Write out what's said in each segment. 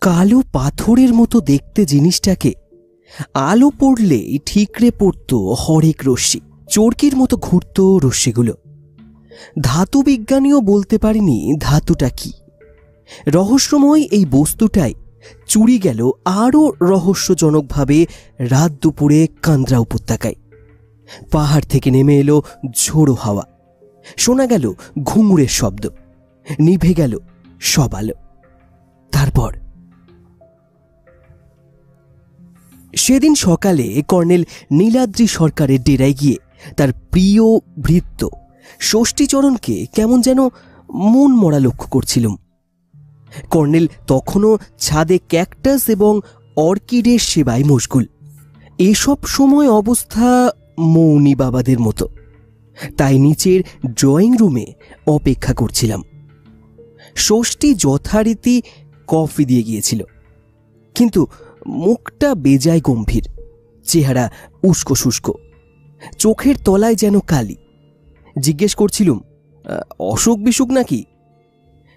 কালো পাথরের মতো দেখতে জিনিসটাকে। আলো পড়লে ঠিকরে পড়ত হরেক রশ্মি। চরকির মতো ঘুরত রশ্মিগুলো। ধাতু বিজ্ঞানীও বলতে পারেনি ধাতুটা কি। রহস্যময় এই বস্তুটাই চুরি গেল আরও রহস্যজনকভাবে রাত দুপুরে কান্দ্রা উপত্যকায়। পাহাড় থেকে নেমে এলো ঝোড়ো হাওয়া। শোনা গেল ঘুঙুরের শব্দ। নিভে গেল সব আলো। তারপর সেদিন সকালে কর্নেল নীলাদ্রি সরকারের ডেরায় গিয়ে তার প্রিয় ভৃত্য ষষ্ঠীচরণকে কেমন যেন মন মরা লক্ষ্য করছিলাম। কর্নেল তখনও ছাদে ক্যাকটাস এবং অর্কিডের সেবায় মশগুল। এসব সময় অবস্থা মৌনি বাবাদের মতো। তাই নিচের ড্রয়িং রুমে অপেক্ষা করছিলাম। ষষ্ঠী যথারীতি কফি দিয়ে গিয়েছিল। কিন্তু মুখটা বেজায় গম্ভীর, চেহারা উস্কো শুষ্ক চোখের তলায় যেন কালি। জিজ্ঞেস করছিলুম অসুখ বিসুখ নাকি?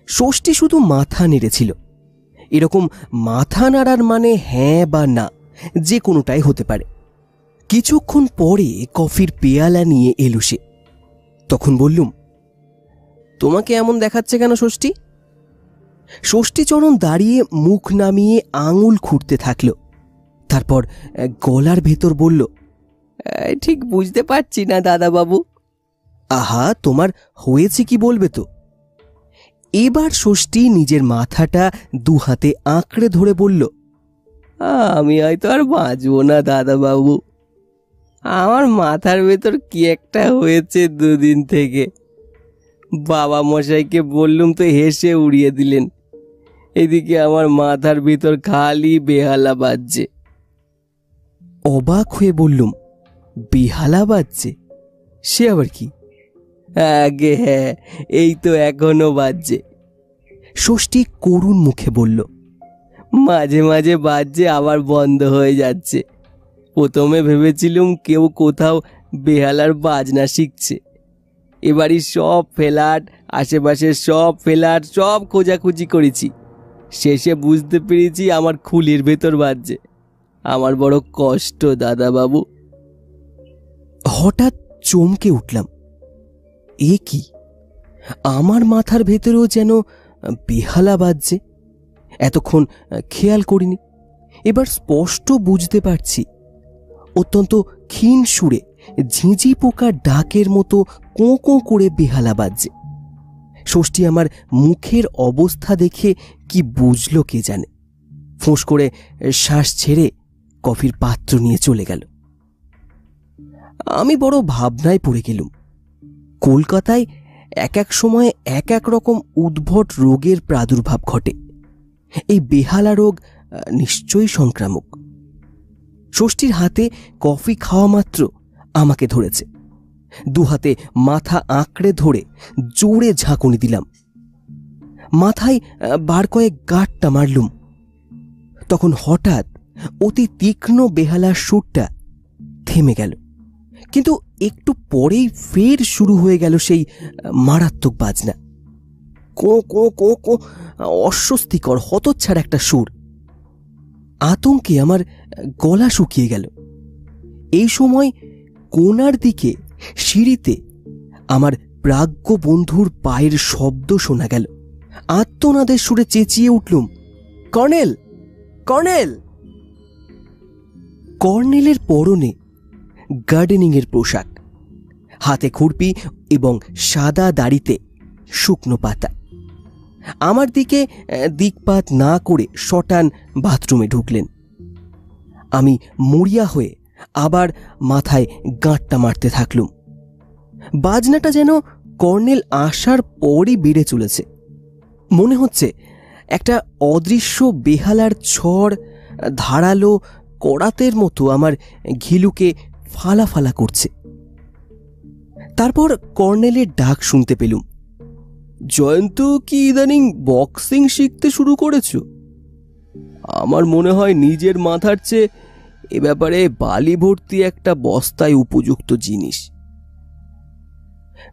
ষষ্ঠী শুধু মাথা নেড়েছিল। এরকম মাথা নাড়ার মানে হ্যাঁ বা না, যে কোনোটাই হতে পারে। কিছুক্ষণ পরে কফির পেয়ালা নিয়ে এলো সে। তখন বললুম, তোমাকে এমন দেখাচ্ছে কেন ষষ্ঠী? ষষ্ঠীচরণ দাঁড়িয়ে মুখ নামিয়ে আঙুল খুঁড়তে থাকল। তারপর গলার ভেতর বলল "আহ, ঠিক বুঝতে পারছি না দাদাবাবু। আহা তোমার হয়েছে কি বলবে তো? এবার ষষ্ঠী নিজের মাথাটা দু হাতে আঁকড়ে ধরে বলল আমি হয়তো আর বাঁচবো না দাদাবাবু। আমার মাথার ভেতর কি একটা হয়েছে দুদিন থেকে। বাবা মশাইকে বললুম তো হেসে উড়িয়ে দিলেন। এদিকে আমার মাথার ভিতর খালি বেহালা বাজছে। অবাক হয়ে বললুম, বেহালা বাজছে? সে আবার কি? আগে হ্যাঁ এই তো এখনও বাজছে। ষষ্ঠী করুণ মুখে বলল, মাঝে মাঝে বাজছে, আবার বন্ধ হয়ে যাচ্ছে। প্রথমে ভেবেছিলুম কেউ কোথাও বেহালার বাজনা শিখছে। এবারই সব ফ্ল্যাট, আশেপাশের সব ফ্ল্যাট, সব খোঁজাখুঁজি করেছি। শেষে বুঝতে পেরেছি আমার খুলির ভেতর বাজছে। আমার বড় কষ্ট, দাদাবাবু। হঠাৎ চমকে উঠলাম। এ কি? আমার মাথার ভেতরেও যেন বেহালা বাজছে। এতক্ষণ খেয়াল করিনি। এবার স্পষ্ট বুঝতে পারছি। অত্যন্ত ক্ষীণ সুরে ঝিঁঝি পোকার ডাকের মতো কোঁ কোঁ করে বেহালা বাজছে। ষষ্ঠী আমার মুখের অবস্থা দেখে কি বুঝল কে জানে। ফোঁস করে শ্বাস ছেড়ে কফির পাত্র নিয়ে চলে গেল। আমি বড় ভাবনায় পড়ে গেলুম। কলকাতায় এক এক সময়ে এক এক রকম উদ্ভট রোগের প্রাদুর্ভাব ঘটে। এই বেহালা রোগ নিশ্চয়ই সংক্রামক। ষষ্ঠীর হাতে কফি খাওয়া মাত্র আমাকে ধরেছে। দু হাতে মাথা আঁকড়ে ধরে জোরে ঝাঁকুনি দিলাম। মাথায় বার কয়েক গাঁটটা মারলুম। তখন হঠাৎ অতি তীক্ষ্ণ বেহালার সুরটা থেমে গেল। কিন্তু একটু পরেই ফের শুরু হয়ে গেল সেই মারাত্মক বাজনা। কো কো কো কো, অস্বস্তিকর, হতচ্ছাড় একটা সুর। আতঙ্কে আমার গলা শুকিয়ে গেল। এই সময় কোনার দিকে সিঁড়িতে আমার প্রাজ্ঞ বন্ধুর পায়ের শব্দ শোনা গেল। আত্মনাদের সুরে চেঁচিয়ে উঠলুম, কর্নেল কর্নেল! কর্নেলের পরনে গার্ডেনিংয়ের পোশাক, হাতে খুরপি এবং সাদা দাড়িতে শুকনো পাতা। আমার দিকে দিকপাত না করে শটান বাথরুমে ঢুকলেন। আমি মরিয়া হয়ে আবার মাথায় গাঁটটা মারতে থাকলুম। বাজনাটা যেন কর্নেল আসার পরই বেড়ে চলেছে। মনে হচ্ছে একটা অদৃশ্য বেহালার ছড় ধারালো কড়াতের মতো আমার ঘিলুকে ফালা ফালা করছে। তারপর কর্নেলের ডাক শুনতে পেলুম। জয়ন্ত, কি ইদানিং বক্সিং শিখতে শুরু করেছ? আমার মনে হয় নিজের মাথার চেয়ে এ ব্যাপারে বালি ভর্তি একটা বস্তায় উপযুক্ত জিনিস।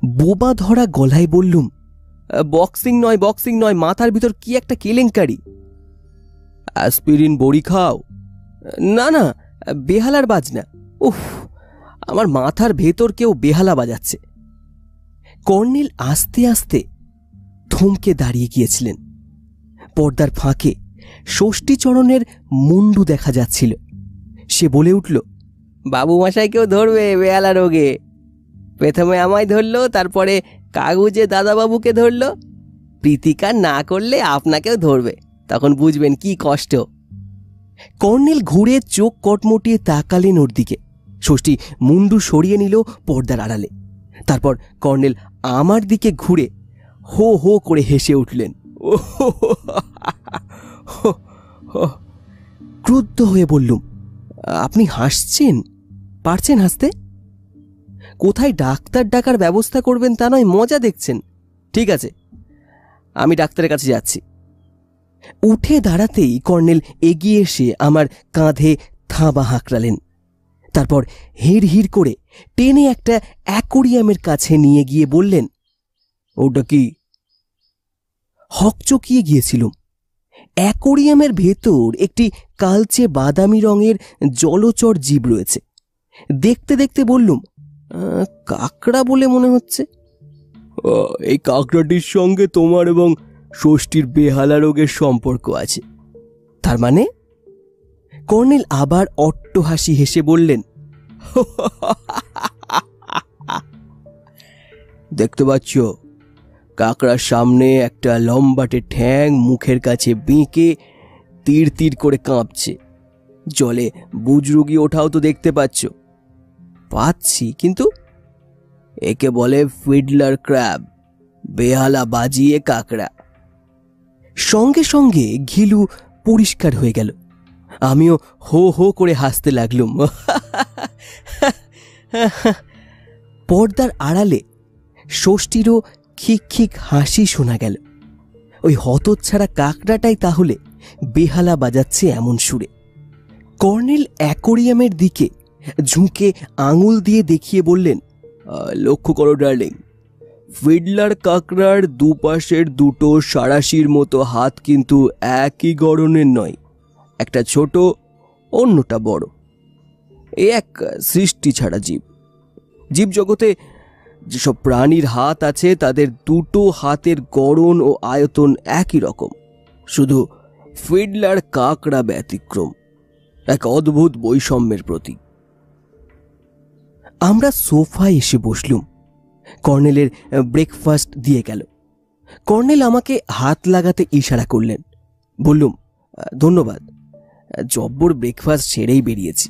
বোবা ধরা গলায় বললুম, বক্সিং নয় বক্সিং নয়, মাথার ভিতর কি একটা কেলেঙ্কারি? অ্যাসপিরিন বড়ি খাও? না না, বেহালার বাজনা। উফ, আমার মাথার ভেতর কেউ বেহালা বাজাচ্ছে। কর্নেল আস্তে আস্তে থমকে দাঁড়িয়ে গিয়েছিলেন। পর্দার ফাঁকে ষষ্ঠীচরণের মুন্ডু দেখা যাচ্ছিল। সে বলে উঠল বাবু মশাই কেউ ধরবে বেহালা রোগে? প্রথমে আমায় ধরলো, তারপরে কাগজে দাদাবাবুকে ধরলো, প্রীতিকা না করলে আপনাকেও ধরবে। তখন বুঝবেন কি কষ্ট। কর্নেল ঘুরে চোখ কটমটিয়ে তাকালেন ওর দিকে। ষষ্ঠী মুন্ডু সরিয়ে নিল পর্দার আড়ালে। তারপর কর্নেল আমার দিকে ঘুরে হো হো করে হেসে উঠলেন। ক্রুদ্ধ হয়ে বললুম, আপনি হাসছেন? পারছেন হাসতে? কোথায় ডাক্তার ডাকার ব্যবস্থা করবেন তা নয় মজা দেখছেন। ঠিক আছে আমি ডাক্তারের কাছে যাচ্ছি। উঠে দাঁড়াতেই কর্নেল এগিয়ে এসে আমার কাঁধে থাবা হাঁকড়ালেন। তারপর হিড় হিড় করে টেনে একটা অ্যাকোরিয়ামের কাছে নিয়ে গিয়ে বললেন ওটা কি? হকচকিয়ে গিয়েছিলুম অ্যাকোরিয়ামের ভেতর একটি কালচে বাদামি রঙের জলচর জীব রয়েছে। দেখতে দেখতে বললুম "আহ, কাকড়া বলে মনে হচ্ছে। এই কাকড়াটির সঙ্গে তোমার এবং ষষ্ঠীর বেহালা রোগের সম্পর্ক আছে। তার মানে? কর্নেল আবার অট্ট হাসি হেসে বললেন, দেখতে পাচ্ছ, কাকড়ার সামনে একটা লম্বাটে ঠ্যাং মুখের কাছে বেঁকে তীর তীর করে কাঁপছে। জলে বুজরুগি ওঠাও তো দেখতে পাচ্ছ। পাচ্ছি, কিন্তু একে বলে ফিডলার ক্র্যাব, বেহালা বাজিয়ে কাকড়া। সঙ্গে সঙ্গে ঘিলু পরিষ্কার হয়ে গেল। আমিও হো হো করে হাসতে লাগলুম। পর্দার আড়ালে ষষ্ঠীরও খিক খিক হাসি শোনা গেল। ওই হতচ্ছাড়া কাকড়াটাই তাহলে বেহালা বাজাচ্ছে এমন সুরে। কর্নেল অ্যাকোরিয়ামের দিকে ঝুঁকে আঙুল দিয়ে দেখিয়ে বললেন লক্ষ্য করো ডার্লিং, ফিডলার কাকড়ার দুপাশের দুটো সারাশির মতো হাত কিন্তু একই গড়নের নয়, একটা ছোট, অন্যটা বড়। এ এক সৃষ্টি ছাড়া জীব। জীবজগতে যেসব প্রাণীর হাত আছে, তাদের দুটো হাতের গড়ন ও আয়তন একই রকম। শুধু ফিডলার কাকড়া ব্যতিক্রম, এক অদ্ভুত বৈষম্যের প্রতীক। আমরা সোফায় এসে বসলুম। কর্নেলের ব্রেকফাস্ট দিয়ে গেল। কর্নেল আমাকে হাত লাগাতে ইশারা করলেন। বললুম ধন্যবাদ। জব্বর ব্রেকফাস্ট ছেড়েই বেরিয়েছি।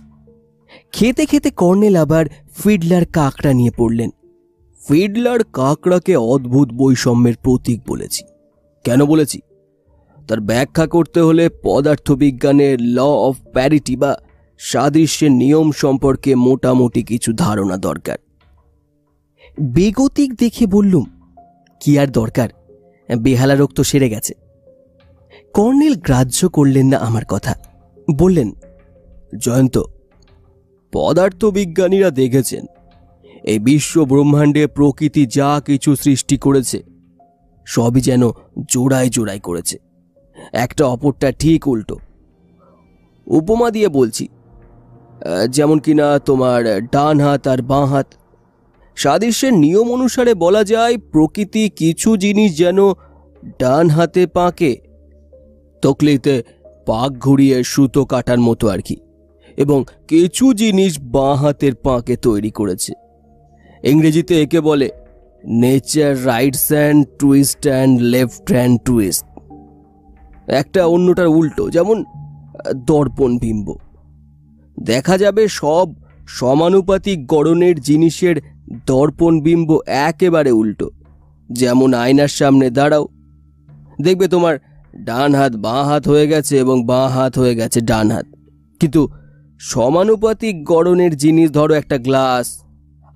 খেতে খেতে কর্নেল আবার ফিডলার কাকড়া নিয়ে পড়লেন। ফিডলার কাকড়াকে অদ্ভুত বৈষম্যের প্রতীক বলেছি। কেন বলেছি? তার ব্যাখ্যা করতে হলে পদার্থবিজ্ঞানের ল অফ প্যারিটি বা সাদৃশ্যের নিয়ম সম্পর্কে মোটামুটি কিছু ধারণা দরকার। বেগতিক দেখে বললুম, কি আর দরকার? বেহালা রক্ত সেরে গেছে। কর্নেল গ্রাহ্য করলেন না আমার কথা। বললেন, জয়ন্ত, পদার্থবিজ্ঞানীরা দেখেছেন, এই বিশ্ব ব্রহ্মাণ্ডে প্রকৃতি যা কিছু সৃষ্টি করেছে, সবই যেন জোড়ায় জোড়ায় করেছে। একটা অপরটা ঠিক উল্টো। উপমা দিয়ে বলছি যেমন কিনা তোমার ডান হাত আর বাঁ হাত। সাদৃশ্যের নিয়ম অনুসারে বলা যায়, প্রকৃতি কিছু জিনিস যেন ডান হাতে পাকে, তকলিতে পাক ঘুরিয়ে সুতো কাটার মতো আর কি, এবং কিছু জিনিস বাঁ হাতের পাকে তৈরি করেছে। ইংরেজিতে একে বলে nature right hand twist and left hand twist. একটা অন্যটার উল্টো, যেমন দর্পণ বিম্ব। দেখা যাবে সব সমানুপাতিক গড়নের জিনিসের দর্পণ বিম্ব একেবারে উল্টো। যেমন আয়নার সামনে দাঁড়াও। দেখবে তোমার ডান হাত বাঁ হাত হয়ে গেছে এবং বাঁ হাত হয়ে গেছে ডান হাত। কিন্তু সমানুপাতিক গড়নের জিনিস ধরো একটা গ্লাস,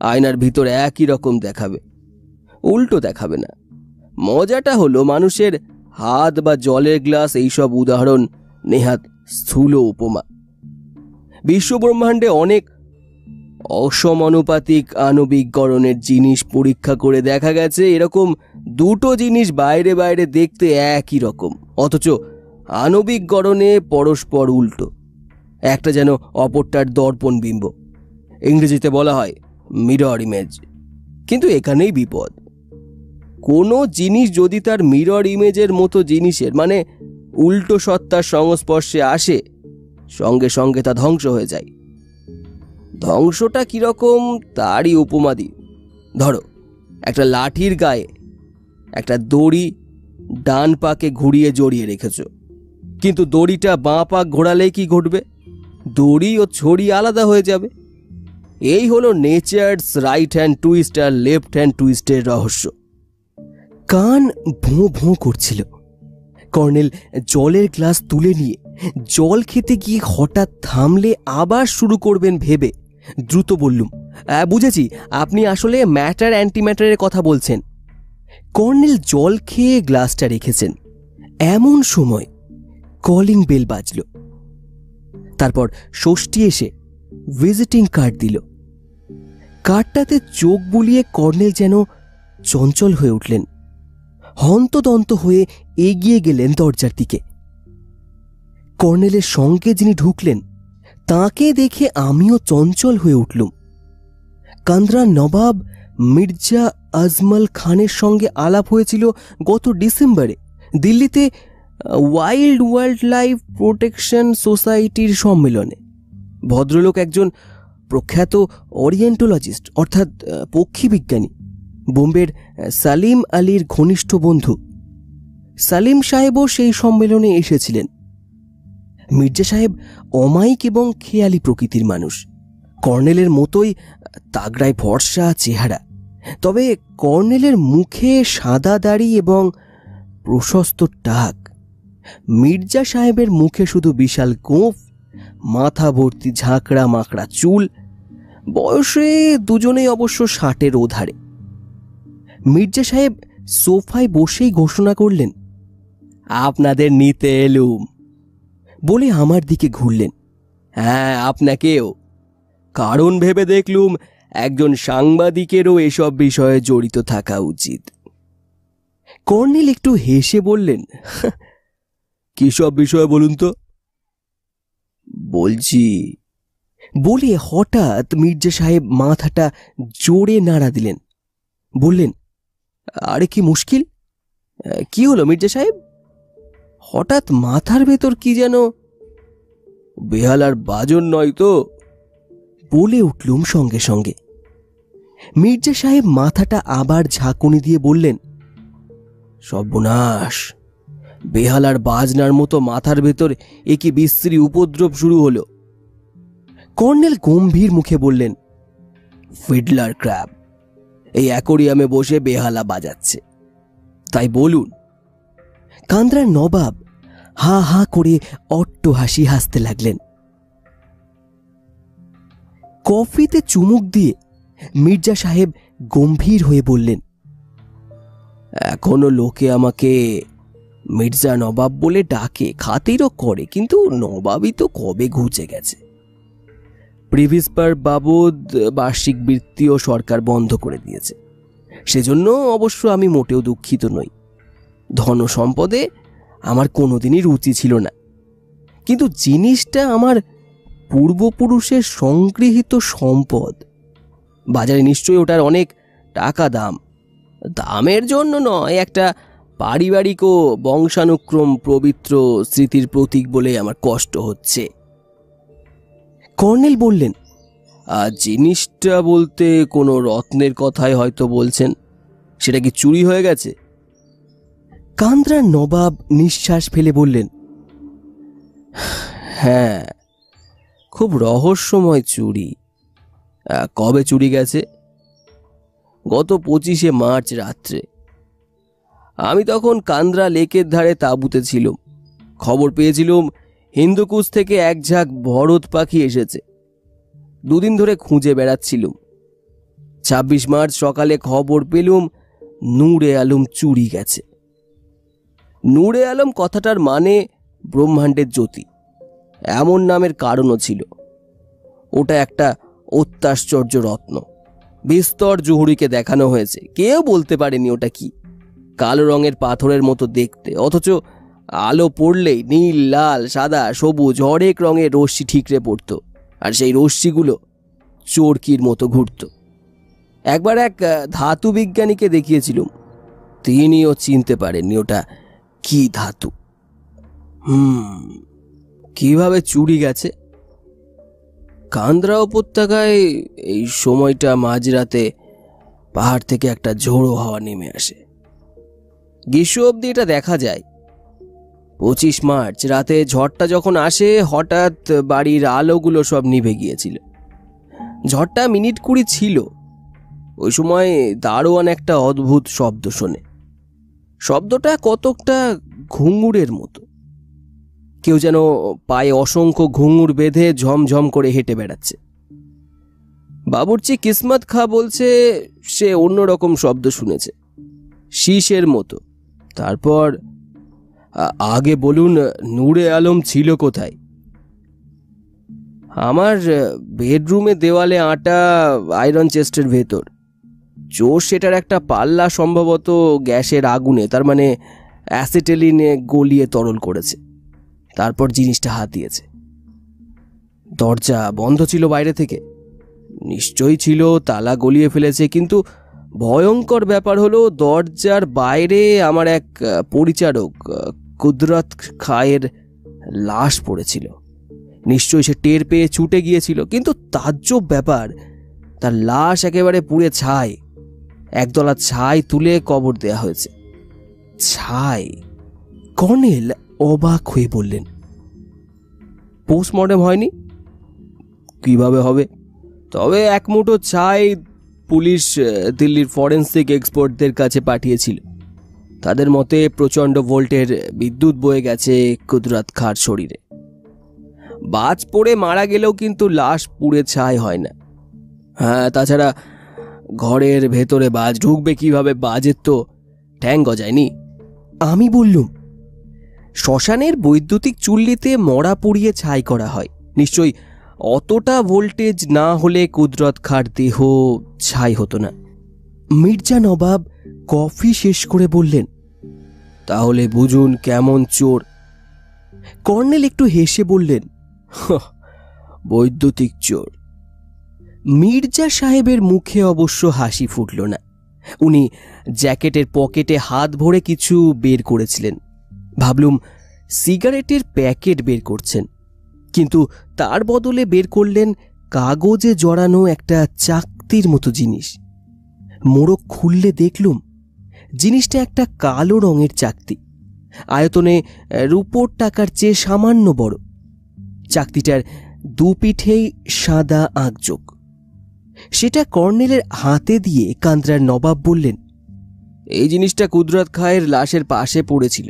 আয়নার ভিতর একই রকম দেখাবে। উল্টো দেখাবে না। মজাটা হলো মানুষের হাত বা জলের গ্লাস এইসব উদাহরণ নেহাত স্থূল উপমা। বিশ্বব্রহ্মাণ্ডে অনেক অসমানুপাতিক আণবিক গড়নের জিনিস পরীক্ষা করে দেখা গেছে, এরকম দুটো জিনিস বাইরে বাইরে দেখতে একই রকম। অথচ আণবিক গড়নে পরস্পর উল্টো। একটা যেন অপরটার দর্পণ বিম্ব। ইংরেজিতে বলা হয় মিরর ইমেজ কিন্তু এখানেই বিপদ। কোনো জিনিস যদি তার মিরর ইমেজের মতো জিনিসের মানে উল্টো সত্তার সংস্পর্শে আসে সঙ্গে সঙ্গে তা ধ্বংস হয়ে যায়। ধ্বংসটা কীরকম, তারই উপমা দিই। ধরো, একটা লাঠির গায়ে একটা দড়ি ডান পাকে ঘুরিয়ে জড়িয়ে রেখেছ। কিন্তু দড়িটা বাঁ পাক ঘোরালেই কি ঘটবে? দড়ি ও ছড়ি আলাদা হয়ে যাবে। এই হলো নেচার্স রাইট হ্যান্ড টুইস্ট আর লেফট হ্যান্ড টুইস্টের রহস্য। কান ভোঁ ভোঁ করছিল। কর্নেল জলের গ্লাস তুলে নিয়ে জল খেতে গিয়ে হঠাৎ থামলে আবার শুরু করবেন ভেবে। দ্রুত বললুম "আহ, বুঝেছি আপনি আসলে ম্যাটার অ্যান্টিম্যাটারের কথা বলছেন। কর্নেল জল খেয়ে গ্লাসটা রেখেছেন। এমন সময় কলিং বেল বাজল। তারপর ষষ্ঠী এসে ভিজিটিং কার্ড দিল। কার্ডটাতে চোখ বুলিয়ে কর্নেল যেন চঞ্চল হয়ে উঠলেন। হন্তদন্ত হয়ে এগিয়ে গেলেন দরজার দিকে। কর্নেলের সঙ্গে যিনি ঢুকলেন তাকে দেখে আমিও চঞ্চল হয়ে উঠলুম। কান্দ্রা নবাব মির্জা আজমল খানের সঙ্গে আলাপ হয়েছিল গত ডিসেম্বরে দিল্লিতে ওয়াইল্ড ওয়াইল্ড লাইফ প্রোটেকশন সোসাইটির সম্মেলনে। ভদ্রলোক একজন প্রখ্যাত ওরিয়েন্টোলজিস্ট অর্থাৎ আহ, পক্ষী বিজ্ঞানী বোম্বের সালিম আলীর ঘনিষ্ঠ বন্ধু। সালিম সাহেবও সেই সম্মেলনে এসেছিলেন। মির্জা সাহেব অমায়িক এবং খেয়ালি প্রকৃতির মানুষ। কর্নেলের মতোই তাগড়ায় ভরসা চেহারা। তবে কর্নেলের মুখে সাদা দাড়ি এবং প্রশস্ত টাক। মির্জা সাহেবের মুখে শুধু বিশাল গোঁফ, মাথা ভর্তি ঝাঁকড়া মাকড়া চুল, বয়সে দুজনেই অবশ্য ষাটের ওধারে। মির্জা সাহেব সোফায় বসেই ঘোষণা করলেন, আপনাদের নিতে এলুম। বলে আমার দিকে ঘুরলেন। হ্যাঁ আপনাকেও। কারণ ভেবে দেখলুম একজন সাংবাদিকেরও এসব বিষয়ে জড়িত থাকা উচিত। কর্নেল একটু হেসে বললেন, কি সব বিষয়ে বলুন তো? বলছি, বলে হঠাৎ মির্জা সাহেব মাথাটা জোরে নাড়া দিলেন। বললেন, আরে কি মুশকিল? কি হলো মির্জা সাহেব? হঠাৎ মাথার ভেতর কি যেন? বেহালার বাজন নয় তো? বলে উঠলুম সঙ্গে সঙ্গে। মির্জা সাহেব মাথাটা আবার ঝাঁকুনি দিয়ে বললেন, সর্বনাশ! বেহালার বাজনার মতো মাথার ভেতর এ কি বিশ্রী উপদ্রব শুরু হলো। কর্নেল গম্ভীর মুখে বললেন, ফিডলার ক্র্যাব, এই অ্যাকোরিয়ামে বসে বেহালা বাজাচ্ছে। তাই বলুন, কান্দ্রার নবাব হা হা করে অট্ট হাসি হাসতে লাগলেন। কফিতে চুমুক দিয়ে মির্জা সাহেব গম্ভীর হয়ে বললেন, এখনও লোকে আমাকে মির্জা নবাব বলে ডাকে, খাতিরও করে, কিন্তু নবাবই তো কবে ঘুচে গেছে। প্রিভিসপার বাবদ বার্ষিক বৃত্তিও সরকার বন্ধ করে দিয়েছে। সেজন্য অবশ্য আমি মোটেও দুঃখিত নই। ধন সম্পদে আমার কোনোদিনই রুচি ছিল না। কিন্তু জিনিসটা আমার পূর্বপুরুষের সংগৃহীত সম্পদ। বাজারে নিশ্চয়ই ওটার অনেক টাকা দাম। দামের জন্য নয়, একটা পারিবারিক ও বংশানুক্রম পবিত্র স্মৃতির প্রতীক বলে আমার কষ্ট হচ্ছে। কর্নেল বললেন আর জিনিসটা বলতে কোনো রত্নের কথাই হয়তো বলছেন। সেটা কি চুরি হয়ে গেছে? কান্দ্রার নবাব নিঃশ্বাস ফেলে বললেন হ্যাঁ খুব রহস্যময় চুরি। কবে চুরি গেছে? গত পঁচিশে মার্চ রাত্রে। আমি তখন কান্দ্রা লেকের ধারে তাঁবুতে ছিলাম। খবর পেয়েছিলাম হিন্দুকুচ থেকে এক ঝাঁক ভরত পাখি এসেছে। দুদিন ধরে খুঁজে বেড়াচ্ছিলুম। ছাব্বিশ মার্চ সকালে খবর পেলুম নূরে আলুম চুরি গেছে। নূরে আলম কথাটার মানে ব্রহ্মাণ্ডের জ্যোতি। এমন নামের কারণও ছিল। ওটা একটা অত্যাশ্চর্য রত্ন। বিস্তর জুহুরিকে দেখানো হয়েছে। কেউ বলতে পারেনি ওটা কি। কালো রঙের পাথরের মতো দেখতে, অথচ আলো পড়লেই নীল, লাল, সাদা, সবুজ, হরেক রঙের রশ্মি ঠিকরে পড়তো। আর সেই রশ্মিগুলো চরকির মতো ঘুরত। একবার এক ধাতু বিজ্ঞানীকে দেখিয়েছিলুম। তিনিও চিনতে পারেননি ওটা কি ধাতু? হুম, কীভাবে চুরি গেছে? কান্দ্রা উপত্যকায় এই সময়টা মাঝরাতে পাহাড় থেকে একটা ঝোড়ো হাওয়া নেমে আসে। গ্রীষ্ম অবধি এটা দেখা যায়। পঁচিশ মার্চ রাতে ঝড়টা যখন আসে, হঠাৎ বাড়ির আলোগুলো সব নিভে গিয়েছিল। ঝড়টা মিনিট কুড়ি ছিল। ওই সময় দারোয়ান একটা অদ্ভুত শব্দ শোনে। শব্দটা কতকটা ঘুঙুরের মতো। কেউ যেন পায়ে অসংখ্য ঘুঙুর বেঁধে ঝমঝম করে হেঁটে বেড়াচ্ছে। বাবুর্চি কিসমত খা বলছে, সে অন্যরকম শব্দ শুনেছে। শীষের মতো। তারপর আগে বলুন, নূরে আলম ছিল কোথায়? আমার বেডরুমে দেওয়ালে আটা আয়রন চেস্টের ভেতর। চোর সেটার একটা পাল্লা সম্ভবত গ্যাসের আগুনে, তার মানে অ্যাসিটেলিনে গলিয়ে তরল করেছে। তারপর জিনিসটা হাত দিয়েছে। দরজা বন্ধ ছিল বাইরে থেকে। নিশ্চয়ই ছিল, তালা গলিয়ে ফেলেছে, কিন্তু ভয়ঙ্কর ব্যাপার হলো দরজার বাইরে আমার এক পরিচারক কুদরত খায়ের লাশ পড়েছিল। নিশ্চয়ই সে টের পেয়ে ছুটে গিয়েছিল, কিন্তু তাজ্জব ব্যাপার, তার লাশ একেবারে পুড়ে ছাই। একদলা ছাই তুলে কবর দেয়া হয়েছে। ছাই? কর্নেল অবাক হয়ে বললেন, পোস্টমর্টেম হয়নি? কীভাবে হবে? তবে এক মুঠো ছাই পুলিশ দিল্লির ফরেন্সিক এক্সপার্টদের কাছে পাঠিয়েছিল। তাদের মতে প্রচণ্ড ভোল্টের বিদ্যুৎ বয়ে গেছে কুদরাত খার শরীরে। বাজ পড়ে মারা গেলেও কিন্তু লাশ পুড়ে ছাই হয় না। হ্যাঁ তাছাড়া ঘরের ভেতরে বাজ ঢুকবে কীভাবে বাজের তো ঠ্যাং গজায়নি। আমি বললুম শ্মশানের বৈদ্যুতিক চুল্লিতে মরা পুড়িয়ে ছাই করা হয়। নিশ্চয়ই অতটা ভোল্টেজ না হলে কুদরত খার দেহ ছাই হতো না। মির্জা নবাব কফি শেষ করে বললেন তাহলে বুঝুন কেমন চোর। কর্নেল একটু হেসে বললেন "হাহ, বৈদ্যুতিক চোর। মির্জা সাহেবের মুখে অবশ্য হাসি ফুটল না। উনি জ্যাকেটের পকেটে হাত ভরে কিছু বের করেছিলেন। ভাবলুম, সিগারেটের প্যাকেট বের করছেন। কিন্তু তার বদলে বের করলেন কাগজে জড়ানো একটা চাকতির মতো জিনিস। মোড়ক খুললে দেখলুম, জিনিসটা একটা কালো রঙের চাকতি। আয়তনে রূপোর টাকার চেয়ে সামান্য বড়। চাকতিটার দুপিঠেই সাদা আঁকযোগ। সেটা কর্নেলের হাতে দিয়ে কান্দ্রার নবাব বললেন, এই জিনিসটা কুদরত খায়ের লাশের পাশে পড়েছিল।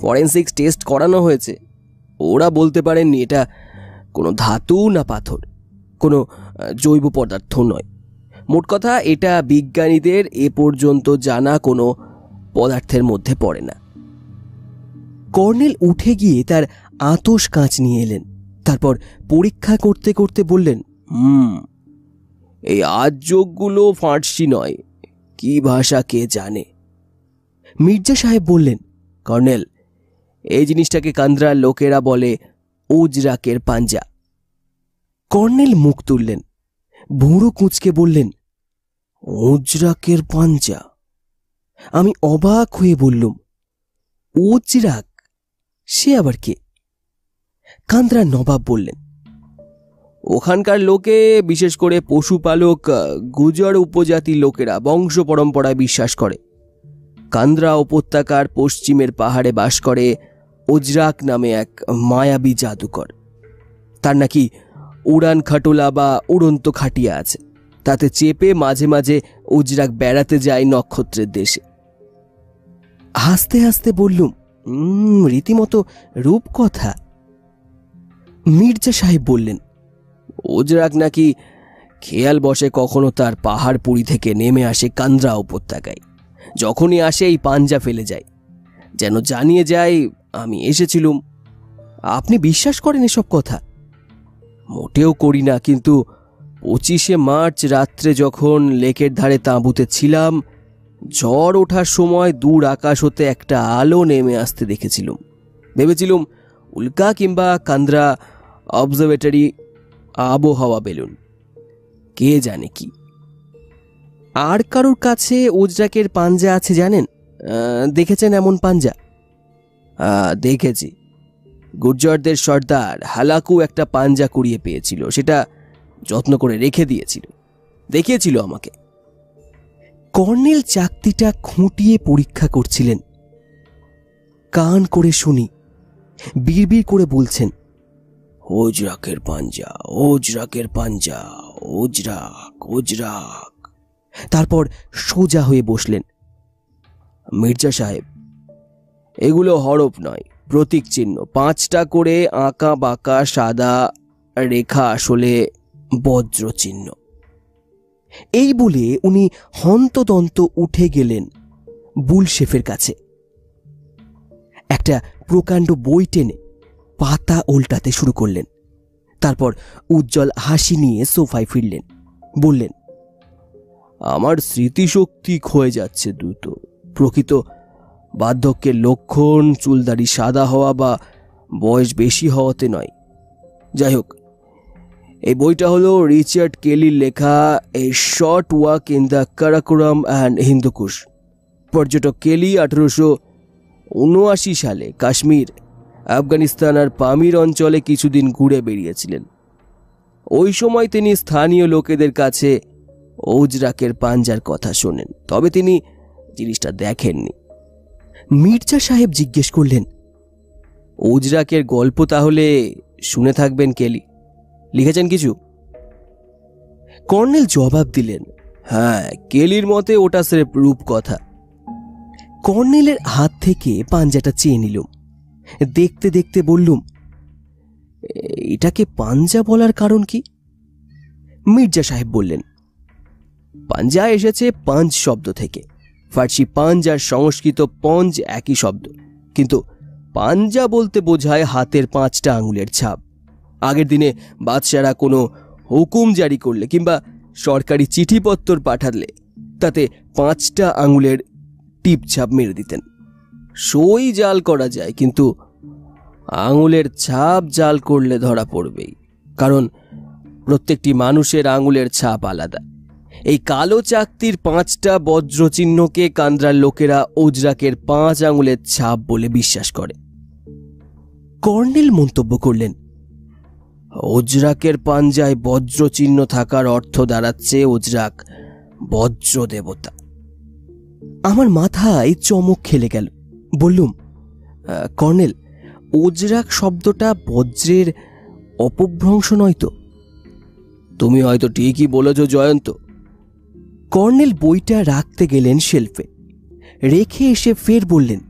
ফরেন্সিক্স টেস্ট করানো হয়েছে। ওরা বলতে পারেননি এটা কোনো ধাতু না পাথর, কোনো জৈব পদার্থ নয়। মোট কথা এটা বিজ্ঞানীদের এ পর্যন্ত জানা কোনো পদার্থের মধ্যে পড়ে না। কর্নেল উঠে গিয়ে তার আতস কাঁচ নিয়ে এলেন। তারপর পরীক্ষা করতে করতে বললেন, হুম এই আজযোগগুলো ফার্সি নয়। কি ভাষা কে জানে? মির্জা সাহেব বললেন, কর্নেল, এই জিনিসটাকে কান্দ্রার লোকেরা বলে উজরাকের পাঞ্জা। কর্নেল মুখ তুললেন ভুঁড়ো কুঁচকে বললেন, উজরাকের পাঞ্জা? আমি অবাক হয়ে বললুম, উজরাক? সে আবার কে? কান্দ্রা নবাব বললেন ওখানকার লোকে বিশেষ করে পশুপালক গুজর উপজাতির লোকেরা বংশ পরম্পরায় বিশ্বাস করে। কান্দ্রা উপত্যকার পশ্চিমের পাহাড়ে বাস করে ওজরাক নামে এক মায়াবী জাদুকর। তার নাকি উড়ান খাটোলা বা উড়ন্ত খাটিয়া আছে। তাতে চেপে মাঝে মাঝে উজরাক বেড়াতে যায় নক্ষত্রের দেশে। হাসতে হাসতে বললুম "উম, রীতিমতো রূপকথা। মির্জা সাহেব বললেন ওজরাক নাকি খেয়াল বসে কখনো তার পাহাড়পুরি থেকে নেমে আসে কান্দ্রা উপত্যকায়। যখনই আসে এই পাঞ্জা ফেলে যায়। যেন জানিয়ে যায়, আমি এসেছিলুম। আপনি বিশ্বাস করেন এসব কথা? মোটেও করি না, কিন্তু পঁচিশে মার্চ রাত্রে যখন লেকের ধারে তাঁবুতে ছিলাম, ঝড় ওঠার সময় দূর আকাশ হতে একটা আলো নেমে আসতে দেখেছিলুম। ভেবেছিলুম উল্কা কিংবা কান্দ্রা অবজারভেটরি আবহাওয়া বেলুন। কে জানে কি? আর কারোর কাছে ওজরাকের পাঞ্জা আছে জানেন? দেখেছেন এমন পাঞ্জা? দেখেছি। গুর্জরদের সর্দার হালাকু একটা পাঞ্জা কুড়িয়ে পেয়েছিল, সেটা যত্ন করে রেখে দিয়েছিল। দেখিয়েছিল আমাকে। কর্নেল চাকতিটা খুঁটিয়ে পরীক্ষা করছিলেন। কান করে শুনি, বিড়বিড় করে বলছেন ওজরাকের পাঞ্জা ওজরাকের পাঞ্জা, ওজরাক ওজরাক। তারপর সোজা হয়ে বসলেন। মির্জা সাহেব, এগুলো হরফ নয়, প্রতীক চিহ্ন। পাঁচটা করে আঁকা বাঁকা সাদা রেখা আসলে বজ্র চিহ্ন। এই বলে উনি হন্তদন্ত উঠে গেলেন বুল শেফের কাছে। একটা প্রকাণ্ড বই টেনে পাতা উল্টাতে শুরু করলেন। তারপর উজ্জ্বল হাসি নিয়ে সোফায় ফিরলেন। বললেন, আমার স্মৃতিশক্তি ক্ষয়ে যাচ্ছে দ্রুত। প্রকৃত বার্ধক্যের লক্ষণ চুলদাড়ি সাদা হওয়া বা বয়স বেশি হওয়াতে নয়। যাই হোক, এই বইটা হলো রিচার্ড কেলির লেখা a short walk in the Karakoram and Hindukush. পর্যটক কেলি আঠেরোশো উনআশি সালে কাশ্মীর আফগানিস্তান আর পামির অঞ্চলে কিছুদিন ঘুরে বেরিয়েছিলেন ওই সময় তিনি স্থানীয় লোকেদের কাছে ওজরাকের পাঞ্জার কথা শোনেন, তবে তিনি জিনিসটা দেখেননি। মির্জা সাহেব জিজ্ঞেস করলেন, ওজরাকের গল্প তাহলে শুনে থাকবেন কেলি। লিখেছেন কিছু? কর্নেল জবাব দিলেন হ্যাঁ কেলির মতে ওটা স্রেফ রূপকথা। কর্নেলের হাত থেকে পাঞ্জাটা চেয়ে নিলুম। দেখতে দেখতে বললুম, এটাকে পাঞ্জা বলার কারণ কি? মির্জা সাহেব বললেন, পাঞ্জা এসেছে পাঞ্জ শব্দ থেকে। ফার্সি পাঞ্জ আর সংস্কৃত পঞ্জ একই শব্দ। কিন্তু পাঞ্জা বলতে বোঝায় হাতের পাঁচটা আঙুলের ছাপ। আগের দিনে বাদশারা কোনো হুকুম জারি করলে কিংবা সরকারি চিঠিপত্তর পাঠালে তাতে পাঁচটা আঙুলের টিপ ছাপ মেরে দিতেন। সই জাল করা যায়, কিন্তু আঙুলের ছাপ জাল করলে ধরা পড়বেই, কারণ প্রত্যেকটি মানুষের আঙুলের ছাপ আলাদা। এই কালো চাকতির পাঁচটা বজ্রচিহ্নকে কান্দ্রার লোকেরা ওজরাকের পাঁচ আঙুলের ছাপ বলে বিশ্বাস করে। কর্নেল মন্তব্য করলেন, ওজরাকের পাঞ্জায় বজ্রচিহ্ন থাকার অর্থ দাঁড়াচ্ছে ওজরাক বজ্র দেবতা আমার মাথায় চমক খেলে গেল। বললুম "আহ, কর্নেল ওজরাক শব্দটা বজ্রের অপভ্রংশ নয় তো? তুমি হয়তো ঠিকই বলেছ জয়ন্ত। কর্নেল বইটা রাখতে গেলেন শেলফে রেখে এসে ফের বললেন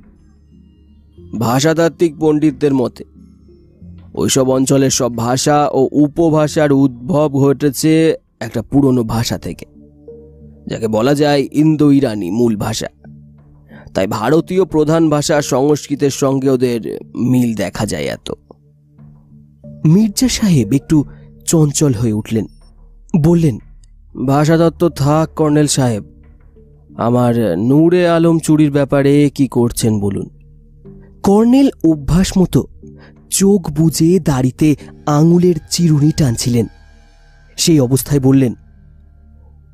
ভাষাতাত্ত্বিক পণ্ডিতদের মতে ওইসব অঞ্চলের সব ভাষা ও উপভাষার উদ্ভব ঘটেছে একটা পুরনো ভাষা থেকে যাকে বলা যায় ইন্দো ইরানি মূল ভাষা। তাই ভারতীয় প্রধান ভাষা সংস্কৃতের সঙ্গে ওদের মিল দেখা যায় এত। মির্জা সাহেব একটু চঞ্চল হয়ে উঠলেন। বললেন ভাষাতত্ত্ব থাক কর্নেল সাহেব। আমার নূরে আলম চুরির ব্যাপারে কি করছেন বলুন? কর্নেল অভ্যাস মতো চোখ বুজে দাড়িতে আঙুলের চিরুনি টানছিলেন। সেই অবস্থায় বললেন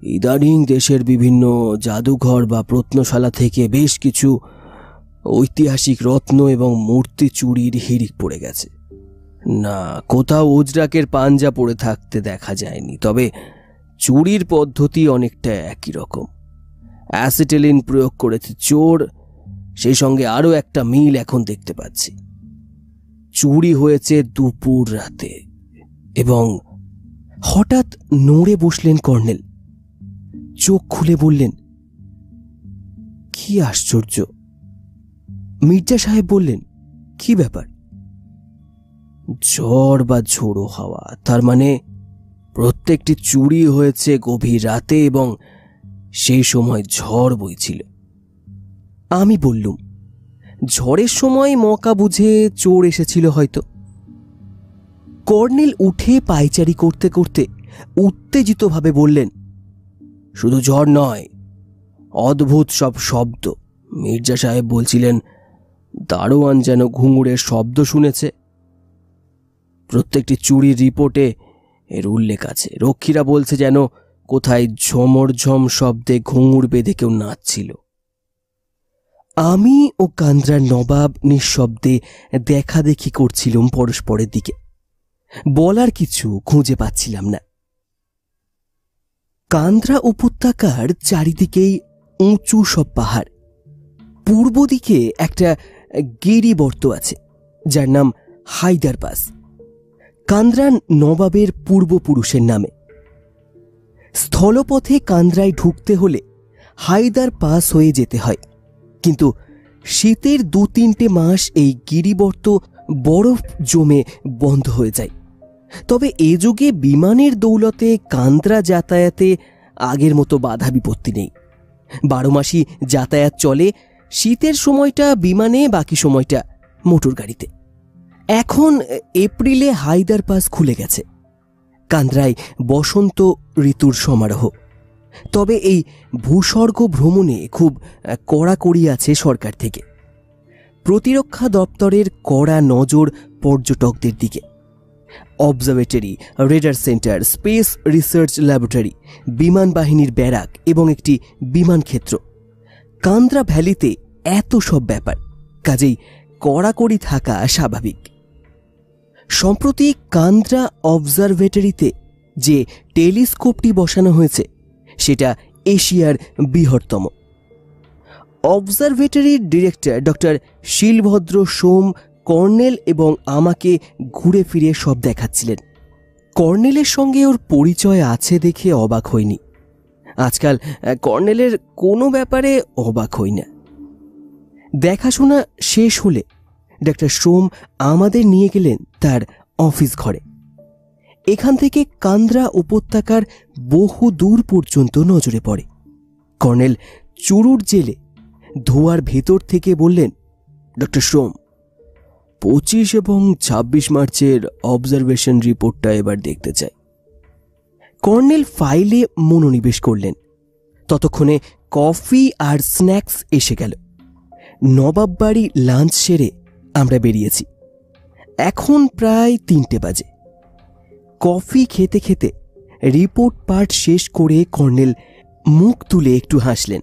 ইদানিং দেশের বিভিন্ন জাদুঘর বা প্রত্নশালা থেকে বেশ কিছু ঐতিহাসিক রত্ন এবং মূর্তি চুরির হিড়িক পড়ে গেছে। না, কোথাও ওজরাকের পাঞ্জা পড়ে থাকতে দেখা যায়নি, তবে চুরির পদ্ধতি অনেকটা একই রকম। অ্যাসিটেলিন প্রয়োগ করেছে চোর, সেই সঙ্গে আরও একটা মিল এখন দেখতে পাচ্ছি। চুরি হয়েছে দুপুর রাতে এবং হঠাৎ নড়ে বসলেন কর্নেল। চোখ খুলে বললেন, কি আশ্চর্য। মির্জা সাহেব বললেন, কি ব্যাপার? ঝড় বা ঝোড়ো হাওয়া, তার মানে প্রত্যেকটি চুরি হয়েছে গভীর রাতে এবং সেই সময় ঝড় বইছিল। আমি বললুম, ঝড়ের সময় মকা বুঝে চোর এসেছিল হয়তো। কর্নেল উঠে পাইচারি করতে করতে উত্তেজিতভাবে বললেন শুধু ঝড় নয়, অদ্ভুত সব শব্দ। মির্জা সাহেব বলছিলেন, দারোয়ান যেন ঘুঙুরের শব্দ শুনেছে। প্রত্যেকটি চুরির রিপোর্টে এর উল্লেখ আছে। রক্ষীরা বলছে যেন কোথায় ঝমরঝম শব্দে ঘুঙুর বেঁধে কেউ নাচছিল। আমি ও কান্দ্রার নবাব নিঃশব্দে দেখা দেখি করছিলাম পরস্পরের দিকে। বলার কিছু খুঁজে পাচ্ছিলাম না। কান্দ্রা উপত্যকার চারিদিকেই উঁচু সব পাহাড়। পূর্ব দিকে একটা গিরিবর্ত আছে, যার নাম হায়দার পাস। কান্দ্রা নবাবের পূর্বপুরুষের নামে। স্থলপথে কান্দ্রায় ঢুকতে হলে হায়দার পাস হয়ে যেতে হয়। কিন্তু শীতের দু তিনটে মাস এই গিরিবর্ত বরফ জমে বন্ধ হয়ে যায়। তবে এ যুগে বিমানের দৌলতে কান্দ্রা যাতায়াতে আগের মতো বাধা বিপত্তি নেই। বারো মাসই যাতায়াত চলে, শীতের সময়টা বিমানে, বাকি সময়টা মোটর গাড়িতে। এখন এপ্রিলে হায়দার পাস খুলে গেছে। কান্দ্রায় বসন্ত ঋতুর সমারোহ। তবে এই ভূস্বর্গ ভ্রমণে খুব কড়াকড়ি আছে সরকার থেকে। প্রতিরক্ষা দপ্তরের কড়া নজর পর্যটকদের দিকে। Observatory, radar centre, space research laboratory, বিমান বাহিনীর ব্যারাক এবং একটি বিমান ক্ষেত্র। কান্দ্রা ভ্যালিতে এত সব ব্যাপার, কাজেই কড়াকড়ি থাকা স্বাভাবিক। সম্প্রতি কান্দ্রা অবজারভেটরিতে যে টেলিস্কোপটি বসানো হয়েছে, সেটা এশিয়ার বৃহত্তম। অবজারভেটরির director doctor Shilbhadra Som colonel এবং আমাকে ঘুরে ফিরে সব দেখাচ্ছিলেন। কর্নেলের সঙ্গে ওর পরিচয় আছে দেখে অবাক হইনি। আজকাল কর্নেলের কোনো ব্যাপারে অবাক হই না। দেখাশোনা শেষ হলে ডক্টর সোম আমাদের নিয়ে গেলেন তার অফিস ঘরে। এখান থেকে কান্দ্রা উপত্যকার বহু দূর পর্যন্ত নজরে পড়ে। কর্নেল চুরুর জেলে ধোয়ার ভেতর থেকে বললেন ডক্টর সোম পঁচিশ এবং ছাব্বিশ মার্চের অবজারভেশন রিপোর্টটা এবার দেখতে চাই। কর্নেল ফাইলে মনোনিবেশ করলেন। ততক্ষণে কফি আর স্ন্যাক্স এসে গেল। নবাব বাড়ি লাঞ্চ সেরে আমরা বেরিয়েছি। এখন প্রায় তিনটে বাজে। কফি খেতে খেতে রিপোর্ট পার্ট শেষ করে কর্নেল মুখ তুলে একটু হাসলেন।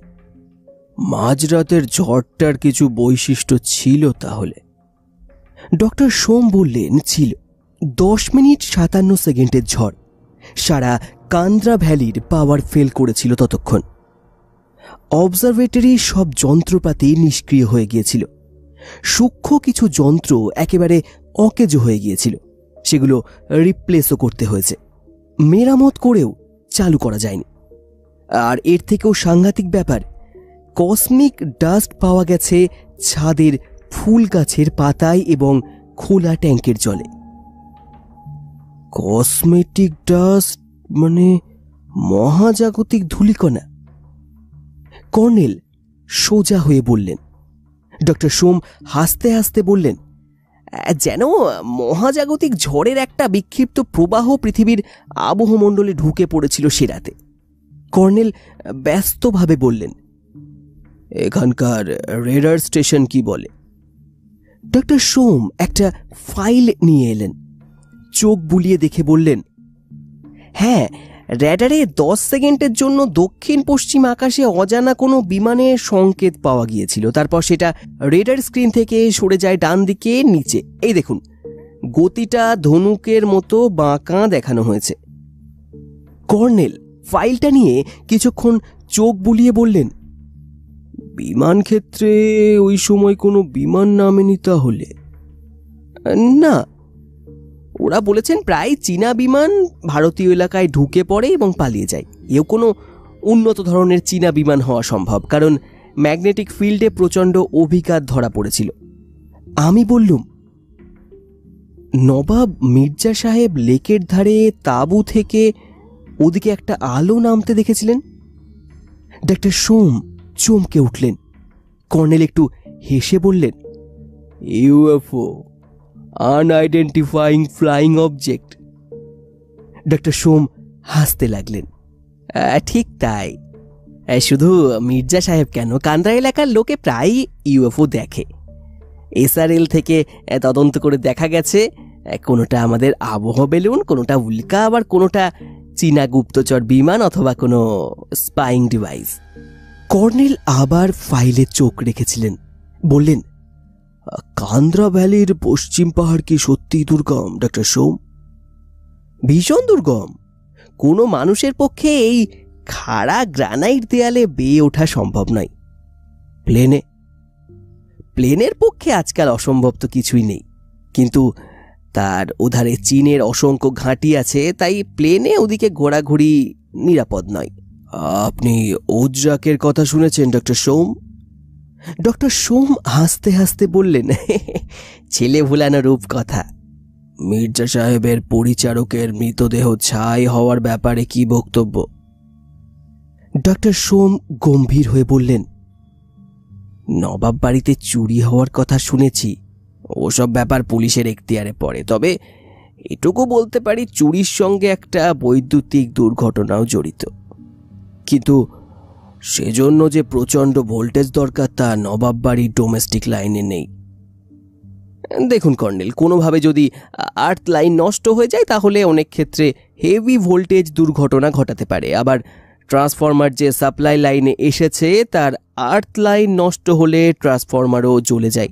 মাঝরাতের ঝড়টার কিছু বৈশিষ্ট্য ছিল তাহলে। ডক্টর সোম বললেন, ছিল দশ মিনিট সাতান্ন সেকেন্ডের ঝড়। সারা কান্দ্রা ভ্যালির পাওয়ার ফেল করেছিল ততক্ষণ। অবজারভেটরি সব যন্ত্রপাতি নিষ্ক্রিয় হয়ে গিয়েছিল। সূক্ষ্ম কিছু যন্ত্র একেবারে অকেজো হয়ে গিয়েছিল। সেগুলো রিপ্লেসও করতে হয়েছে। মেরামত করেও চালু করা যায়নি। আর এর থেকেও সাংঘাতিক ব্যাপার, কসমিক ডাস্ট পাওয়া গেছে ছাদের ফুল গাছের পাতায় এবং খোলা ট্যাঙ্কের জলে। কসমেটিক ডাস্ট মানে মহাজাগতিক ধূলিকণা। কর্নেল সোজা হয়ে বললেন, ডক্টর সোম হাসতে হাসতে বললেন, যেন মহাজাগতিক ঝড়ের একটা বিক্ষিপ্ত প্রবাহ পৃথিবীর আবহমণ্ডলে ঢুকে পড়েছিল সে রাতে। কর্নেল ব্যস্তভাবে বললেন, এখানকার রেডার স্টেশন কি বলে? ডক্টর সোম একটা ফাইল নিয়ে এলেন। চোখ বুলিয়ে দেখে বললেন হ্যাঁ র্যাডারে দশ সেকেন্ডের জন্য দক্ষিণ পশ্চিম আকাশে অজানা কোনো বিমানের সংকেত পাওয়া গিয়েছিল। তারপর সেটা রেডার স্ক্রিন থেকে সরে যায় ডান দিকে নিচে। এই দেখুন, গতিটা ধনুকের মতো বাঁকা দেখানো হয়েছে। কর্নেল ফাইলটা নিয়ে কিছুক্ষণ চোখ বুলিয়ে বললেন বিমান ক্ষেত্রে ওই সময় কোনো বিমান নামেনি তাহলে? না। ওরা বলেছেন প্রায় চীনা বিমান ভারতীয় এলাকায় ঢুকে পড়ে এবং পালিয়ে যায়। এও কোনো উন্নত ধরনের চীনা বিমান হওয়া সম্ভব, কারণ ম্যাগনেটিক ফিল্ডে প্রচণ্ড অভিঘাত ধরা পড়েছিল। আমি বললুম, নবাব মির্জা সাহেব লেকের ধারে তাঁবু থেকে ওদিকে একটা আলো নামতে দেখেছিলেন? ডাক্তার সোম চমকে উঠলেন। কর্নেল একটু হেসে বললেন, UFO, unidentifying flying object. Doctor Som হাসতে লাগলেন ঠিক তাই। শুধু মির্জা সাহেব কেন? কান্দ্রা এলাকার লোকে প্রায়ই ইউএফও দেখে। এসআরএল থেকে তদন্ত করে দেখা গেছে কোনোটা আমাদের আবহাওয়া বেলুন, কোনোটা উল্কা, আবার কোনোটা চীনা গুপ্তচর বিমান অথবা কোনো স্পাইং ডিভাইস। কর্নেল আবার ফাইলে চোখ রেখেছিলেন। বললেন, কান্দ্রা ভ্যালির পশ্চিম পাহাড় কি সত্যিই দুর্গম ডক্টর সোম? ভীষণ দুর্গম। কোনো মানুষের পক্ষে এই খাড়া গ্রানাইট দেয়ালে বেয়ে ওঠা সম্ভব নয়। প্লেনে, প্লেনের পক্ষে আজকাল অসম্ভব তো কিছুই নেই। কিন্তু তার ওধারে চীনের অসংখ্য ঘাঁটি আছে, তাই প্লেনে ওদিকে ঘোরাঘুরি নিরাপদ নয়। আপনি ওজরাকের কথা শুনেছেন, ডক্টর সোম? ডক্টর সোম হাসতে হাসতে বললেন, ছেলে ভুলানো রূপ কথা মির্জা সাহেবের পরিচারকের মৃতদেহ ছাই হওয়ার ব্যাপারে কি বক্তব্য? ডক্টর সোম গম্ভীর হয়ে বললেন, নবাব বাড়িতে চুরি হওয়ার কথা শুনেছি, ওসব ব্যাপার পুলিশের এখতিয়ারে পড়ে, তবে এটুকু বলতে পারি চুরির সঙ্গে একটা বৈদ্যুতিক দুর্ঘটনাও জড়িত। কিন্তু সেজন্য যে প্রচণ্ড ভোল্টেজ দরকার তা নবাব বাড়ির ডোমেস্টিক লাইনে নেই। দেখুন কর্নেল, কোনোভাবে যদি আর্থ লাইন নষ্ট হয়ে যায়, তাহলে অনেক ক্ষেত্রে হেভি ভোল্টেজ দুর্ঘটনা ঘটাতে পারে। আবার ট্রান্সফরমার যে সাপ্লাই লাইনে এসেছে, তার আর্থ লাইন নষ্ট হলে ট্রান্সফরমারও জ্বলে যায়।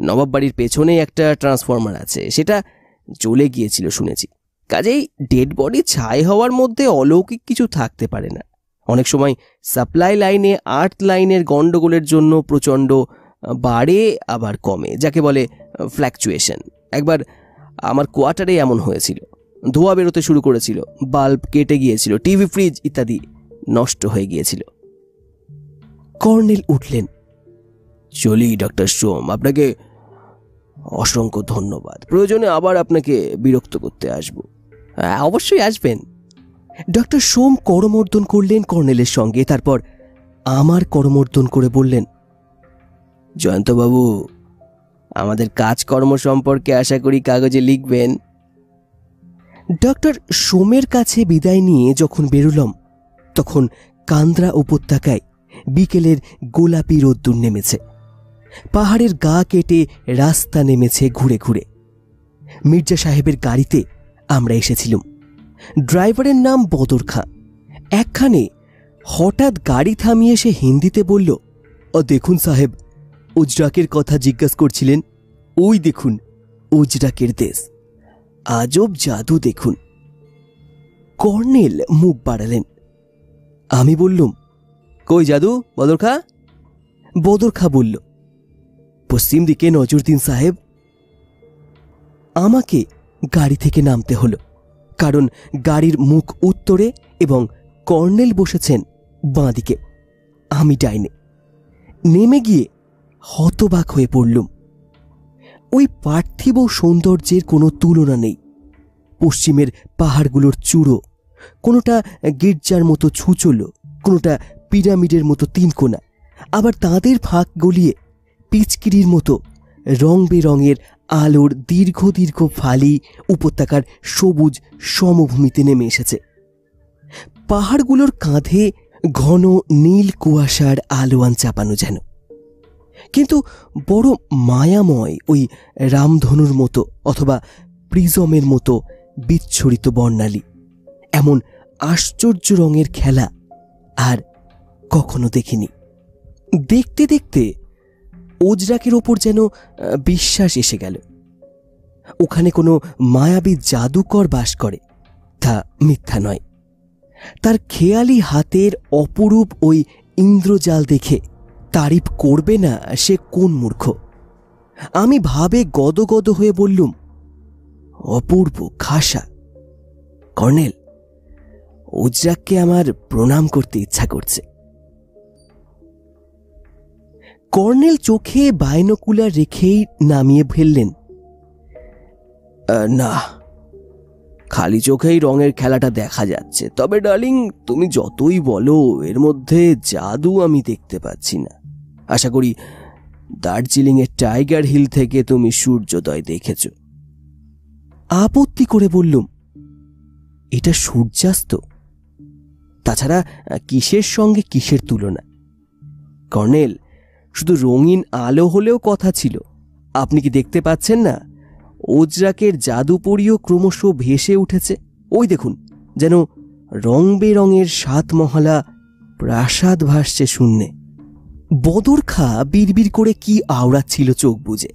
নবাব বাড়ির পেছনে একটা ট্রান্সফরমার আছে, সেটা জ্বলে গিয়েছিল শুনেছি। কাজেই ডেড বডি ছাই হওয়ার মধ্যে অলৌকিক কিছু থাকতে পারে না। অনেক সময় সাপ্লাই লাইনে আর্থ লাইনের গণ্ডগোলের জন্য প্রচণ্ড বাড়ে আবার কমে যাকে বলে ফ্ল্যাকচুয়েশন একবার আমার কোয়ার্টারে এমন হয়েছিল। ধোয়া বেরোতে শুরু করেছিল বাল্ব কেটে গিয়েছিল টিভি ফ্রিজ ইত্যাদি নষ্ট হয়ে গিয়েছিল। কর্নেল উঠলেন। চলি ডক্টর সোম আপনাকে অসংখ্য ধন্যবাদ। প্রয়োজনে আবার আপনাকে বিরক্ত করতে আসব। হ্যাঁ, অবশ্যই আসবেন। ডক্টর সোম করমর্দন করলেন কর্নেলের সঙ্গে, তারপর আমার করমর্দন করে বললেন, জয়ন্তবাবু, আমাদের কাজকর্ম সম্পর্কে আশা করি কাগজে লিখবেন। ডক্টর সোমের কাছে বিদায় নিয়ে যখন বেরুলাম, তখন কান্দ্রা উপত্যকায় বিকেলের গোলাপি রোদ্দুর নেমেছে। পাহাড়ের গা কেটে রাস্তা নেমেছে ঘুরে ঘুরে। মির্জা সাহেবের গাড়িতে আমরা এসেছিলাম। ড্রাইভারের নাম বদর খাঁ। একখানে হঠাৎ গাড়ি থামিয়ে সে হিন্দিতে বলল ও দেখুন সাহেব, উজরাকের কথা জিজ্ঞাসা করছিলেন, ওই দেখুন, উজরাকের দেশ। আজব জাদু দেখুন। কর্নেল মুখ বাড়ালেন। আমি বললুম, কই জাদু, বদর খা? বদর খা বলল, পশ্চিম দিকে নজর দিন সাহেব, আমাকে গাড়ি থেকে নামতে হলো। কারণ গাড়ির মুখ উত্তরে এবং কর্নেল বসেছেন বাঁদিকে। আমি ডাইনে। নেমে গিয়ে হতবাক হয়ে পড়লুম। ওই পার্থিব সৌন্দর্যের কোনো তুলনা নেই। পশ্চিমের পাহাড়গুলোর চূড়ো, কোনোটা গির্জার মতো ছুচলো, কোনোটা পিরামিডের মতো তিনকোনা। আবার তাদের ফাঁক গলিয়ে পিচকিরির মতো রং বেরঙের আলোর দীর্ঘ দীর্ঘ ফালি উপত্যকার সবুজ সমভূমিতে নেমে এসেছে। পাহাড়গুলোর কাঁধে ঘন নীল কুয়াশার আলোয়ান চাপানো যেন। কিন্তু বড় মায়াময় ওই রামধনুর মতো অথবা প্রিজমের মতো বিচ্ছরিত বর্ণালী, এমন আশ্চর্য রঙের খেলা আর কখনো দেখিনি। দেখতে দেখতে ওজরাকের ওপর যেন বিশ্বাস এসে গেল। ওখানে কোনো মায়াবী জাদুকর বাস করে। তা মিথ্যা নয়। তার খেয়ালি হাতের অপরূপ ওই ইন্দ্রজাল দেখে তারিফ করবে না সে কোন মূর্খ। আমি ভাবে গদগদ হয়ে বললুম, অপূর্ব, খাসা, কর্নেল, উজরাককে আমার প্রণাম করতে ইচ্ছা করছে। কর্নেল চোখে বায়নকুলার রেখেই নামিয়ে ফেললেন। না, খালি চোখেই রঙের খেলাটা দেখা যাচ্ছে। তবে ডার্লিং, তুমি যতই বলো, এর মধ্যে জাদু আমি দেখতে পাচ্ছি না। আশা করি দার্জিলিংয়ের টাইগার হিল থেকে তুমি সূর্যোদয় দেখেছ। আপত্তি করে বললুম, এটা সূর্যাস্ত। তাছাড়া, কিসের সঙ্গে কিসের তুলনা? কর্নেল শুধু রঙিন আলো হলেও কথা ছিল। আপনি কি দেখতে পাচ্ছেন না? ওজরাকের জাদুপরীও ক্রমশ ভেসে উঠেছে। ওই দেখুন, যেন রং বেরঙের সাত মহলা প্রাসাদ ভাসছে শূন্যে। বদর খা বিড়বিড় করে কি আওড়াচ্ছিল চোখ বুজে।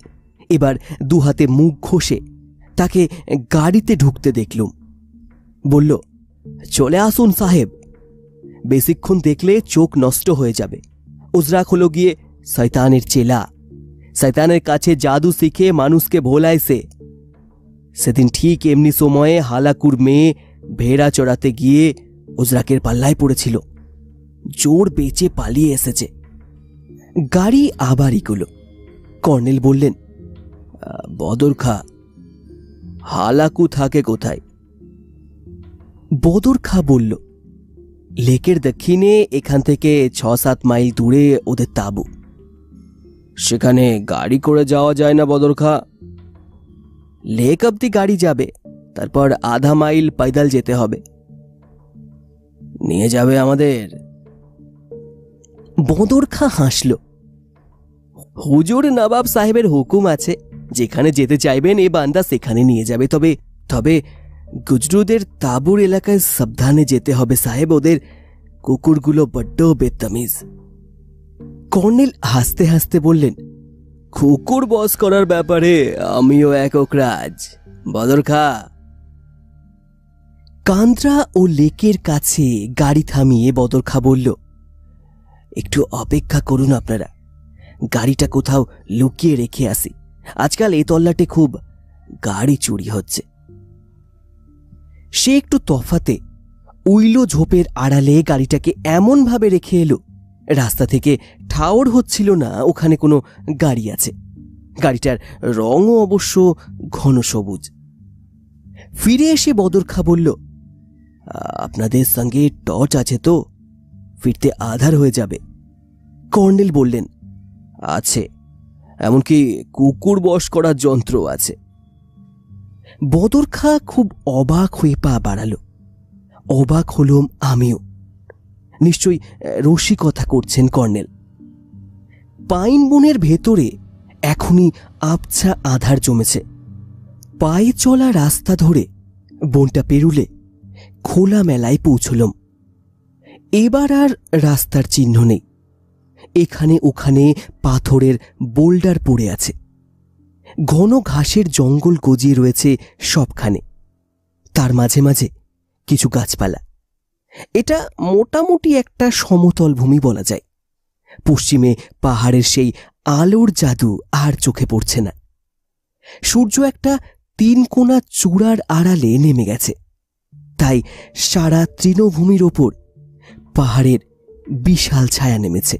এবার দুহাতে মুখ ঘষে তাকে গাড়িতে ঢুকতে দেখলুম। বলল, চলে আসুন সাহেব। বেশিক্ষণ দেখলে চোখ নষ্ট হয়ে যাবে। ওজরাক হলো গিয়ে শয়তানের চেলা। শয়তানের কাছে জাদু শিখে মানুষকে ভোলায় সে সেদিন ঠিক এমনি সময়ে হালাকুর মেয়ে ভেড়া চড়াতে গিয়ে উজরাকের পাল্লায় পড়েছিল। জোর বেঁচে পালিয়ে এসেছে। গাড়ি আবার ইগুলো কর্নেল বললেন "আহ, বদর খা হালাকু থাকে কোথায়? বদর খা বলল লেকের দক্ষিণে এখান থেকে ছ সাত মাইল দূরে ওদের তাঁবু। সেখানে গাড়ি করে যাওয়া যায় না বদর খা লেক অব্দি গাড়ি যাবে, তারপর আধা মাইল পাইদাল যেতে হবে। নিয়ে যাবে আমাদের। বদর খা হাসল। হুজুর নবাব সাহেবের হুকুম আছে, যেখানে যেতে চাইবেন এ বান্দা সেখানে নিয়ে যাবে, তবে তবে গুজরুদের তাবুর এলাকায় সাবধানে যেতে হবে সাহেব, ওদের কুকুরগুলো বড্ড বেতমিজ কর্নেল হাসতে হাসতে বললেন, কুকুর বস করার ব্যাপারে আমিও একক রাজ। বদর খা। কান্দ্রা ও লেকের কাছে গাড়ি থামিয়ে বদরখা বলল, একটু অপেক্ষা করুন আপনারা। গাড়িটা কোথাও লুকিয়ে রেখে আসি। আজকাল এ তল্লাটে খুব গাড়ি চুরি হচ্ছে। সে একটু তফাতে উইলো ঝোপের আড়ালে গাড়িটাকে এমনভাবে রেখে এলো রাস্তা থেকে ঠাওর হচ্ছিল না, ওখানে কোনো গাড়ি আছে। গাড়িটার রঙও অবশ্য ঘন সবুজ। ফিরে এসে বদরখা বলল, আপনাদের সঙ্গে টর্চ আছে তো, ফিরতে আধার হয়ে যাবে। কর্নেল বললেন, আছে, এমনকি কুকুর বশ করার যন্ত্র আছে। বদরখা খুব অবাক হয়ে পা বাড়ালো। অবাক হলুম আমিও। নিশ্চয়ই রসিকতা করছেন, কর্নেল। পাইন বনের ভেতরে এখনই আবছা আধার জমেছে। পায়ে চলা রাস্তা ধরে বনটা পেরুলে খোলা মেলায় পৌঁছলম। এবার আর রাস্তার চিহ্ন নেই। এখানে ওখানে পাথরের বোল্ডার পড়ে আছে। ঘন ঘাসের জঙ্গল গজিয়ে রয়েছে সবখানে। তার মাঝে মাঝে কিছু গাছপালা। এটা মোটামুটি একটা সমতল ভূমি বলা যায়। পশ্চিমে পাহাড়ের সেই আলোর জাদু আর চোখে পড়ছে না। সূর্য একটা তিন কোনা চূড়ার আড়ালে নেমে গেছে। তাই সারা তৃণভূমির ওপর পাহাড়ের বিশাল ছায়া নেমেছে।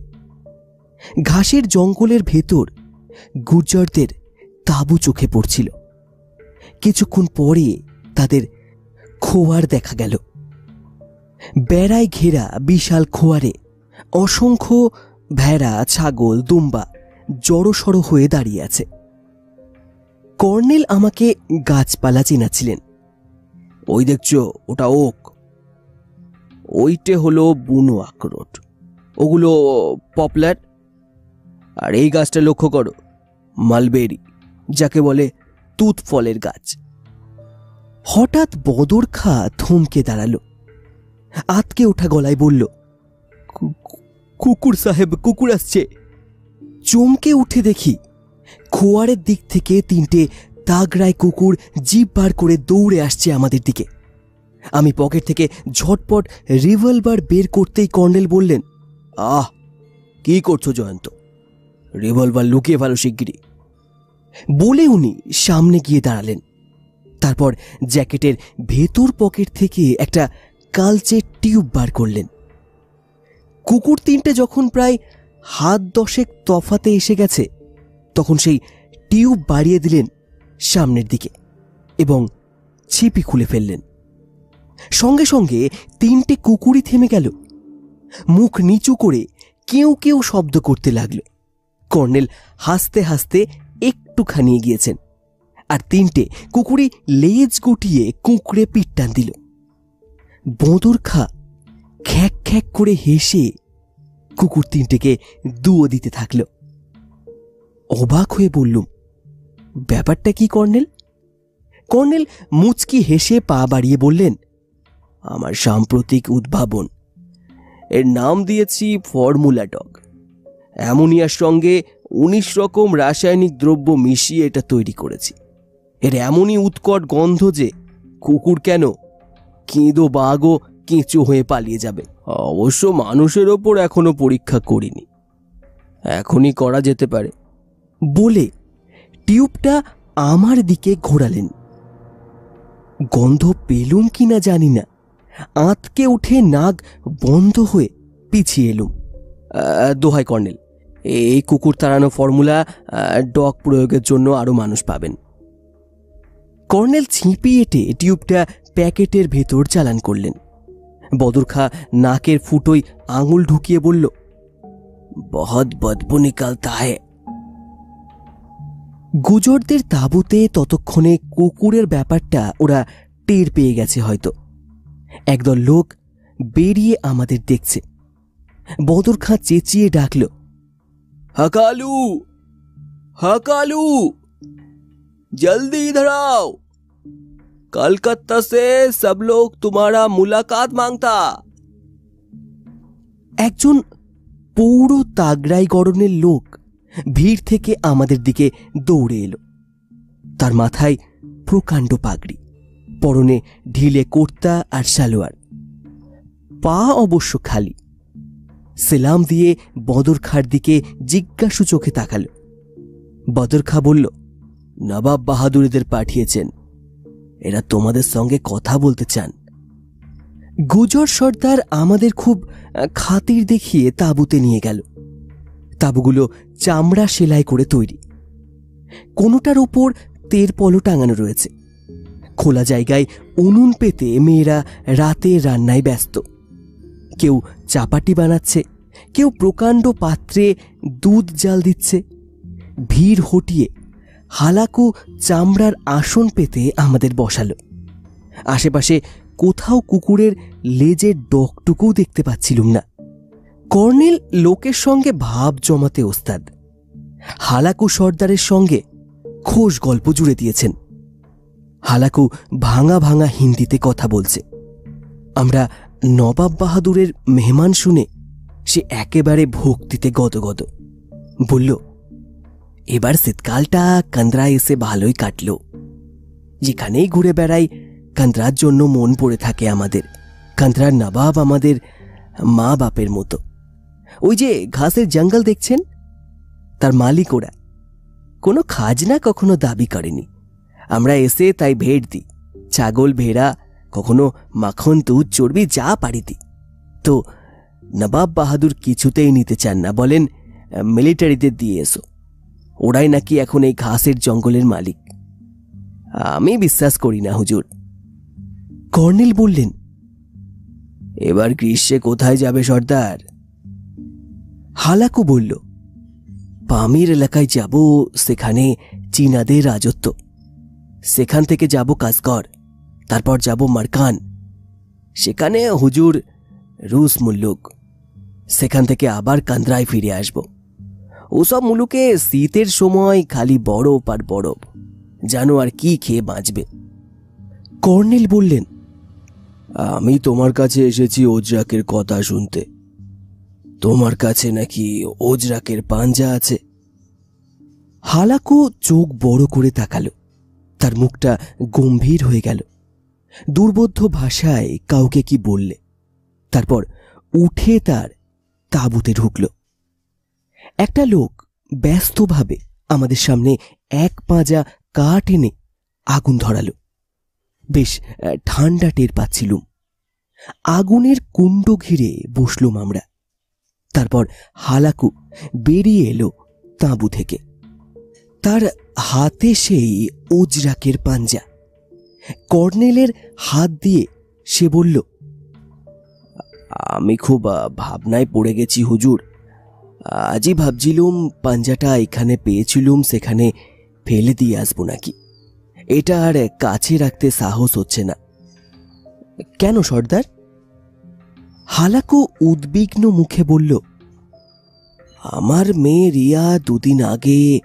ঘাসের জঙ্গলের ভেতর গুর্জরদের তাঁবু চোখে পড়ছিল। কিছুক্ষণ পরে তাদের খোয়ার দেখা গেল। বেড়ায় ঘেরা বিশাল খোয়ারে অসংখ্য ভেড়া, ছাগল, দুম্বা জড়সড় হয়ে দাঁড়িয়ে আছে। কর্নেল আমাকে গাছপালা চেনাচ্ছিলেন। ওই দেখছ, ওটা ওক। ওইটে হলো বুনো আখরোট। ওগুলো পপলার। আর এই গাছটা লক্ষ্য করো, মালবেরি, যাকে বলে তুত ফলের গাছ। হঠাৎ বদর খা থমকে দাঁড়াল। আতকে ওঠা গলায় বলল, "কু- কু- কুকুর সাহেব, কুকুর আসছে। চমকে উঠে দেখি, খোয়ারের দিক থেকে তিনটে তাগড়ায় কুকুর জিপ বার করে দৌড়ে আসছে আমাদের দিকে। আমি পকেট থেকে ঝটপট রিভলভার বের করতেই কর্নেল বললেন, আহ, কি করছ জয়ন্ত? রিভলভার লুকিয়ে ভালো শিগগিরি বলে উনি সামনে গিয়ে দাঁড়ালেন। তারপর জ্যাকেটের ভেতর পকেট থেকে একটা কালচে টিউব বার করলেন। কুকুর তিনটে যখন প্রায় হাত দশেক তফাতে এসে গেছে, তখন সেই টিউব বাড়িয়ে দিলেন সামনের দিকে এবং ছিপি খুলে ফেললেন। সঙ্গে সঙ্গে তিনটে কুকুরই থেমে গেল। মুখ নিচু করে কেউ কেউ শব্দ করতে লাগল। কর্নেল হাসতে হাসতে একটুখানি গিয়েছেন আর তিনটে কুকুরি লেজ গুটিয়ে কুঁকড়ে পিট টান দিল। বোঁদর খা। খ্যাক খ্যাক করে হেসে কুকুর তিনটেকে দুও দিতে থাকল। অবাক হয়ে বললুম, ব্যাপারটা কি, কর্নেল? কর্নেল মুচকি হেসে পা বাড়িয়ে বললেন, আমার সাম্প্রতিক উদ্ভাবন। এর নাম দিয়েছি ফর্মুলা ডগ অ্যামোনিয়ার সঙ্গে উনিশ রকম রাসায়নিক দ্রব্য মিশিয়ে এটা তৈরি করেছি। এর এমনই উৎকট গন্ধ যে কুকুর কেন কেঁদো বাঘও কেঁচো হয়ে পালিয়ে যাবে। অবশ্য মানুষের ওপর এখনও পরীক্ষা করিনি। এখনই করা যেতে পারে। বলে টিউবটা আমার দিকে ঘোরালেন। গন্ধ পেলুম কিনা জানি না। আঁতকে উঠে নাক বন্ধ হয়ে পিছিয়ে এলুম। দোহাই কর্নেল, এই কুকুর তাড়ানো ফর্মুলা ডগ প্রয়োগের জন্য আরও মানুষ পাবেন। কর্নেল ছিঁপি এঁটে টিউবটা প্যাকেটের ভেতর চালান করলেন। বদর খা নাকের ফুটোয় আঙুল ঢুকিয়ে বলল বহৎ বদবু নিকাল তাহে। গুজরদের তাঁবুতে ততক্ষণে কুকুরের ব্যাপারটা ওরা টের পেয়ে গেছে হয়তো। একদল লোক বেরিয়ে আমাদের দেখছে। বদর খাঁ চেঁচিয়ে ডাকল, হাকালু! হাকালু! জলদি ধরাও! कलकत्ता से सब लोग तुम्हारा मुलाकात मांगता একজন পৌর তাগড়াই গড়নের লোক ভিড় থেকে আমাদের দিকে দৌড়ে এলো তার মাথায় প্রকাণ্ড পাগড়ি পরনে ঢিলে কুর্তা আর সালোয়ার পা অবশ্য খালি সেলাম দিয়ে বদর খার দিকে জিজ্ঞাসু চোখে তাকালো বদর খা বলল নবাব বাহাদুরদের পাঠিয়েছেন এরা তোমাদের সঙ্গে কথা বলতে চান। গুজর সর্দার আমাদের খুব খাতির দেখিয়ে তাঁবুতে নিয়ে গেল। তাঁবুগুলো চামড়া সেলাই করে তৈরি। কোনোটার ওপর তের পলো টাঙানো রয়েছে। খোলা জায়গায় উনুন পেতে মেয়েরা রাতে রান্নায় ব্যস্ত। কেউ চাপাটি বানাচ্ছে, কেউ প্রকাণ্ড পাত্রে দুধ জাল দিচ্ছে। ভিড় হটিয়ে হালাকু চামড়ার আসন পেতে আমাদের বসালো। আশেপাশে কোথাও কুকুরের লেজের ডকটুকুও দেখতে পাচ্ছিলুম না। কর্নেল লোকের সঙ্গে ভাব জমাতে ওস্তাদ। হালাকু সর্দারের সঙ্গে খোশ গল্প জুড়ে দিয়েছেন। হালাকু ভাঙা ভাঙা হিন্দিতে কথা বলছে। আমরা নবাব বাহাদুরের মেহমান শুনে সে একেবারে ভক্তিতে গদগদ। বলল এবার শীতকালটা কান্দ্রায় এসে ভালোই কাটল। যেখানেই ঘুরে বেড়াই, কান্দ্রার জন্য মন পড়ে থাকে আমাদের। কান্দ্রার নবাব আমাদের মা বাপের মতো। ওই যে ঘাসের জঙ্গল দেখছেন? তার মালিক ওরা। কোনো খাজনা কখনো দাবি করেনি। আমরা এসে তাই ভেট দিই। ছাগল, ভেড়া, কখনো মাখন, দুধ, চর্বি, যা পারি দিই। তো নবাব বাহাদুর কিছুতেই নিতে চান না। বলেন মিলিটারিদের দিয়ে এসো। ওরাই নাকি এখন এই ঘাসের জঙ্গলের মালিক। আমি বিশ্বাস করি না, হুজুর। কর্নেল বললেন, এবার গ্রীষ্মে কোথায় যাবে সর্দার? হালাকু বলল, পামির এলাকায় যাব, সেখানে চীনাদের রাজত্ব। সেখান থেকে যাব কাজগর তারপর যাব মারকান। সেখানে হুজুর রুশ মুল্লুক। সেখান থেকে আবার কান্দ্রায় ফিরে আসব। ওসব মুলুকে শীতের সময় খালি বরফ আর বরফ। জানো আর কি খেয়ে বাঁচবে। কর্নেল বললেন, আমি তোমার কাছে এসেছি ওজরাকের কথা শুনতে। তোমার কাছে নাকি ওজরাকের পাঞ্জা আছে? হালাকু চোখ বড় করে তাকালো। তার মুখটা গম্ভীর হয়ে গেল। দুর্বোধ্য ভাষায় কাউকে কি বললে? তারপর উঠে তার তাঁবুতে ঢুকল। একটা লোক ব্যস্তভাবে আমাদের সামনে এক পাঁজা কাঠ এনে আগুন ধরালো। বেশ ঠান্ডা টের পাচ্ছিলুম। আগুনের কুণ্ড ঘিরে বসলুম আমরা। তারপর হালাকু বেরিয়ে এলো তাঁবু থেকে। তার হাতে সেই ওজরাকের পাঞ্জা। কর্নেলের হাত দিয়ে সে বলল আমি খুব ভাবনায় পড়ে গেছি হুজুর। আজই ভাবছিলুম পাঞ্জাটা এখানে পেয়েছিলুম সেখানে ফেলে দিয়ে আসব নাকি? এটা আর কাছে রাখতে সাহস হচ্ছে না। কেন সর্দার? হালাকু উদ্বিগ্ন মুখে বলল আমার মেয়ে রিয়া দুদিন আগে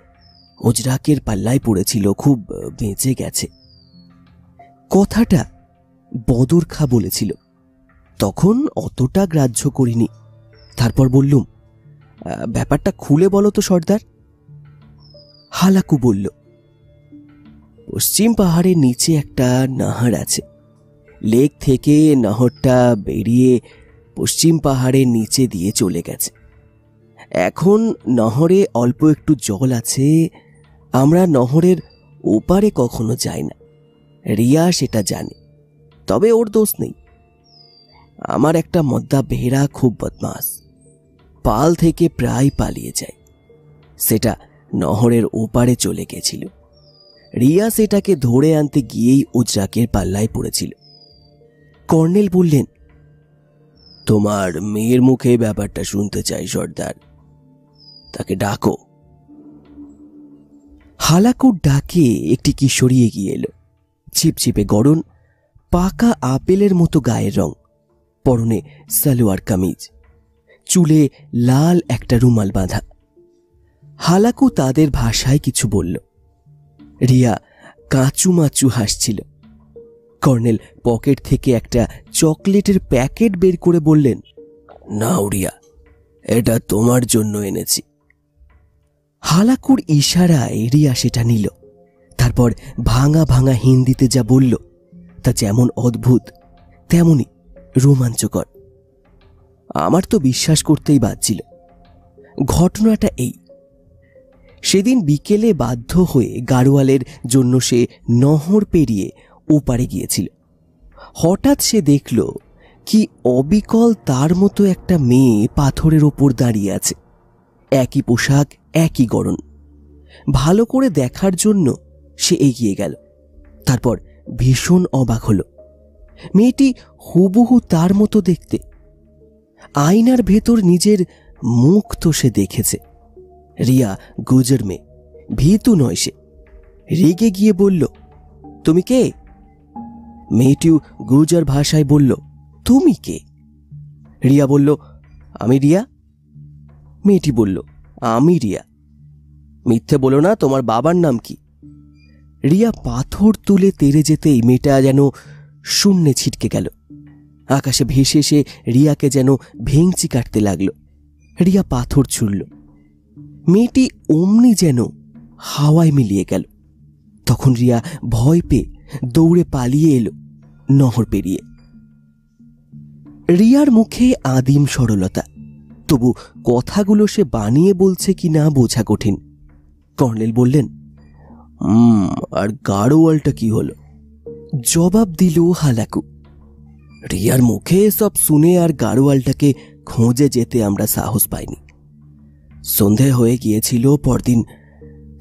ওজরাকের পাল্লায় পড়েছিল খুব বেঁচে গেছে। কথাটা বদর খা বলেছিল। তখন অতটা গ্রাহ্য করিনি। তারপর বললুম "আহ, ব্যাপারটা খুলে বলো তো, সর্দার। হালাকু বলল, পশ্চিম পাহাড়ের নিচে একটা নাহার আছে। লেক থেকে নাহরটা বেরিয়ে পশ্চিম পাহাড়ের নিচে দিয়ে চলে গেছে। এখন নহরে অল্প একটু জল আছে। আমরা নহরের ওপারে কখনো যাই না। রিয়া সেটা জানে, তবে ওর দোষ নেই। আমার একটা মদ্দা ভেড়া খুব বদমাস। পাল থেকে প্রায় পালিয়ে যায়। সেটা নহরের ওপারে চলে গেছিল। রিয়া সেটাকে ধরে আনতে গিয়েই উজরাকের পাল্লায় পড়েছিল। কর্নেল বললেন, তোমার মেয়ের মুখে ব্যাপারটা শুনতে চাই, সর্দার। তাকে ডাকো। হালাকুর ডাকে একটি কিশোরী এগিয়ে এলো। ছিপছিপে গড়ন, পাকা আপেলের মতো গায়ের রং, পরনে সালোয়ার কামিজ। চুলে লাল একটা রুমাল বাঁধা। হালাকু তাদের ভাষায় কিছু বলল। রিয়া কাঁচুমাচু হাসছিল। কর্নেল পকেট থেকে একটা চকলেটের প্যাকেট বের করে বললেন, নাও রিয়া, এটা তোমার জন্য এনেছি। হালাকুর ইশারায় রিয়া সেটা নিল। তারপর ভাঙা ভাঙা হিন্দিতে যা বলল, তা যেমন অদ্ভুত তেমনি রোমাঞ্চকর। আমার তো বিশ্বাস করতেই বাজছিল। ঘটনাটা এই। সেদিন বিকেলে বাধ্য হয়ে গাড়োয়ালের জন্য সে নহর পেরিয়ে ওপারে গিয়েছিল। হঠাৎ সে দেখল কি অবিকল তার মতো একটা মেয়ে পাথরের ওপর দাঁড়িয়ে আছে। একই পোশাক, একই গড়ন। ভালো করে দেখার জন্য সে এগিয়ে গেল। তারপর ভীষণ অবাক হলো। মেয়েটি হুবহু তার মতো দেখতে। আয়নার ভেতর নিজের মুখ তো সে দেখেছে। রিয়া গুজর মেয়ে, ভীতু নয় সে। রেগে গিয়ে বলল, তুমি কে? মেয়েটিও গুজর ভাষায় বলল, তুমি কে? রিয়া বলল, আমি রিয়া? মেয়েটি বলল, আমি রিয়া। মিথ্যে বলো না, তোমার বাবার নাম কি? রিয়া পাথর তুলে তেরে যেতেই মেয়েটা যেন শূন্যে ছিটকে গেল। আকাশে ভেসে এসে রিয়াকে যেন ভেংচি কাটতে লাগল। রিয়া পাথর ছুড়ল। মেয়েটি অমনি যেন হাওয়ায় মিলিয়ে গেল। তখন রিয়া ভয় পেয়ে দৌড়ে পালিয়ে এলো নহর পেরিয়ে। রিয়ার মুখে আদিম সরলতা, তবু কথাগুলো সে বানিয়ে বলছে কি না বোঝা কঠিন। কর্নেল বললেন আর গাড়োয়ালটা কি হলো? জবাব দিল হালাকু রিয়ার মুখে সব শুনে আর গাড়োয়ালটাকে খোঁজে যেতে আমরা সাহস পাইনি। সন্ধে হয়ে গিয়েছিল পরদিন।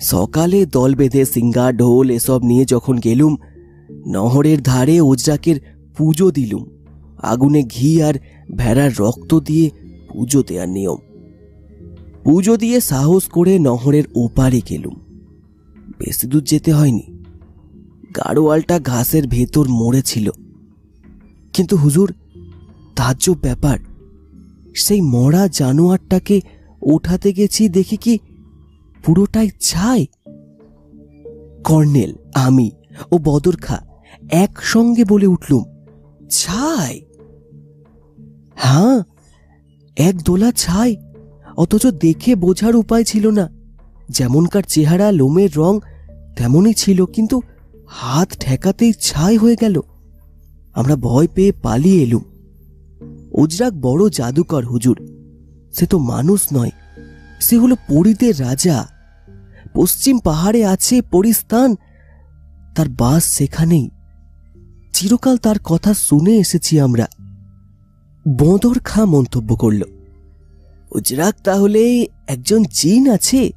সকালে দল বেঁধে সিঙ্গা, ঢোল এসব নিয়ে যখন গেলুম, নহরের ধারে ওজরাকের পুজো দিলুম। আগুনে ঘি আর ভেড়ার রক্ত দিয়ে পুজো দেওয়ার নিয়ম। পুজো দিয়ে সাহস করে নহরের ওপারে গেলুম। বেশি দূর যেতে হয়নি। গাড়োয়ালটা ঘাসের ভেতর মরেছিল। কিন্তু হুজুর তাজ্জব ব্যাপার। সেই মরা জানোয়ারটাকে ওঠাতে গেছি দেখি কি পুরোটাই ছাই। কর্নেল, আমি ও বদর খা একসঙ্গে বলে উঠলুম, ছাই? হ্যাঁ এক দোলা ছাই, অথচ দেখে বোঝার উপায় ছিল না। যেমনকার চেহারা, লোমের রং তেমনই ছিল, কিন্তু হাত ঠেকাতেই ছাই হয়ে গেল। আমরা ভয় পেয়ে পালিয়ে এলুম। উজরাক বড় জাদুকর হুজুর। সে তো মানুষ নয়। সে হলো পরিদের রাজা। পশ্চিম পাহাড়ে আছে পরিস্থান। তার বাস সেখানেই। চিরকাল তার কথা শুনে এসেছি আমরা। বঁদর খা মন্তব্য করল উজরাক তাহলে একজন জিন আছে?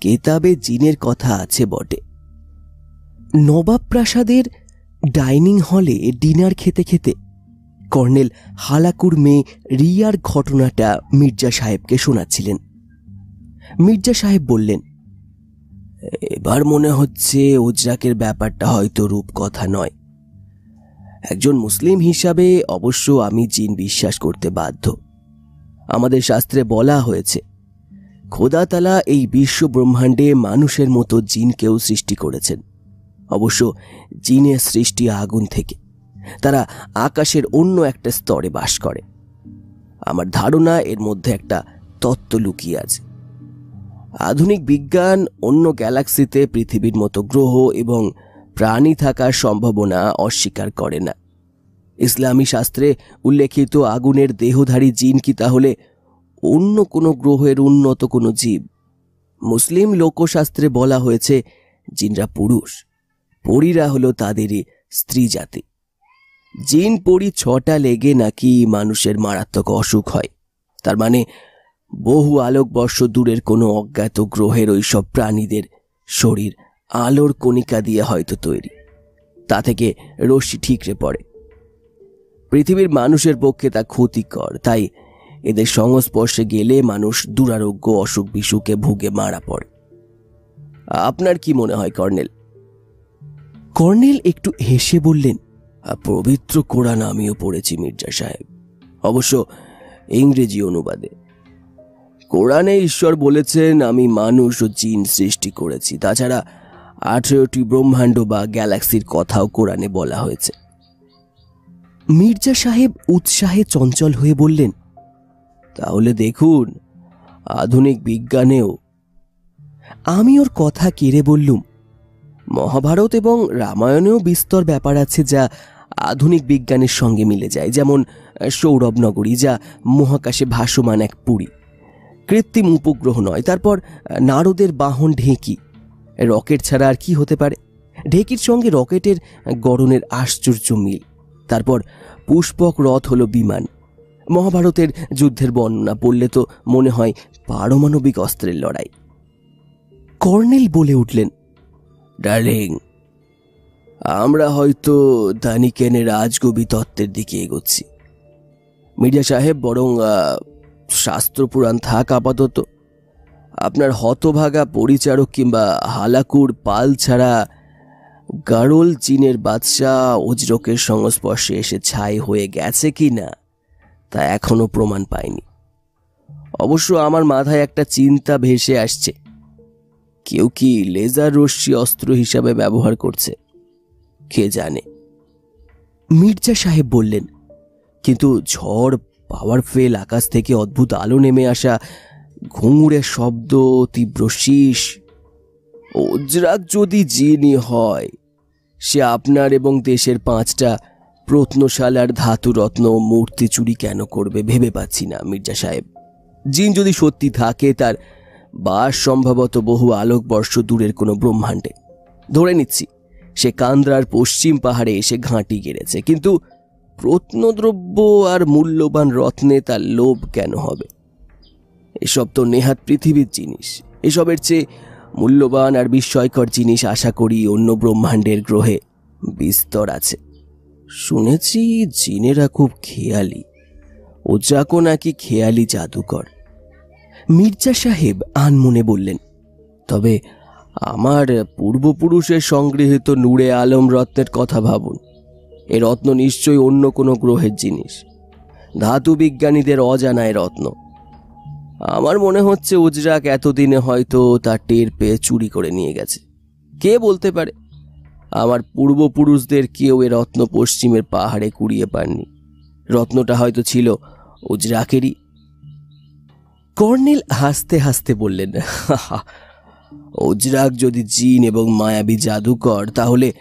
কেতাবে জিনের কথা আছে বটে। নবাব প্রাসাদের ডাইনিং হলে ডিনার খেতে খেতে কর্নেল হালাকুর মেয়ে রিয়ার ঘটনাটা মির্জা সাহেবকে শোনাচ্ছিলেন। মির্জা সাহেব বললেন, এবার মনে হচ্ছে উজরাকের ব্যাপারটা হয়তো রূপকথা নয়। একজন মুসলিম হিসাবে অবশ্য আমি জিন বিশ্বাস করতে বাধ্য। আমাদের শাস্ত্রে বলা হয়েছে, খোদাতালা এই বিশ্ব ব্রহ্মাণ্ডে মানুষের মতো জিনকেও সৃষ্টি করেছেন। অবশ্য জিনের সৃষ্টি আগুন থেকে। তারা আকাশের অন্য একটা স্তরে বাস করে। আমার ধারণা এর মধ্যে একটা তত্ত্ব লুকিয়ে আছে। আধুনিক বিজ্ঞান অন্য গ্যালাক্সিতে পৃথিবীর মতো গ্রহ এবং প্রাণী থাকার সম্ভাবনা অস্বীকার করে না। ইসলামী শাস্ত্রে উল্লেখিত আগুনের দেহধারী জিন কি তাহলে অন্য কোনো গ্রহের উন্নত কোনো জীব? মুসলিম লোকশাস্ত্রে বলা হয়েছে জিনরা পুরুষ। পরীরা হলো তাদেরই স্ত্রী জাতি। জিন পরি ছটা লেগে নাকি মানুষের মারাত্মক অসুখ হয়। তার মানে বহু আলোকবর্ষ দূরের কোনো অজ্ঞাত গ্রহের ওই সব প্রাণীদের শরীর আলোর কণিকা দিয়ে হয়তো তৈরি। তা থেকে রশ্মি ঠিকরে পড়ে। পৃথিবীর মানুষের পক্ষে তা ক্ষতিকর, তাই এদের সংস্পর্শে গেলে মানুষ দুরারোগ্য অসুখ বিসুখে ভুগে মারা পড়ে। আপনার কি মনে হয়, কর্নেল? কর্নেল একটু হেসে বললেন, পবিত্র কোরআন আমিও পড়েছি, মির্জা সাহেব। অবশ্য ইংরেজি অনুবাদে। কোরআনে ঈশ্বর বলেছেন, আমি মানুষ ও জিন সৃষ্টি করেছি। তাছাড়া আঠেরোটি ব্রহ্মাণ্ড বা গ্যালাক্সির কথাও কোরআনে বলা হয়েছে। মির্জা সাহেব উৎসাহে চঞ্চল হয়ে বললেন, তাহলে দেখুন, আধুনিক বিজ্ঞানেও আমি ওর কথা কেড়ে বললুম। মহাভারত এবং রামায়ণেও বিস্তর ব্যাপার আছে যা আধুনিক বিজ্ঞানের সঙ্গে মিলে যায়, যেমন সৌরভ নগরী যা মহাকাশে ভাসমান এক পুরী। কৃত্রিম উপগ্রহ নয়, তারপর নারদের বাহন ঢেঁকি। রকেট ছাড়া আর কি হতে পারে? ঢেকির সঙ্গে রকেটের গড়নের আশ্চর্য মিল। তারপর, পুষ্পক রথ হলো বিমান। মহাভারতের যুদ্ধের বর্ণনা পড়লে তো মনে হয় পারমাণবিক অস্ত্রের লড়াই। কর্নেল বলে উঠলেন ডার্লিং, আমরা হয়তো দানিকেনের রাজকবি তত্ত্বের দিকে এগোচ্ছি। মির্জা সাহেব বরং শাস্ত্র পুরাণ থাক আপাতত। আপনার হতভাগা পরিচারক কিংবা হালাকুর পাল ছাড়া গারল চীনের বাদশাহ অজরকের সংস্পর্শে এসে ছাই হয়ে গেছে কি না, তা এখনও প্রমাণ পায়নি অবশ্য আমার মাথায় একটা চিন্তা ভেসে আসছে। কেউ কি লেজার রশ্মি অস্ত্র হিসাবে ব্যবহার করছে? কে জানে? মির্জা সাহেব বললেন, কিন্তু ঝড় পাওয়ার ফেল আকাশ থেকে অদ্ভুত আলো নেমে আসা ঘুঙুরের শব্দ, তীব্র শীষ। ওজরাক যদি জিনি হয়, সে আপনার এবং দেশের পাঁচটা প্রত্নশালার ধাতুরত্ন মূর্তি চুরি কেন করবে ভেবে পাচ্ছি না, মির্জা সাহেব। জিন যদি সত্যি থাকে, তার বাস সম্ভবত বহু আলোকবর্ষ দূরের কোনো ব্রহ্মাণ্ডে। ধরে নিচ্ছি, সে কান্দ্রার পশ্চিম পাহাড়ে এসে ঘাঁটি গেড়েছে, কিন্তু প্রত্নদ্রব্য আর মূল্যবান রত্নে তার লোভ কেন হবে? এসব তো নেহাত পৃথিবীর জিনিস। এসবের চেয়ে মূল্যবান আর বিস্ময়কর জিনিস আশা করি অন্য ব্রহ্মাণ্ডের গ্রহে বিস্তর আছে। শুনেছি জিনেরা খুব খেয়ালি। ও ওজাকো নাকি খেয়ালি জাদুকর। মির্জা সাহেব আনমনে বললেন, তবে আমার পূর্বপুরুষের সংগৃহীত নূরে আলম রত্নের কথা ভাবুন। এ রত্ন নিশ্চয়ই অন্য কোনো গ্রহের জিনিস। ধাতু বিজ্ঞানীদের অজানায় রত্ন। আমার মনে হচ্ছে উজরাক এতদিনে হয়তো তার টের পেয়ে চুরি করে নিয়ে গেছে। কে বলতে পারে? আমার পূর্বপুরুষদের কেউ এ রত্ন পশ্চিমের পাহাড়ে কুড়িয়ে পাননি। রত্নটা হয়তো ছিল উজরাকেরই। কর্নেল হাসতে হাসতে বললেন ওজরাক যদি জিন এবং মায়াবী জাদুকর, তাহলে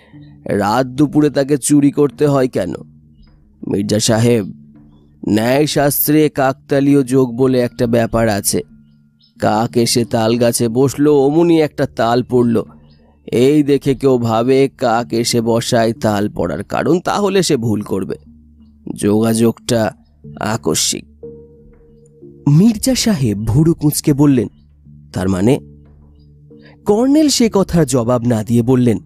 রাত দুপুরে তাকে চুরি করতে হয় কেন? মির্জা সাহেব, ন্যায়শাস্ত্রে কাকতালীয় যোগ বলে একটা ব্যাপার আছে। কাক এসে তাল গাছে বসল, অমনি একটা তাল পড়ল। এই দেখে কেউ ভাবে কাক এসে বসায় তাল পড়ার কারণ, তাহলে সে ভুল করবে। যোগাযোগটা আকস্মিক। মির্জা সাহেব ভুরু কুঁচকে বললেন, তার মানে? কর্নেল সে কথার জবাব না দিয়ে বললেন,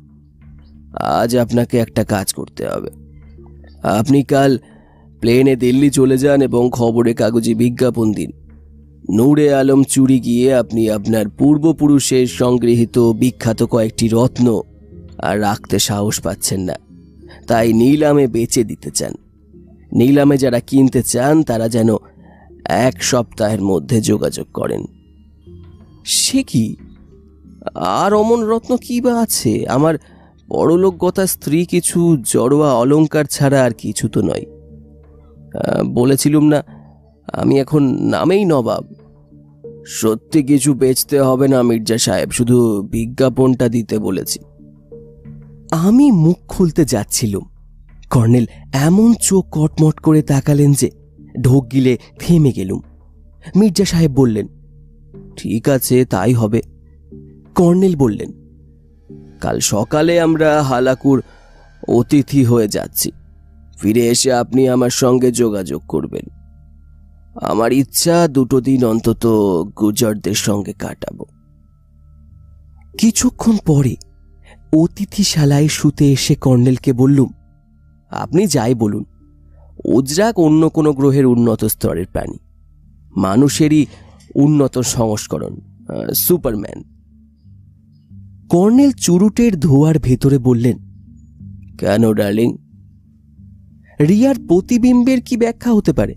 আজ আপনাকে একটা কাজ করতে হবে। আপনি কাল প্লেনে দিল্লি চলে যান এবং খবরে কাগজে বিজ্ঞাপন দিন। নূরে আলম চুরি গিয়ে আপনি আপনার পূর্বপুরুষের সংগৃহীত বিখ্যাত কয়েকটি রত্ন আর রাখতে সাহস পাচ্ছেন না। তাই নিলামে বেচে দিতে চান। নিলামে যারা কিনতে চান, তারা যেন এক সপ্তাহের মধ্যে যোগাযোগ করেন। সে কি? আর অমন রত্ন কি বা আছে? আমার বড়লোকগতা স্ত্রী কিছু জড়োয়া অলঙ্কার ছাড়া আর কিছু তো নয়। বলেছিলুম না, আমি এখন নামেই নবাব। সত্যি কিছু বেচতে হবে না মির্জা সাহেব, শুধু বিজ্ঞাপনটা দিতে বলেছি। আমি মুখ খুলতে যাচ্ছিলুম। কর্নেল, এমন চোখ কটমট করে তাকালেন যে ঢোক গিলে থেমে গেলুম। মির্জা সাহেব বললেন, ঠিক আছে, তাই হবে। কর্নেল বললেন, কাল সকালে আমরা হালাকুর অতিথি হয়ে যাচ্ছি। ফিরে এসে আপনি আমার সঙ্গে যোগাযোগ করবেন। আমার ইচ্ছা দুটো দিন অন্তত গুজরদের সঙ্গে কাটাবো। কিছুক্ষণ পরে অতিথিশালায় শুতে এসে কর্নেলকে বললুম, আপনি যাই বলুন। উজরাক অন্য কোনো গ্রহের উন্নত স্তরের প্রাণী। মানুষেরই উন্নত সংস্করণ সুপারম্যান। কর্নেল চুরুটের ধোয়ার ভেতরে বললেন, কেন, ডার্লিং? রিয়ার প্রতিবিম্বের কি ব্যাখ্যা হতে পারে?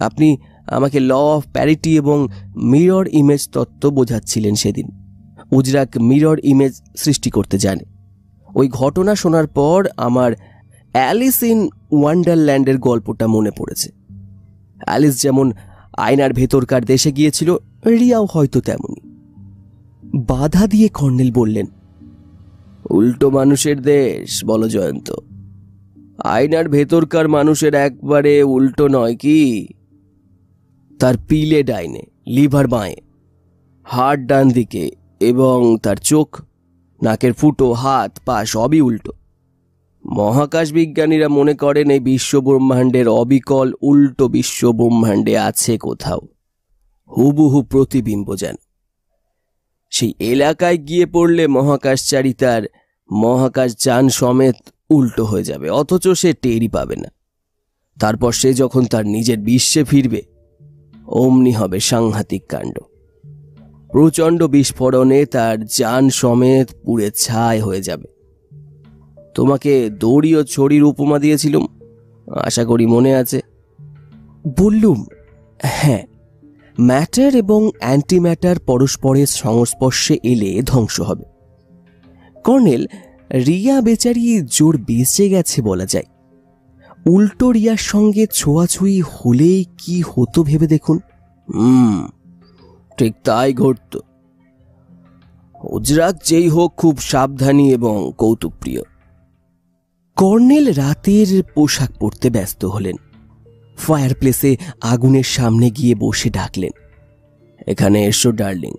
আপনি আমাকে ল অফ প্যারিটি এবং মিরর ইমেজ তত্ত্ব বোঝাচ্ছিলেন সেদিন। উজরাক মিরর ইমেজ সৃষ্টি করতে জানে। ওই ঘটনা শোনার পর আমার অ্যালিস ইন ওয়ান্ডারল্যান্ডের গল্পটা মনে পড়েছে। অ্যালিস যেমন আয়নার ভেতরকার দেশে গিয়েছিল, রিয়াও হয়তো তেমনই। বাধা দিয়ে কর্নেল বললেন, উল্টো মানুষের দেশ, বলো জয়ন্ত। আয়নার ভেতরকার মানুষের একবারে উল্টো নয় কি? তার পিলে ডাইনে, লিভার বাঁয়ে, হাড় ডান দিকে এবং তার চোখ, নাকের ফুটো, হাত, পা সবই উল্টো। মহাকাশ বিজ্ঞানীরা মনে করেন এই বিশ্ব ব্রহ্মাণ্ডের অবিকল উল্টো বিশ্ব ব্রহ্মাণ্ডে আছে কোথাও। হুবহু প্রতিবিম্ব যেন। সেই এলাকায় গিয়ে পড়লে মহাকাশচারী তার মহাকাশ যান সমেত উল্টো হয়ে যাবে, অথচ সে টেরই পাবে না। তারপর সে যখন তার নিজের বিশ্বে ফিরবে, অমনি হবে সাংঘাতিক কাণ্ড। প্রচণ্ড বিস্ফোরণে তার যান সমেত পুড়ে ছাই হয়ে যাবে। তোমাকে দড়ি ও ছড়ির উপমা দিয়েছিলুম, আশা করি মনে আছে। বললুম হ্যাঁ ম্যাটার এবং অ্যান্টি ম্যাটার পরস্পরের সংস্পর্শে এলে ধ্বংস হবে। কর্নেল, রিয়া বেচারি জোর বেঁচে গেছে বলা যায়। উল্টো রিয়ার সঙ্গে ছোঁয়াছুঁই হলেই কি হতো ভেবে দেখুন। হুম ঠিক তাই ঘটত। উজরাক যেই হোক খুব সাবধানী এবং কৌতুকপ্রিয়। কর্নেল রাতের পোশাক পরতে ব্যস্ত হলেন। ফায়ার প্লেসে আগুনের সামনে গিয়ে বসে ডাকলেন, এখানে এসো, ডার্লিং।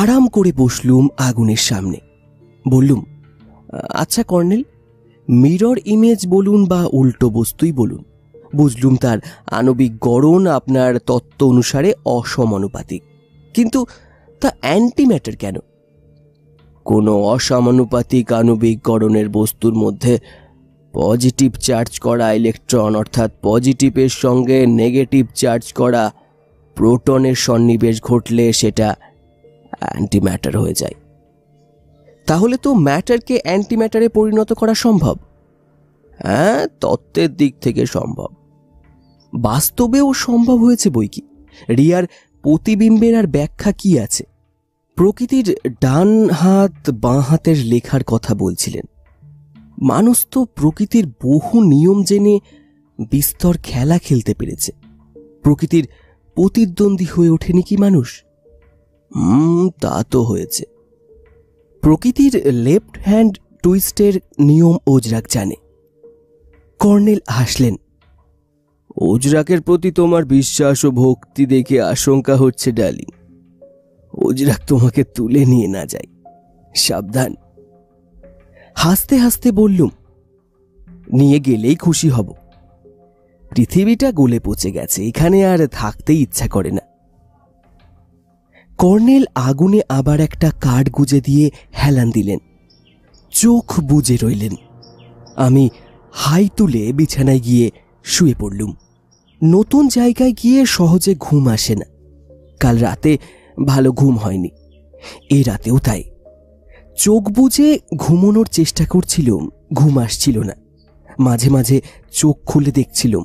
আরাম করে বসলুম আগুনের সামনে। বললুম আচ্ছা কর্নেল, মিরর ইমেজ বলুন বা উল্টো বস্তুই বলুন। বুঝলুম তার আণবিক গড়ন আপনার তত্ত্ব অনুসারে অসমানুপাতিক। কিন্তু তা অ্যান্টি ম্যাটার কেন? কোনো অসমানুপাতিক আণবিক গড়নের বস্তুর মধ্যে পজিটিভ চার্জ করা ইলেকট্রন অর্থাৎ পজিটিভের সঙ্গে নেগেটিভ চার্জ করা প্রোটনের সন্নিবেশ ঘটলে সেটা অ্যান্টি ম্যাটার হয়ে যায়। তাহলে তো ম্যাটারকে অ্যান্টি ম্যাটারে পরিণত করা সম্ভব? হ্যাঁ তত্ত্বের দিক থেকে সম্ভব। বাস্তবেও সম্ভব হয়েছে বই কি? রিয়ার প্রতিবিম্বের আর ব্যাখ্যা কি আছে? প্রকৃতির ডান হাত, বাঁ হাতের লেখার কথা বলছিলেন। মানুষ তো প্রকৃতির বহু নিয়ম জেনে বিস্তর খেলা খেলতে পেরেছে। প্রকৃতির প্রতিদ্বন্দ্বী হয়ে ওঠেনি কি মানুষ? হুম তা তো হয়েছে। প্রকৃতির লেফট হ্যান্ড টুইস্টের নিয়ম ওজরাক জানে। কর্নেল হাসলেন, ওজরাকের প্রতি তোমার বিশ্বাস ও ভক্তি দেখে আশঙ্কা হচ্ছে ডালি ওজরাক তোমাকে তুলে নিয়ে না যায়। সাবধান। হাসতে হাসতে বললুম, নিয়ে গেলেই খুশি হব। পৃথিবীটা গলে পচে গেছে, এখানে আর থাকতেই ইচ্ছা করে না। কর্নেল আগুনে আবার একটা কাঠ গুজে দিয়ে হেলান দিলেন। চোখ বুজে রইলেন। আমি হাই তুলে বিছানায় গিয়ে শুয়ে পড়লুম। নতুন জায়গায় গিয়ে সহজে ঘুম আসে না। কাল রাতে ভালো ঘুম হয়নি। এই রাতেও তাই। চোখ বুজে ঘুমোনোর চেষ্টা করছিলুম, ঘুম আসছিল না। মাঝে মাঝে চোখ খুলে দেখছিলুম।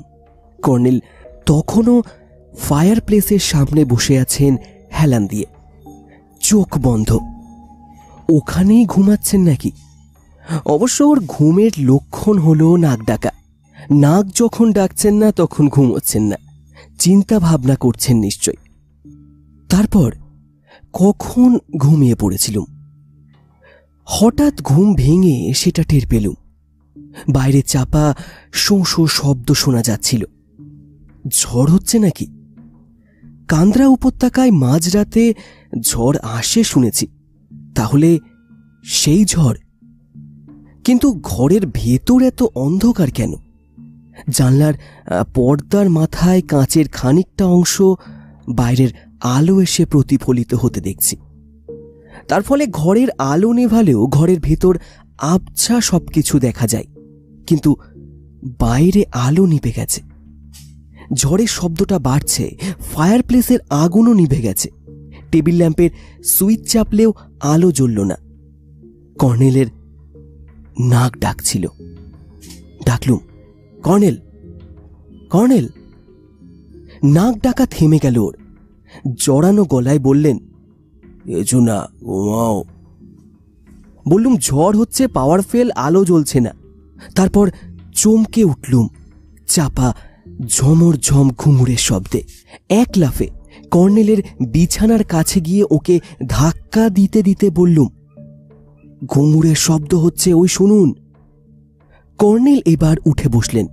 কর্নেল তখনও ফায়ার প্লেসের সামনে বসে আছেন হেলান দিয়ে। চোখ বন্ধ। ওখানেই ঘুমাচ্ছেন নাকি? অবশ্য ওর ঘুমের লক্ষণ হলো নাক ডাকা। নাক যখন ডাকছেন না, তখন ঘুমোচ্ছেন না। চিন্তা ভাবনা করছেন নিশ্চয়। তারপর কখন ঘুমিয়ে পড়েছিলুম? হঠাৎ ঘুম ভেঙে সেটা টের পেলুম। বাইরে চাপা শোঁ শোঁ শব্দ শোনা যাচ্ছিল। ঝড় হচ্ছে নাকি? কান্দ্রা উপত্যকায় মাঝরাতে ঝড় আসে শুনেছি। তাহলে সেই ঝড়? কিন্তু ঘরের ভেতর এত অন্ধকার কেন? জানলার পর্দার মাথায় কাঁচের খানিকটা অংশ বাইরের আলো এসে প্রতিফলিত হতে দেখছি। তার ফলে ঘরের আলো নেভালেও ঘরের ভেতর আবছা সবকিছু দেখা যায়। কিন্তু বাইরে আলো নিভে গেছে। ঝড়ের শব্দটা বাড়ছে ফায়ার প্লেসের আগুনও নিভে গেছে। টেবিল ল্যাম্পের সুইচ চাপলেও আলো জ্বলল না। কর্নেলের নাক ডাকছিল। ডাকলুম, কর্নেল কর্নেল! নাক ডাকা থেমে গেল ওর। জড়ানো গলায় বললেন এজু না ঘুমাও। বললুম, ঝড় হচ্ছে পাওয়ার ফেল আলো জ্বলছে না। তারপর চমকে উঠলুম, চাপা ঝমর ঝম ঘুমুরের শব্দে। এক লাফে কর্নেলের বিছানার কাছে গিয়ে ওকে ধাক্কা দিতে দিতে বললুম, ঘুঙুরের শব্দ হচ্ছে, ওই শুনুন। কর্নেল এবার উঠে বসলেন,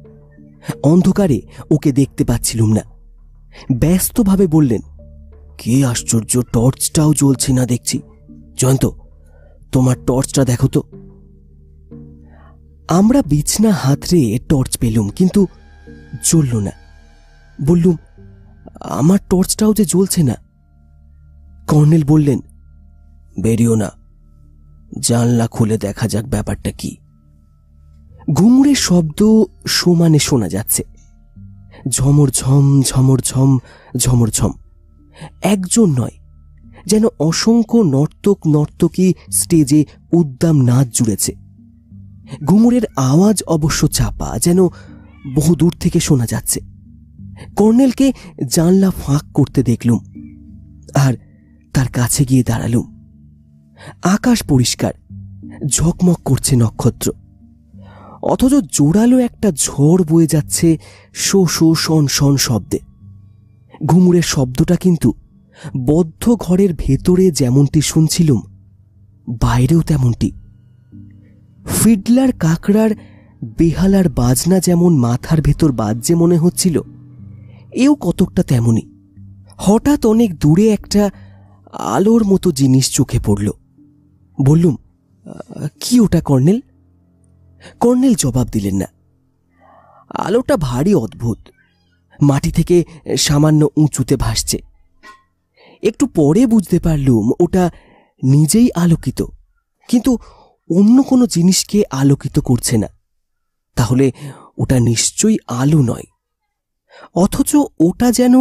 অন্ধকারে ওকে দেখতে পাচ্ছিলুম না। ব্যস্তভাবে বললেন কি আশ্চর্য টর্চটাও জ্বলছে না দেখছি। জয়ন্ত, তোমার টর্চটা দেখো তো। আমরা বিছনা হাতড়ে টর্চ পেলুম, কিন্তু জ্বলল না। বললুম, আমার টর্চটাও যে জ্বলছে না। কর্নেল বললেন, বেরিও না। জানলা খুলে দেখা যাক ব্যাপারটা কি। ঘুমুরের শব্দ সমানে শোনা যাচ্ছে। ঝমর ঝম ঝমর ঝম ঝমর ঝম। একজন নয়, যেন অসংখ্য নর্তক নর্তকী স্টেজে উদ্দাম নাচ জুড়েছে। ঘুমুরের আওয়াজ অবশ্য চাপা, যেন বহু দূর থেকে শোনা যাচ্ছে। কর্নেলকে জানলা ফাঁক করতে দেখলুম আর তার কাছে গিয়ে দাঁড়ালুম। আকাশ পরিষ্কার, ঝকমক করছে নক্ষত্র। অথচ জোরালো একটা ঝড় বয়ে যাচ্ছে শো শো শন শন শব্দে। ঘুমুরের শব্দটা কিন্তু বদ্ধ ঘরের ভেতরে যেমনটি শুনছিলুম বাইরেও তেমনটি। ফিডলার কাকড়ার বেহালার বাজনা যেমন মাথার ভেতর বাজছে মনে হচ্ছিল এও কতকটা তেমনি। হঠাৎ অনেক দূরে একটা আলোর মতো জিনিস চোখে পড়ল। বললুম "আহ, কি ওটা কর্নেল? কর্নেল জবাব দিলেন না। আলোটা ভারী অদ্ভুত। মাটি থেকে সামান্য উঁচুতে ভাসছে। একটু পরে বুঝতে পারলুম ওটা নিজেই আলোকিত, কিন্তু অন্য কোনো জিনিসকে আলোকিত করছে না। তাহলে ওটা নিশ্চয়ই আলো নয়, অথচ ওটা যেন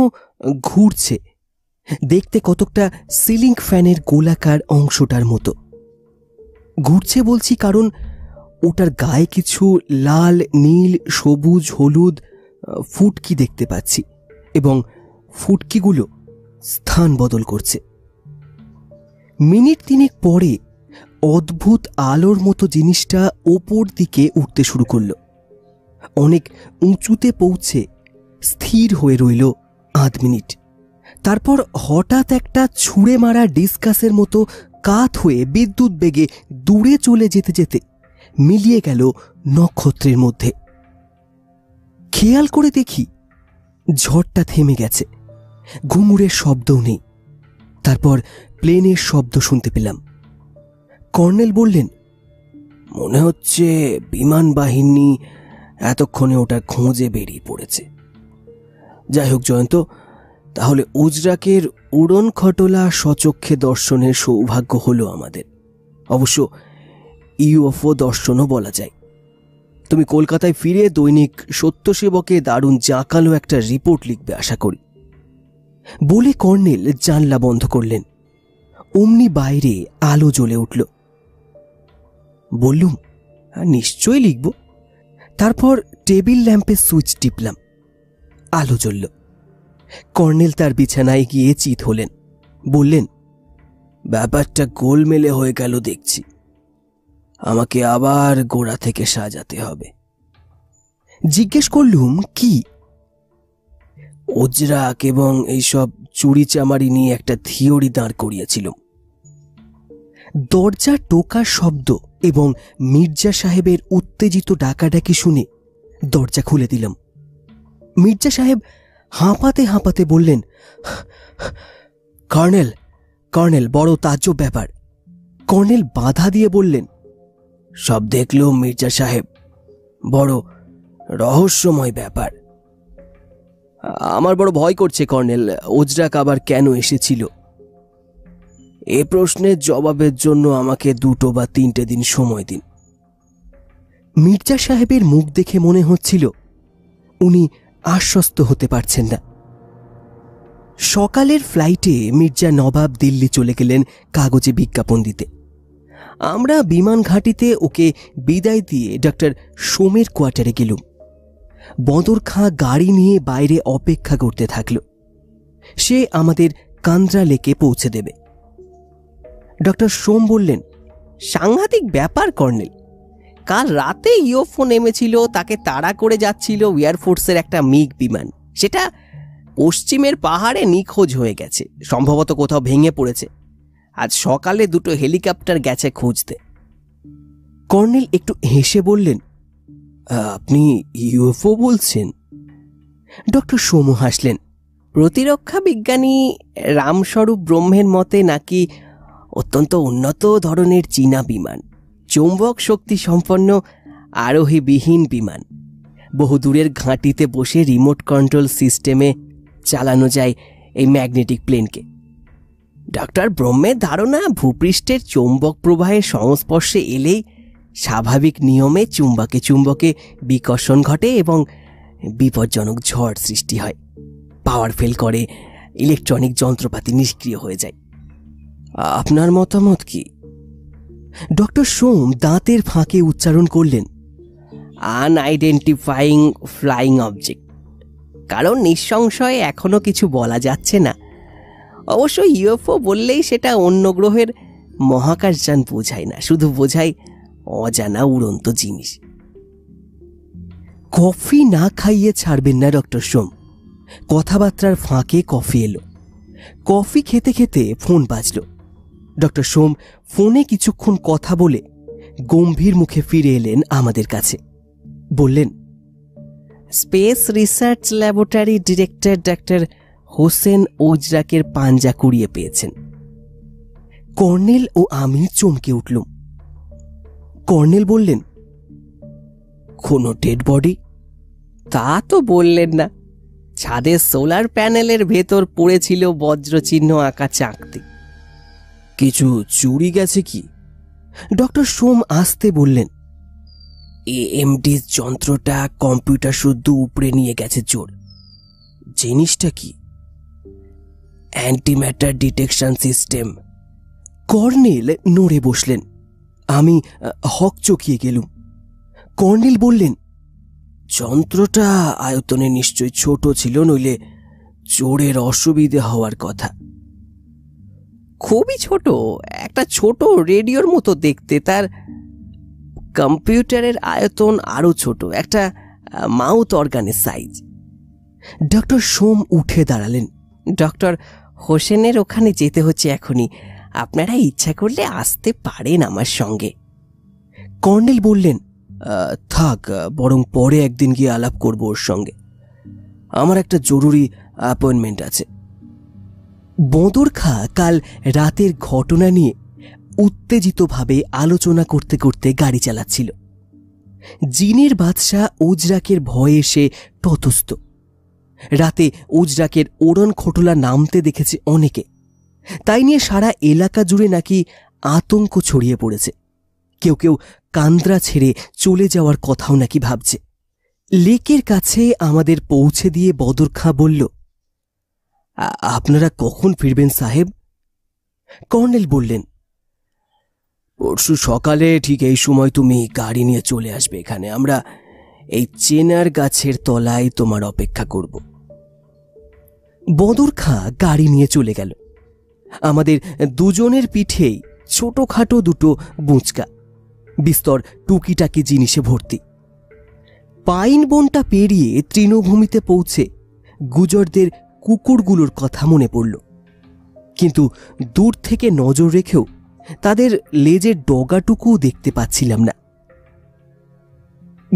ঘুরছে, দেখতে কতকটা সিলিং ফ্যানের গোলাকার অংশটার মতো। ঘুরছে বলছি কারণ ওটার গায়ে কিছু লাল, নীল, সবুজ, হলুদ ফুটকি দেখতে পাচ্ছি এবং ফুটকিগুলো স্থান বদল করছে। মিনিট তিনেক পরে অদ্ভুত আলোর মতো জিনিসটা ওপর দিকে উঠতে শুরু করল। অনেক উঁচুতে পৌঁছে স্থির হয়ে রইল আধ মিনিট। তারপর হঠাৎ একটা ছুঁড়ে মারা ডিসকাসের মতো কাত হয়ে বিদ্যুৎ বেগে দূরে চলে যেতে যেতে মিলিয়ে গেল নক্ষত্রের মধ্যে। খেয়াল করে দেখি ঝড়টা থেমে গেছে। ঘুঙুরের শব্দও নেই। তারপর প্লেনের শব্দ শুনতে পেলাম। কর্নেল বললেন, মনে হচ্ছে বিমান বাহিনী এতক্ষণে ওটা খোঁজে বেরিয়ে পড়েছে। যাই হোক জয়ন্ত, তাহলে উজরাকের উড়ন খটলা সচক্ষে দর্শনের সৌভাগ্য হলো আমাদের। অবশ্য ইউএফও দর্শনও বলা যায়। তুমি কলকাতায় ফিরে দৈনিক সত্যসেবকে দারুণ জাঁকালো একটা রিপোর্ট লিখবে, আশা করি। বলে কর্নেল জানলা বন্ধ করলেন। অমনি বাইরে আলো জ্বলে উঠল। বললুম নিশ্চয়ই লিখব। তারপর টেবিল ল্যাম্পে সুইচ টিপলাম। আলো জ্বলল। কর্নেল তার বিছানায় গিয়ে চিত হলেন। বললেন, ব্যাপারটা গোলমেলে হয়ে গেল দেখছি। আমাকে আবার গোড়া থেকে সাজাতে হবে। জিজ্ঞেস করলুম, কি? ওজরাক এবং এইসব চুরি চামারি নিয়ে একটা থিওরি দাঁড় করিয়েছিলাম। দরজা টোকার শব্দ এবং মির্জা সাহেবের উত্তেজিত ডাকাডাকি শুনে দরজা খুলে দিলাম। মির্জা সাহেব হাঁপাতে হাঁপাতে বললেন, কর্নেল কর্নেল, বড় তাজ্জব ব্যাপার। কর্নেল বাধা দিয়ে বললেন সব দেখল মির্জা সাহেব বড় রহস্যময় ব্যাপার। আমার বড় ভয় করছে, কর্নেল। ওজরাক আবার কেন এসেছিল? এ প্রশ্নের জবাবের জন্য আমাকে দুটো বা তিনটে দিন সময় দিন। মির্জা সাহেবের মুখ দেখে মনে হচ্ছিল, উনি আশ্বস্ত হতে পারছেন না। সকালের ফ্লাইটে মির্জা নবাব দিল্লি চলে গেলেন কাগজে বিজ্ঞাপন দিতে। আমরা বিমান ঘাঁটিতে ওকে বিদায় দিয়ে ডক্টর সোমের কোয়ার্টারে গেলুম। বদর খাঁ গাড়ি নিয়ে বাইরে অপেক্ষা করতে থাকল। সে আমাদের কান্দ্রা লেকে পৌঁছে দেবে। ডক্টর সোম বললেন, সাংঘাতিক ব্যাপার, কর্নেল। কাল রাতে ইয়োফো নেমেছিল, তাকে তাড়া করে যাচ্ছিল এয়ারফোর্সের একটা মিগ বিমান। সেটা পশ্চিমের পাহাড়ে নিখোঁজ হয়ে গেছে। সম্ভবত কোথাও ভেঙে পড়েছে। আজ সকালে দুটো হেলিকপ্টার গেছে খুঁজতে। কর্নেল একটু হেসে বললেন আপনি ইউএফও বলছেন? ডক্টর সোমু হাসলেন, প্রতিরক্ষা বিজ্ঞানী রামস্বরূপ ব্রহ্মের মতে নাকি অত্যন্ত উন্নত ধরনের চীনা বিমান, চৌম্বক শক্তি সম্পন্ন আরোহীবিহীন বিমান। বহু দূরের ঘাঁটিতে বসে রিমোট কন্ট্রোল সিস্টেমে চালানো যায় এই ম্যাগনেটিক প্লেনকে। ডক্টর ব্রহ্মের ধারণা ভূপৃষ্ঠের চৌম্বক প্রবাহের সংস্পর্শে এলেই স্বাভাবিক নিয়মে চুম্বকে চুম্বকে বিকর্ষণ ঘটে এবং বিপজ্জনক ঝড় সৃষ্টি হয়। পাওয়ার ফেল করে, ইলেকট্রনিক যন্ত্রপাতি নিষ্ক্রিয় হয়ে যায়। আপনার মতামত কি? ডক্টর সোম দাঁতের ফাঁকে উচ্চারণ করলেন আনআইডেন্টিফাইং ফ্লাইং অবজেক্ট কারণ নিঃসংশয়ে এখনও কিছু বলা যাচ্ছে না। অবশ্য ইউএফও বললেই সেটা অন্য গ্রহের মহাকাশযান বোঝায় না, শুধু বোঝায় অজানা উড়ন্ত জিনিস। কফি না খাইয়ে ছাড়বেন না, ডক্টর সোম। কথাবার্তার ফাঁকে কফি এলো। কফি খেতে খেতে ফোন বাজল। ডক্টর সোম ফোনে কিছুক্ষণ কথা বলে গম্ভীর মুখে ফিরে এলেন আমাদের কাছে। বললেন, স্পেস রিসার্চ ল্যাবরেটরি ডিরেক্টর ডাক্তার হোসেন ওজরাকের পাঞ্জা কুড়িয়ে পেয়েছেন। কর্নেল ও আমি চমকে উঠলুম। কর্নেল বললেন, কোনো ডেড বডি? তা তো বললেন না। ছাদের সোলার প্যানেলের ভেতর পড়েছিল বজ্রচিহ্ন আঁকা চাকতি। কিছু চুরি গেছে কি? ডক্টর সোম আসতে বললেন এএমডি যন্ত্রটা কম্পিউটার শুদ্ধ উপরে নিয়ে গেছে চোর। জিনিসটা কি? অ্যান্টিম্যাটার ডিটেকশন সিস্টেম কর্নেল নড়ে বসলেন। আমি হক চকিয়ে গেলুম। কর্নেল বললেন, যন্ত্রটা আয়তনে নিশ্চয় ছোট ছিল, নইলে চোরের অসুবিধে হওয়ার কথা। খুবই ছোট, একটা ছোট রেডিওর মতো দেখতে, তার কম্পিউটারের আয়তন আরও ছোট, একটা মাউথ অর্গানের সাইজ। ডক্টর সোম উঠে দাঁড়ালেন। ডক্টর হোসেনের ওখানে যেতে হচ্ছে এখনই। আপনারা ইচ্ছা করলে আসতে পারেন আমার সঙ্গে। কর্নেল বললেন থাক, বরং পরে একদিন গিয়ে আলাপ করব ওর সঙ্গে। আমার একটা জরুরি অ্যাপয়েন্টমেন্ট আছে। বদর খা কাল রাতের ঘটনা নিয়ে উত্তেজিতভাবে আলোচনা করতে করতে গাড়ি চালাচ্ছিল। জিনের বাদশাহ ওজরাকের ভয়ে সে ততস্থ। রাতে উজরাকের ওড়ন খোটলা নামতে দেখেছে অনেকে। তাই নিয়ে সারা এলাকা জুড়ে নাকি আতঙ্ক ছড়িয়ে পড়েছে। কেউ কেউ কান্দ্রা ছেড়ে চলে যাওয়ার কথাও নাকি ভাবছে। লেকের কাছে আমাদের পৌঁছে দিয়ে বদর খাঁ বলল আপনারা কখন ফিরবেন সাহেব? কর্নেল বললেন, পরশু সকালে ঠিক এই সময় তুমি গাড়ি নিয়ে চলে আসবে এখানে। আমরা এই চেনার গাছের তলায় তোমার অপেক্ষা করব। বদর খাঁ গাড়ি নিয়ে চলে গেল। আমাদের দুজনের পিঠেই ছোটখাটো দুটো বুঁচকা, বিস্তর টুকিটাকি জিনিসে ভর্তি। পাইন বনটা পেরিয়ে তৃণভূমিতে পৌঁছে গুজরদের কুকুরগুলোর কথা মনে পড়ল। কিন্তু দূর থেকে নজর রেখেও তাদের লেজের ডগাটুকুও দেখতে পাচ্ছিলাম না।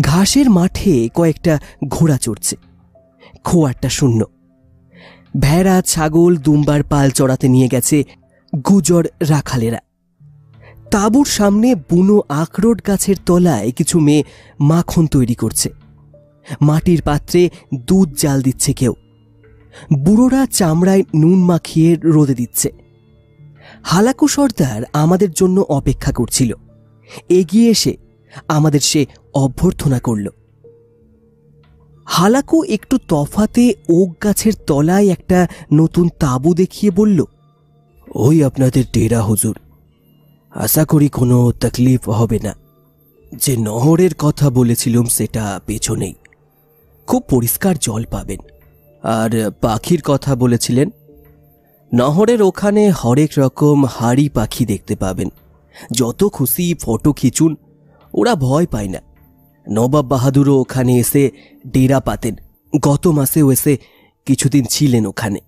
ঘাসের মাঠে কয়েকটা ঘোড়া চড়ছে। খোয়ারটা শূন্য। ভেড়া, ছাগল, দুম্বার পাল চড়াতে নিয়ে গেছে গুজর রাখালেরা। তাঁবুর সামনে বুনো আখরোট গাছের তলায় কিছু মেয়ে মাখন তৈরি করছে। মাটির পাত্রে দুধ জাল দিচ্ছে কেউ। বুড়োরা চামড়ায় নুন মাখিয়ে রোদে দিচ্ছে। হালাকু সর্দার আমাদের জন্য অপেক্ষা করছিল। এগিয়ে এসে আমাদের সে অভ্যর্থনা করল। হালাকু একটু তফাতে ওক গাছের তলায় একটা নতুন তাঁবু দেখিয়ে বলল, ওই আপনাদের ডেরা হুজুর। আশা করি কোনো তকলিফ হবে না। যে নহরের কথা বলেছিলাম সেটা পেছনেই। খুব পরিষ্কার জল পাবেন। আর পাখির কথা বলেছিলেন, নহরের ওখানে হরেক রকম হাড়ি পাখি দেখতে পাবেন। যত খুশি ফটো খিচুন, ওরা ভয় পায় না। নবাব বাহাদুরও ওখানে এসে ডেরা পাতেন। গত মাসেও এসে কিছুদিন ছিলেন ওখানে।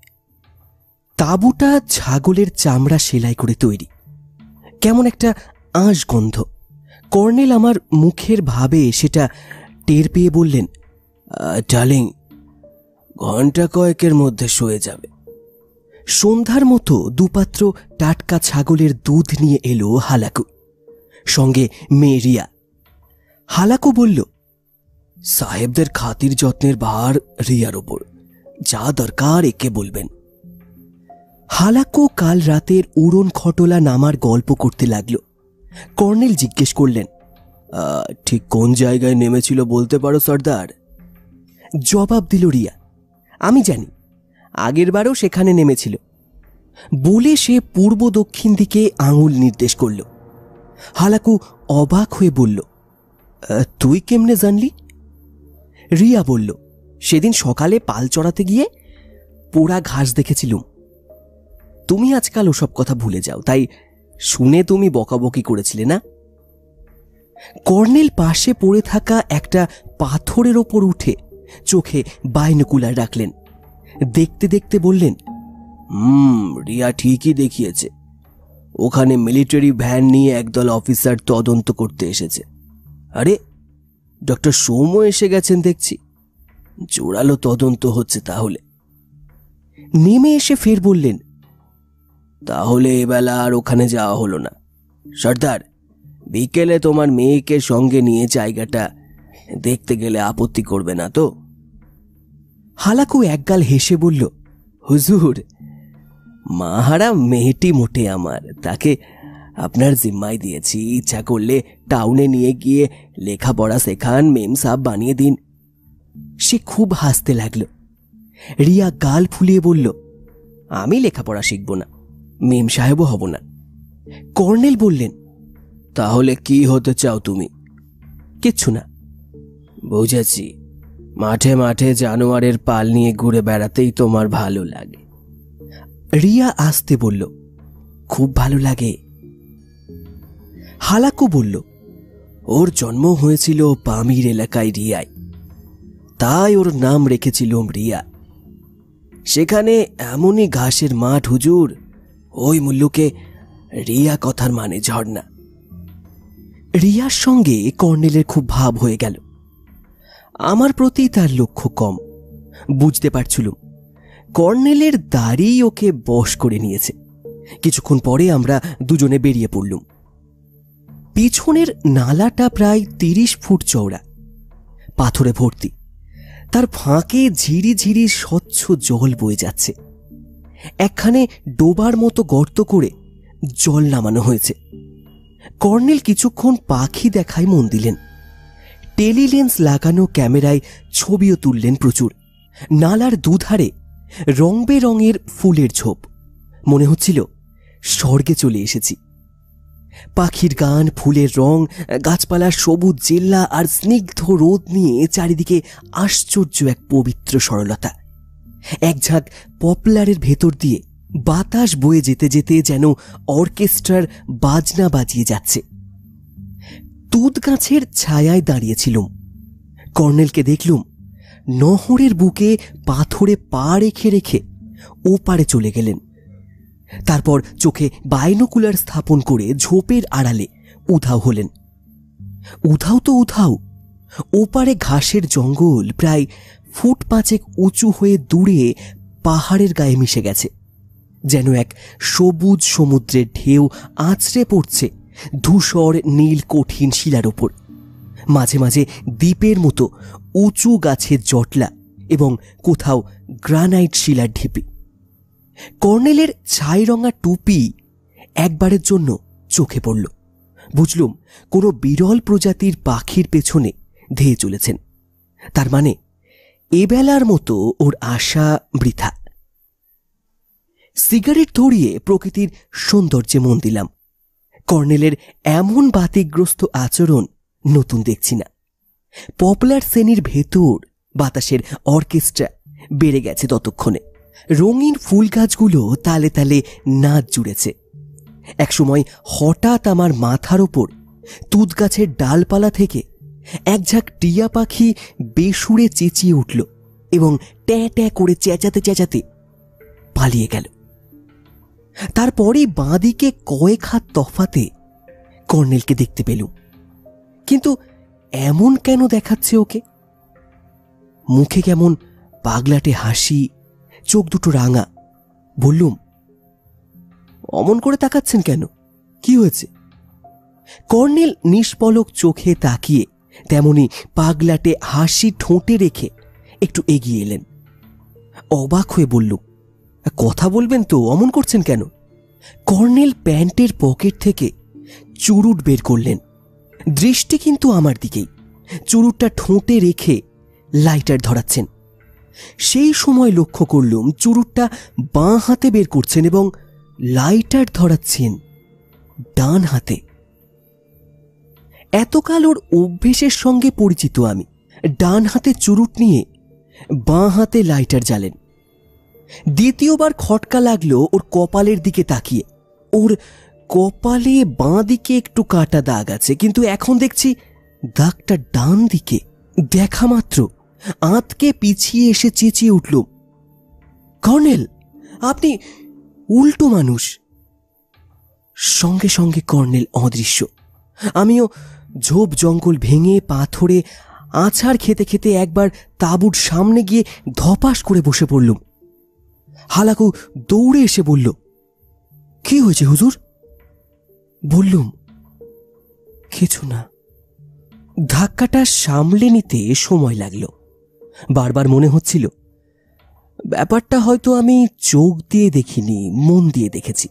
তাঁবুটা ছাগলের চামড়া সেলাই করে তৈরি। কেমন একটা আঁশ গন্ধ। কর্নেল আমার মুখের ভাবে সেটা টের পেয়ে বললেন, ডার্লিং, ঘণ্টা কয়েকের মধ্যে শুয়ে যাবে। সন্ধ্যার মতো দুপাত্র টাটকা ছাগলের দুধ নিয়ে এলো হালাকু। সঙ্গে মেয়ে রিয়া। হালাকু বলল সাহেবদের খাতির যত্নের ভার রিয়ার ওপর যা দরকার একে বলবেন। হালাকু কাল রাতের উড়ন খটলা নামার গল্প করতে লাগল। কর্নেল জিজ্ঞেস করলেন ঠিক কোন জায়গায় নেমেছিল বলতে পারো সর্দার? জবাব দিল রিয়া আমি জানি আগেরবারও সেখানে নেমেছিল। বলে সে পূর্ব দক্ষিণ দিকে আঙুল নির্দেশ করল। হালাকু অবাক হয়ে বলল "আহ, তুই কেমনে জানলি? রিয়া বলল, সেদিন সকালে পাল চড়াতে গিয়ে পোড়া ঘাস দেখেছিলুম। তুমি আজকাল ওসব কথা ভুলে যাও, তাই শুনে তুমি বকাবকি করেছিলে, না? কর্নেল পাশে পড়ে থাকা একটা পাথরের ওপর উঠে চোখে বাইনকুলার রাখলেন। দেখতে দেখতে বললেন, হুম, রিয়া ঠিকই দেখিয়েছে। ওখানে মিলিটারি ভ্যান নিয়ে একদল অফিসার তদন্ত করতে এসেছে। আরে, ডক্টর সৌম্য এসে গেছেন দেখছি। জোরালো তদন্ত হচ্ছে তাহলে। নেমে এসে ফের বললেন, তাহলে এবেলা আর ওখানে যাওয়া হলো না। সর্দার, বিকেলে তোমার মেয়েকে সঙ্গে নিয়ে জায়গাটা দেখতে গেলে আপত্তি করবে না তো? হালাকু একগাল হেসে বলল, হুজুর মাহারা মেয়েটি মোটে আমার। তাকে আপনার জিম্মায় দিয়েছি। ইচ্ছা করলে টাউনে নিয়ে গিয়ে লেখাপড়া শেখান মেম সাহ বানিয়ে দিন। সে খুব হাসতে লাগল। রিয়া গাল ফুলিয়ে বলল, আমি লেখাপড়া শিখব না মেম সাহেবও হব না। কর্নেল বললেন, তাহলে কি হতে চাও তুমি? কিচ্ছু না। বুঝেছি। মাঠে মাঠে জানোয়ারের পাল নিয়ে ঘুরে বেড়াতেই তোমার ভালো লাগে। রিয়া আসতে বলল, খুব ভালো লাগে। হালাকু বলল, ওর জন্ম হয়েছিল পামির এলাকায় রিয়ায়। তাই ওর নাম রেখেছিলাম রিয়া সেখানে এমনই ঘাসের মাঠ, হুজুর। ওই মূল্যকে রিয়া কথার মানে ঝর্ণা। রিয়ার সঙ্গে কর্নেলের খুব ভাব হয়ে গেল। আমার প্রতি তার লক্ষ্য কম। বুঝতে পারছিলুম। কর্নেলের দাড়ি ওকে বশ করে নিয়েছে। কিছুক্ষণ পরে আমরা দুজনে বেরিয়ে পড়লুম। পিছনের নালাটা প্রায় তিরিশ ফুট চওড়া, পাথরে ভর্তি। তার ফাঁকে ঝিরি ঝিরি স্বচ্ছ জল বয়ে যাচ্ছে। একখানে ডোবার মতো গর্ত করে জল নামানো হয়েছে। কর্নেল কিছুক্ষণ পাখি দেখায় মন দিলেন। টেলিলেন্স লাগানো ক্যামেরায় ছবিও তুললেন প্রচুর। নালার দুধারে রং বেরঙের ফুলের ঝোপ। মনে হচ্ছিল, স্বর্গে চলে এসেছি। পাখির গান, ফুলের রং গাছপালার সবুজ, জেল্লা আর স্নিগ্ধ রোদ নিয়ে চারিদিকে আশ্চর্য এক পবিত্র সরলতা। এক ঝাঁক পপলারের ভেতর দিয়ে বাতাস বয়ে যেতে যেতে যেন অর্কেস্ট্রার বাজনা বাজিয়ে যাচ্ছে। তুত গাছের ছায়ায় দাঁড়িয়েছিলুম। কর্নেলকে দেখলুম, নহরের বুকে পাথরে পা রেখে রেখে ওপারে চলে গেলেন। তারপর চোখে বাইনোকুলার স্থাপন করে ঝোপের আড়ালে উধাও হলেন। উধাও তো উধাও। ওপারে ঘাসের জঙ্গল প্রায় ফুট পাঁচেক উঁচু হয়ে দূরে পাহাড়ের গায়ে মিশে গেছে। যেন এক সবুজ সমুদ্রের ঢেউ আঁচড়ে পড়ছে ধূসর নীল কঠিন শিলার ওপর। মাঝে মাঝে দ্বীপের মতো উঁচু গাছের জটলা এবং কোথাও গ্রানাইট শিলার ঢিপি। কর্নেলের ছাই রঙা টুপি একবারের জন্য চোখে পড়ল। বুঝলুম, কোনো বিরল প্রজাতির পাখির পেছনে ধেয়ে চলেছেন। তার মানে এবেলার মতো ওর আশা বৃথা। সিগারেট ধরিয়ে প্রকৃতির সৌন্দর্যে মন দিলাম। কর্নেলের এমন বাতিগ্রস্ত আচরণ নতুন দেখছি না। পপুলার শ্রেণির ভেতর বাতাসের অর্কেস্ট্রা বেড়ে গেছে ততক্ষণে। রঙিন ফুল গাছগুলো তালে তালে নাচ জুড়েছে। একসময় হঠাৎ আমার মাথার ওপর তুত গাছের ডালপালা থেকে এক ঝাঁক টিয়া পাখি বেসুরে চেঁচিয়ে উঠল এবং ট্যাঁ ট্যাঁ করে চেঁচাতে চেঁচাতে পালিয়ে গেল। তারপরে বাঁদিকে কয়েক হাত তফাতে কর্নেলকে দেখতে পেলুম। কিন্তু এমন কেন দেখাচ্ছে ওকে? মুখে কেমন পাগলাটে হাসি চোখ দুটো রাঙা। বললুম, অমন করে তাকাচ্ছেন কেন? কি হয়েছে? কর্নেল নিষ্পলক চোখে তাকিয়ে তেমনি পাগলাটে হাসি ঠোঁটে রেখে একটু এগিয়ে এলেন। অবাক হয়ে বললুম, কথা বলবেন তো, অমন করছেন কেন? কর্নেল প্যান্টের পকেট থেকে চুরুট বের করলেন। দৃষ্টি কিন্তু আমার দিকেই। চুরুটটা ঠোঁটে রেখে লাইটার ধরাচ্ছেন। সেই সময় লক্ষ্য করলুম চুরুটটা বাঁ হাতে বের করছেন এবং লাইটার ধরাচ্ছেন ডান হাতে। এতকাল ওর অভ্যেসের সঙ্গে পরিচিত আমি। ডান হাতে চুরুট নিয়ে বাঁ হাতে লাইটার জ্বালেন। দ্বিতীয়বার খটকা লাগল ওর কপালের দিকে তাকিয়ে। ওর কপালে বাঁ দিকে একটু কাটা দাগ আছে, কিন্তু এখন দেখছি দাগটা ডান দিকে। দেখা মাত্র। আঁতকে পিছিয়ে এসে চেঁচিয়ে উঠল, কর্নেল, আপনি উল্টো মানুষ। সঙ্গে সঙ্গে কর্নেল অদৃশ্য, আমিও ঝোপ জঙ্গল ভেঙে পাথরে আছাড় খেতে খেতে একবার তাঁবুর সামনে গিয়ে ধপাস করে বসে পড়লুম। হালাকু দৌড়ে এসে বলল, কি হয়েছে হুজুর? বললুম, কিছু না, ধাক্কাটা সামলে নিতে সময় লাগল। বারবার মনে হচ্ছিল। ব্যাপারটা হয়তো আমি চোখ দিয়ে দেখিনি, মন দিয়ে দেখেছি।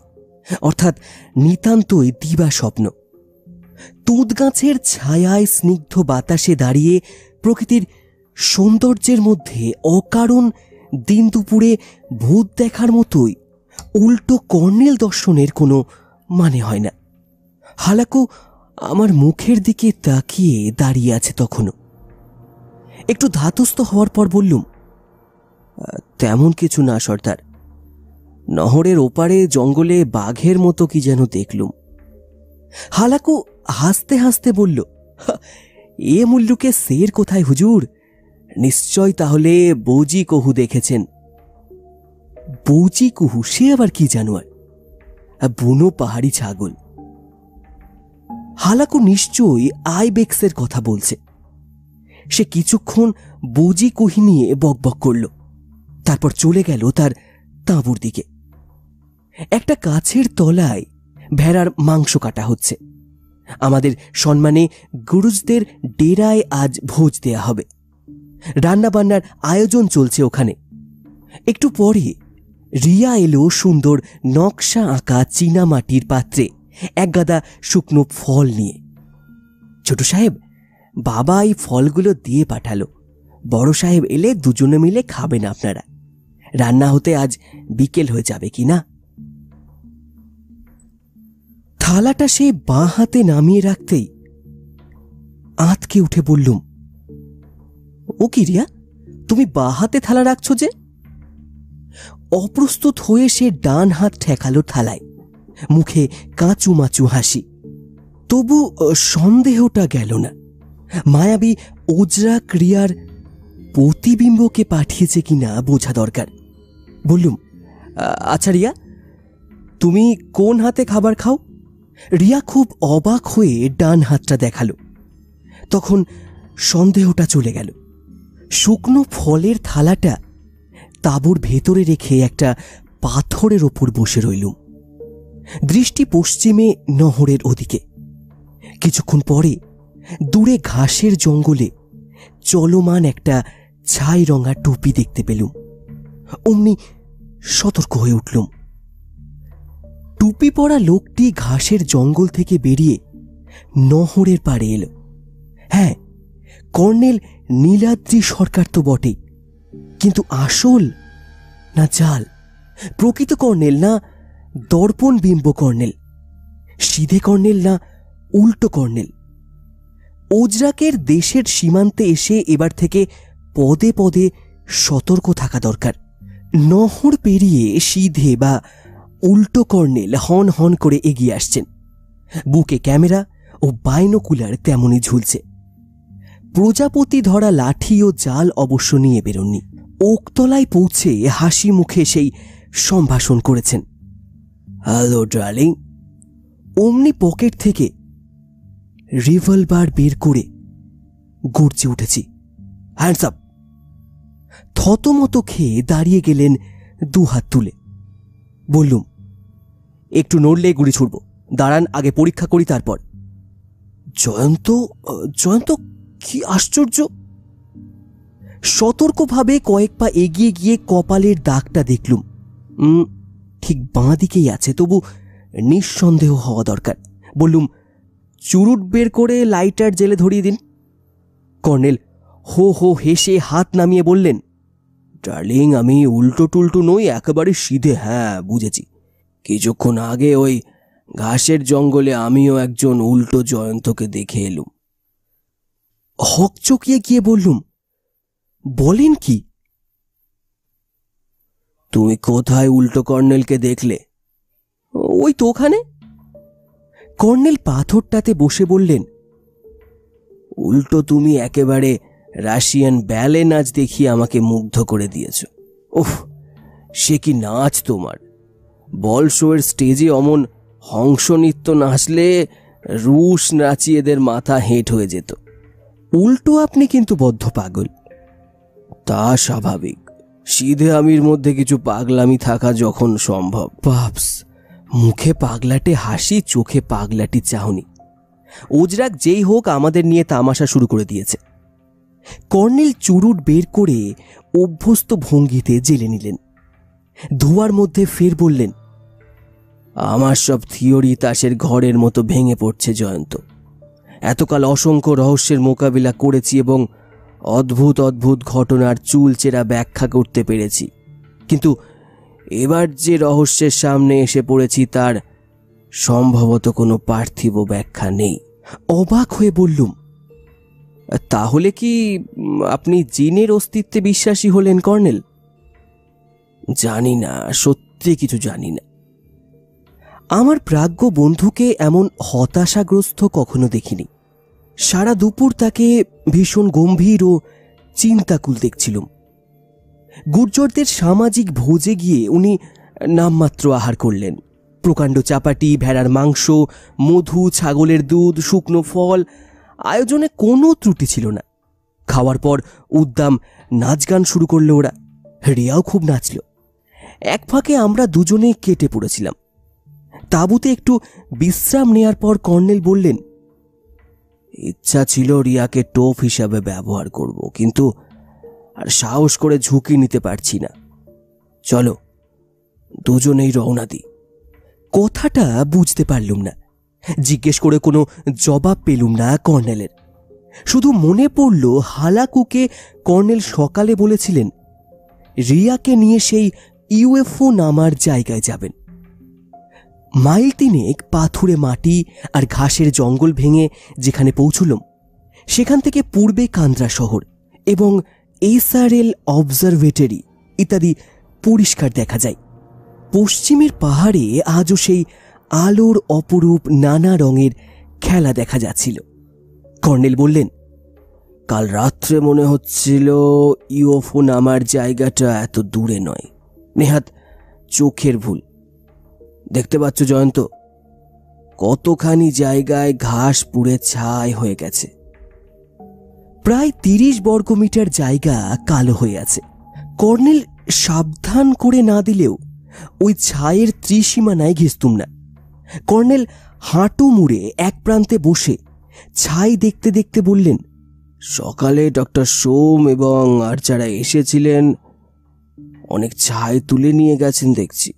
অর্থাৎ নিতান্তই দিবা স্বপ্ন। তুঁত গাছের ছায়ায় স্নিগ্ধ বাতাসে দাঁড়িয়ে প্রকৃতির সৌন্দর্যের মধ্যে অকারণ দিন দুপুরে ভূত দেখার মতোই উল্টো কর্নেল দর্শনের কোনো মানে হয় না। হালাকু আমার মুখের দিকে তাকিয়ে দাঁড়িয়ে আছে তখনও। একটু ধাতস্থ হওয়ার পর বললুম তেমন কিছু না, সর্দার। নহরের ওপারে জঙ্গলে বাঘের মতো কি যেন দেখলুম। হালাকু হাসতে হাসতে বলল, এ মুল্লুকে সের কোথায় হুজুর? নিশ্চয় তাহলে বৌজি কহু দেখেছেন। বৌজি কুহু, সে আবার কি জানোয়ার? বুনো পাহাড়ি ছাগল। হালাকু নিশ্চয়ই আইবেক্সের কথা বলছে। সে কিছুক্ষণ বুজি কুহি নিয়ে বকবক করল। তারপর চলে গেল তার তাঁবুর দিকে। একটা কাছের তলায় ভেড়ার মাংস কাটা হচ্ছে। আমাদের সম্মানে গুরুজদের ডেরায় আজ ভোজ দেয়া হবে। রান্নাবান্নার আয়োজন চলছে ওখানে। একটু পরে রিয়া এলো সুন্দর নকশা আঁকা চীনা মাটির পাত্রে একগাদা শুকনো ফল নিয়ে। ছোট সাহেব বাবা এই ফলগুলো দিয়ে পাঠালো। বড় সাহেব এলে দুজনে মিলে খাবেন আপনারা। রান্না হতে আজ বিকেল হয়ে যাবে কি না? থালাটা সে বাঁ হাতে নামিয়ে রাখতেই আঁতকে উঠে বললুম, ও কি রিয়া, তুমি বাঁ হাতে থালা রাখছো যে? অপ্রস্তুত হয়ে সে ডান হাত ঠেকালো থালায়। মুখে কাঁচু মাচু হাসি। তবু সন্দেহটা গেল না। মায়াবী ওজরা ক্রিয়ার প্রতিবিম্বকে পাঠিয়েছে কিনা বোঝা দরকার। বললুম "আ- আচ্ছা রিয়া তুমি কোন হাতে খাবার খাও? রিয়া খুব অবাক হয়ে ডান হাতটা দেখাল। তখন সন্দেহটা চলে গেল। শুকনো ফলের থালাটা তাঁবুর ভেতরে রেখে একটা পাথরের ওপর বসে রইলুম। দৃষ্টি পশ্চিমে নহরের ওদিকে। কিছুক্ষণ পরে দূরে ঘাসের জঙ্গলে চলমান একটা ছাই রঙা টুপি দেখতে পেলুম। অমনি সতর্ক হয়ে উঠলুম। টুপি পরা লোকটি ঘাসের জঙ্গল থেকে বেরিয়ে নহরের পাড়ে এলো। হ্যাঁ কর্নেল নীলাদ্রি সরকার তো বটেই কিন্তু আসল না জাল? প্রকৃত কর্নেল না দর্পণ বিম্ব কর্নেল? সিধে কর্নেল না উল্টো কর্নেল? ওজরাকের দেশের সীমান্তে এসে এবার থেকে পদে পদে সতর্ক থাকা দরকার। নহর পেরিয়ে সিধে বা উল্টো কর্নেল হন হন করে এগিয়ে আসছেন। বুকে ক্যামেরা ও বাইনোকুলার তেমনই ঝুলছে। প্রজাপতি ধরা লাঠি ও জাল অবশ্য নিয়ে বেরোননি। ওকতলায় পৌঁছে হাসি মুখে সেই সম্ভাষণ করেছেন। Hello, darling. অমনি পকেট থেকে রিভলভার বের করে গড়ছে উঠেছি। হ্যান্ডস আপ থতমত খেয়ে দাঁড়িয়ে গেলেন দু হাত তুলে। বললুম, একটু নড়লে গুলি ছুড়ব। দাঁড়ান, আগে পরীক্ষা করি, তারপর। জয়ন্ত জয়ন্ত, কি আশ্চর্য! সতর্কভাবে কয়েক পা এগিয়ে গিয়ে কপালের দাগটা দেখলুম। ঠিক বাঁ দিকেই আছে, তবু নিঃসন্দেহ হওয়া দরকার। বললুম চুরুট বের করে লাইটার জেলে ধরিয়ে দিন। কর্নেল হো হো হেসে হাত নামিয়ে বললেন, ডার্লিং, আমি উল্টো টুল্টো নই, একেবারে সিধে। হ্যাঁ বুঝেছি। কিছুক্ষণ আগে ওই ঘাসের জঙ্গলে আমিও একজন উল্টো জয়ন্তকে দেখে এলুম। হক চকিয়ে গিয়ে বললুম, বলেন কি? তুমি কোথায় উল্টো কর্নেলকে দেখলে? ওই তো ওখানে। কর্নেল পাথরটাতে বসে বললেন, উল্টো তুমি একেবারে রাশিয়ান ব্যালে নাচ দেখিয়ে আমাকে মুগ্ধ করে দিয়েছ। ওহ সে কি নাচ তোমার। বল শোয়ের স্টেজে অমন হংস নৃত্য নাচলে রুশ নাচিয়েদের মাথা হেঁট হয়ে যেত। উল্টো আপনি কিন্তু বদ্ধ পাগল। তা স্বাভাবিক। সিধে আমির মধ্যে কিছু পাগলামি থাকা যখন সম্ভব। পাপস মুখে পাগলাটে হাসি, চোখে পাগলাটি চাহনি। ওজরাক যেই হোক আমাদের নিয়ে তামাশা শুরু করে দিয়েছে। কর্নেল চুরুট বের করে অভ্যস্ত ভঙ্গিতে জেলে নিলেন। ধোয়ার মধ্যে ফের বললেন, আমার সব থিওরি তাসের ঘরের মতো ভেঙে পড়ছে, জয়ন্ত। এতকাল অসংখ্য রহস্যের মোকাবিলা করেছি এবং অদ্ভুত অদ্ভুত ঘটনার চুলচেরা ব্যাখ্যা করতে পেরেছি। কিন্তু এবার যে রহস্যের সামনে এসে পড়েছি তার সম্ভবত কোনো পার্থিব ব্যাখ্যা নেই। অবাক হয়ে বললুম, তাহলে কি আপনি জিনের অস্তিত্বে বিশ্বাসী হলেন, কর্নেল? জানি না, সত্যি কিছু জানি না। আমার প্রাজ্ঞ বন্ধুকে এমন হতাশাগ্রস্ত কখনো দেখিনি। সারা দুপুর তাকে ভীষণ গম্ভীর ও চিন্তাকুল দেখছিলুম। গুর্জরদের সামাজিক ভোজে গিয়ে উনি নামমাত্র আহার করলেন। প্রকাণ্ড চাপাটি, ভেড়ার মাংস, মধু, ছাগলের দুধ, শুকনো ফল, আয়োজনে কোনো ত্রুটি ছিল না। খাওয়ার পর উদ্দাম নাচ গান শুরু করল ওরা। রিয়াও খুব নাচল। এক ফাঁকে আমরা দুজনে কেটে পড়েছিলাম। তাঁবুতে একটু বিশ্রাম নেয়ার পর কর্নেল বললেন, ইচ্ছা ছিল রিয়াকে টোপ হিসাবে ব্যবহার করব, কিন্তু আর সাহস করে ঝুঁকি নিতে পারছি না। চলো, দুজনেই রওনা দিই। কথাটা বুঝতে পারলুম না। জিজ্ঞেস করে কোনো জবাব পেলুম না কর্নেলের। শুধু মনে পড়ল হালাকুকে কর্নেল সকালে বলেছিলেন, রিয়াকে নিয়ে সেই ইউএফও নামার জায়গায় যাবেন। মাইল তিনেক পাথুরে মাটি আর ঘাসের জঙ্গল ভেঙে যেখানে পৌঁছলুম, সেখান থেকে পূর্বে কান্দ্রা শহর এবং এসআরএল অবজারভেটরি ইত্যাদি পরিষ্কার দেখা যায়। পশ্চিমের পাহাড়ে আজও সেই আলোর অপরূপ নানা রঙের খেলা দেখা যাচ্ছিল। কর্নেল বললেন, কাল রাত্রে মনে হচ্ছিল ইউএফও নামার জায়গাটা এত দূরে নয়। নেহাত চোখের ভুল। দেখতে পাচ্ছ জয়ন্ত, কতখানি জায়গায় ঘাস পুড়ে ছাই হয়ে গেছে। প্রায় তিরিশ বর্গমিটার জায়গা কালো হয়ে আছে। কর্নেল, সাবধান করে না দিলেও ওই ছায়ের ত্রিসীমানায় ঘেসতুম না। কর্নেল হাঁটু মুড়ে এক প্রান্তে বসে ছাই দেখতে দেখতে বললেন, সকালে ডক্টর সোম এবং আর যারা এসেছিলেন। অনেক ছাই তুলে নিয়ে গেছেন দেখছি।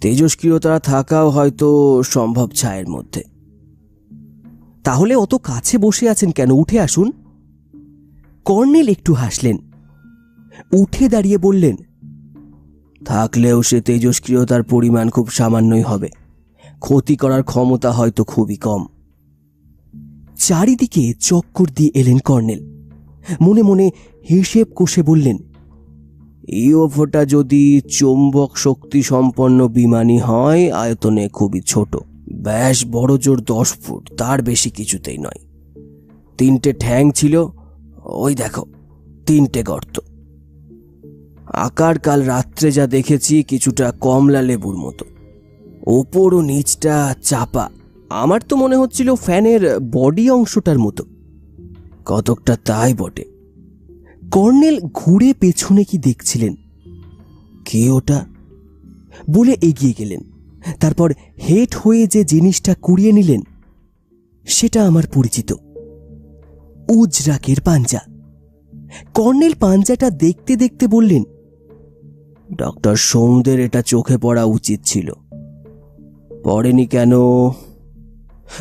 তেজস্ক্রিয়তা থাকাও হয়তো সম্ভব ছায়ের মধ্যে। তাহলে অত কাছে বসে আছেন কেন? উঠে আসুন। কর্নেল একটু হাসলেন। উঠে দাঁড়িয়ে বললেন, থাকলেও সে তেজস্ক্রিয়তার পরিমাণ খুব সামান্যই হবে। ক্ষতি করার ক্ষমতা হয়তো খুবই কম। চারিদিকে চক্কর দিয়ে এলেন কর্নেল। মনে মনে হিসেব কষে বললেন ইওফোটা যদি চৌম্বক শক্তি সম্পন্ন বিমানই হয়, আয়তনে খুবই ছোট। ব্যাস বড় জোর দশ ফুট, তার বেশি কিছুতেই নয়। তিনটে ঠ্যাং ছিল, ওই দেখো, তিনটে গর্ত। আকার কাল রাত্রে যা দেখেছি কিছুটা কমলা লেবুর মতো। ওপর ও নিচটা চাপা। আমার তো মনে হচ্ছিল ফ্যানের বডি অংশটার মতো। কতকটা তাই বটে। কর্নেল ঘুরে পেছনে কি দেখছিলেন? কে ওটা? বলে এগিয়ে গেলেন। তারপর হেট হয়ে যে জিনিসটা কুড়িয়ে নিলেন, সেটা আমার পরিচিত। উজরাকের পাঞ্জা। কর্নেল পাঞ্জাটা দেখতে দেখতে বললেন ডক্টর সোমদের এটা চোখে পড়া উচিত ছিল। পড়েনি কেন?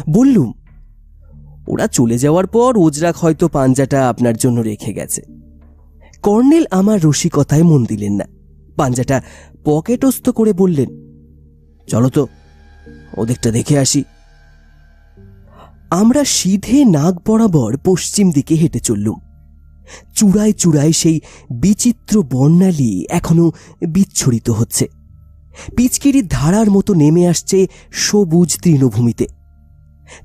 বললুম, ওরা চলে যাওয়ার পর ওজরাক হয়তো পাঞ্জাটা আপনার জন্য রেখে গেছে। কর্নেল আমার রসিকতায় মন দিলেন না। পাঞ্জাটা পকেটস্থ করে বললেন চলো তো, ওদিকটা দেখে আসি। আমরা সিধে নাক বরাবর পশ্চিম দিকে হেঁটে চললুম। চূড়ায় চূড়ায় সেই বিচিত্র বর্ণালী এখনও বিচ্ছরিত হচ্ছে। পিচকিরির ধারার মতো নেমে আসছে সবুজ তৃণভূমিতে।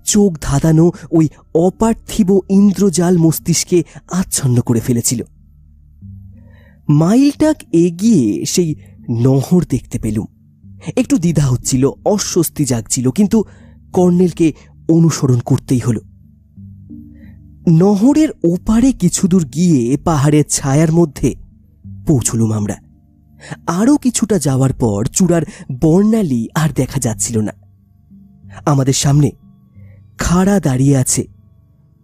চোখ ধাঁধানো ওই অপার্থিব ইন্দ্রজাল মস্তিষ্কে আচ্ছন্ন করে ফেলেছিল। মাইলটাক এগিয়ে সেই নহর দেখতে পেলুম। একটু দ্বিধা হচ্ছিল, অস্বস্তি জাগছিল, কিন্তু কর্নেলকে অনুসরণ করতেই হলো। নহরের ওপারে কিছু দূর গিয়ে পাহাড়ের ছায়ার মধ্যে পৌঁছলুম আমরা। আরও কিছুটা যাওয়ার পর চূড়ার বর্ণালী আর দেখা যাচ্ছিল না। আমাদের সামনে খাড়া দাঁড়িয়ে আছে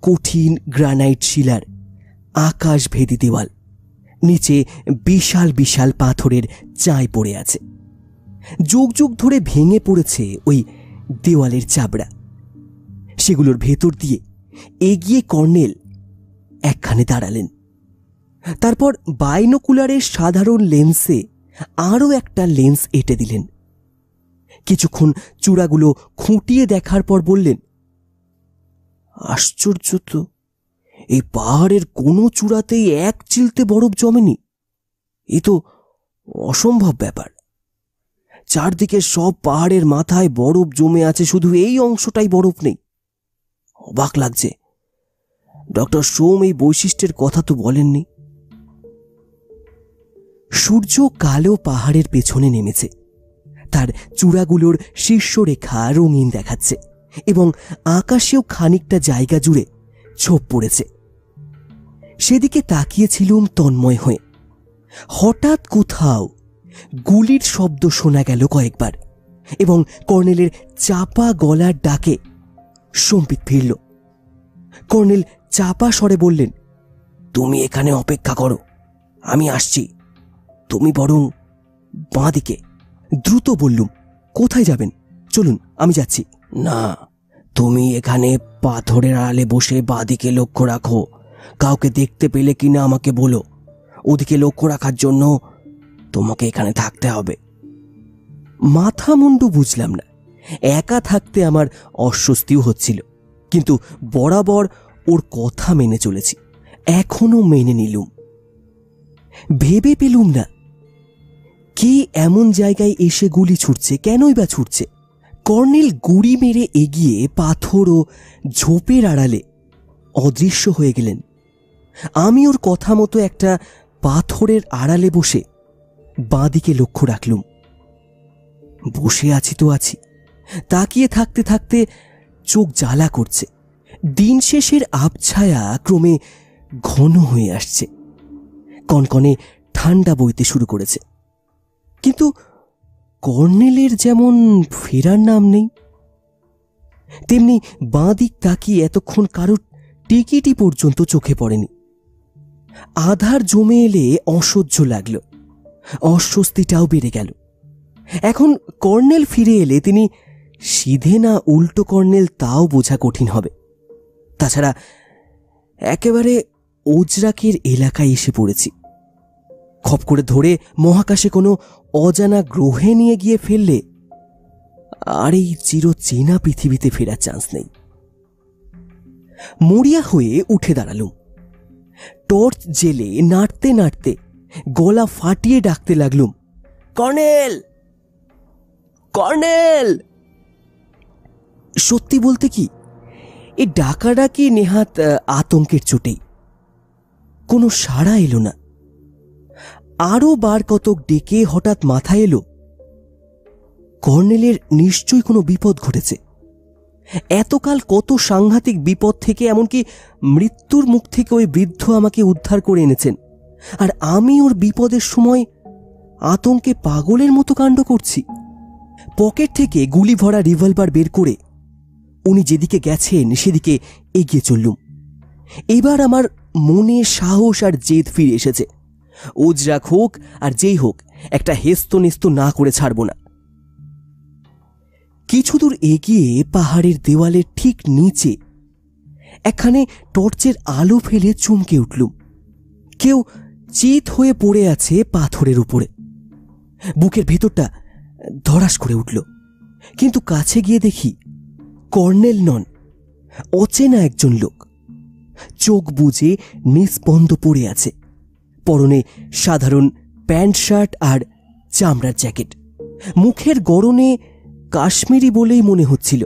কঠিন গ্রানাইট শিলার আকাশ ভেদি দেওয়াল। নিচে বিশাল বিশাল পাথরের চাই পড়ে আছে। যুগ যুগ ধরে ভেঙে পড়েছে ওই দেওয়ালের চাবড়া। সেগুলোর ভেতর দিয়ে এগিয়ে কর্নেল একখানে দাঁড়ালেন। তারপর বাইনোকুলারের সাধারণ লেন্সে আরও একটা লেন্স এঁটে দিলেন। কিছুক্ষণ চূড়াগুলো খুঁটিয়ে দেখার পর বললেন, আশ্চর্য তো, এই পাহাড়ের কোনো চূড়াতেই এক চিলতে বরফ জমেনি। এ তো অসম্ভব ব্যাপার। চারদিকে সব পাহাড়ের মাথায় বরফ জমে আছে, শুধু এই অংশটাই বরফ নেই। অবাক লাগছে। ডক্টর সোম এই বৈশিষ্ট্যের কথা তো বলেননি। সূর্য কালো পাহাড়ের পেছনে নেমেছে। তার চূড়াগুলোর শীর্ষরেখা রঙিন দেখাচ্ছে এবং আকাশেও খানিকটা জায়গা জুড়ে ছোপ পড়েছে। সেদিকে তাকিয়েছিলুম তন্ময় হয়ে। হঠাৎ কোথাও গুলির শব্দ শোনা গেল কয়েকবার, এবং কর্নেলের চাপা গলার ডাকে সম্পিত ফিরল। কর্নেল চাপা স্বরে বললেন, তুমি এখানে অপেক্ষা করো, আমি আসছি। তুমি বরং বাঁ দিকে দ্রুত বললুম, কোথায় যাবেন? চলুন, আমি যাচ্ছি। না, তুমি এখানে পাথরের আড়ালে বসে বাঁদিকে লক্ষ্য রাখো। কাউকে দেখতে পেলে কিনা আমাকে বলো। ওদিকে লক্ষ্য রাখার জন্য তোমাকে এখানে থাকতে হবে। মাথা মুন্ডু বুঝলাম না। একা থাকতে আমার অস্বস্তিও হচ্ছিল। কিন্তু বরাবর ওর কথা মেনে চলেছি। এখনও মেনে নিলুম। ভেবে পেলুম না। কে এমন জায়গায় এসে গুলি ছুটছে, কেনই বা ছুটছে? কর্নেল গুড়ি মেরে এগিয়ে পাথর ও ঝোপের আড়ালে অদৃশ্য হয়ে গেলেন। আমি ওর কথা মতো একটা পাথরের আড়ালে বসে বাঁদিকে লক্ষ্য রাখলুম। বসে আছি তো আছি। তাকিয়ে থাকতে থাকতে চোখ জ্বালা করছে। দিন শেষের আবছায়া ক্রমে ঘন হয়ে আসছে। কনকনে ঠান্ডা বইতে শুরু করেছে। কিন্তু কর্নেলের যেমন ফেরার নাম নেই, তেমনি বাঁদিক তাকিয়ে এতক্ষণ কারোর টিকিটি পর্যন্ত চোখে পড়েনি। আধার জমে এলে অসহ্য লাগল। অস্বস্তিটাও বেড়ে গেল। এখন কর্নেল ফিরে এলে তিনি সিধে না উল্টো কর্নেল তাও বোঝা কঠিন হবে। তাছাড়া একেবারে ওজরাকের এলাকায় এসে পড়েছি। খপ করে ধরে মহাকাশে কোনো অজানা গ্রহে নিয়ে গিয়ে ফেললে আর এই চির চেনা পৃথিবীতে ফেরার চান্স নেই। মরিয়া হয়ে উঠে দাঁড়ালুম। টর্চ জেলে নাড়তে নাড়তে গলা ফাটিয়ে ডাকতে লাগলুম। কর্নেল! কর্নেল! সত্যি বলতে কি এই ডাকাডাকি নেহাত আতঙ্কের চোটেই। কোনো সাড়া এলো না। আরও বার কতক ডেকে হঠাৎ মাথায় এলো। কর্নেলের নিশ্চয়ই কোনো বিপদ ঘটেছে। এতকাল কত সাংঘাতিক বিপদ থেকে এমনকি মৃত্যুর মুখ থেকে ওই বৃদ্ধ আমাকে উদ্ধার করে এনেছেন। আর আমি ওর বিপদের সময় আতঙ্কে পাগলের মতো কাণ্ড করছি। পকেট থেকে গুলি ভরা রিভলভার বের করে উনি যেদিকে গেছেন সেদিকে এগিয়ে চললুম। এবার আমার মনে সাহস আর জেদ ফিরে এসেছে। ওজরাক হোক আর যেই হোক, একটা হেস্ত নেস্ত না করে ছাড়ব না। কিছু দূর এগিয়ে পাহাড়ের দেওয়ালের ঠিক নিচে একখানে টর্চের আলো ফেলে চমকে উঠলুম। কেউ চিত হয়ে পড়ে আছে পাথরের উপরে। বুকের ভেতরটা ধরাস করে উঠল। কিন্তু কাছে গিয়ে দেখি কর্নেল নন, অচেনা একজন লোক। চোখ বুজে নিস্পন্দ পড়ে আছে। পরনে সাধারণ প্যান্ট শার্ট আর চামড়ার জ্যাকেট। মুখের গরনে কাশ্মীরি বলেই মনে হচ্ছিল,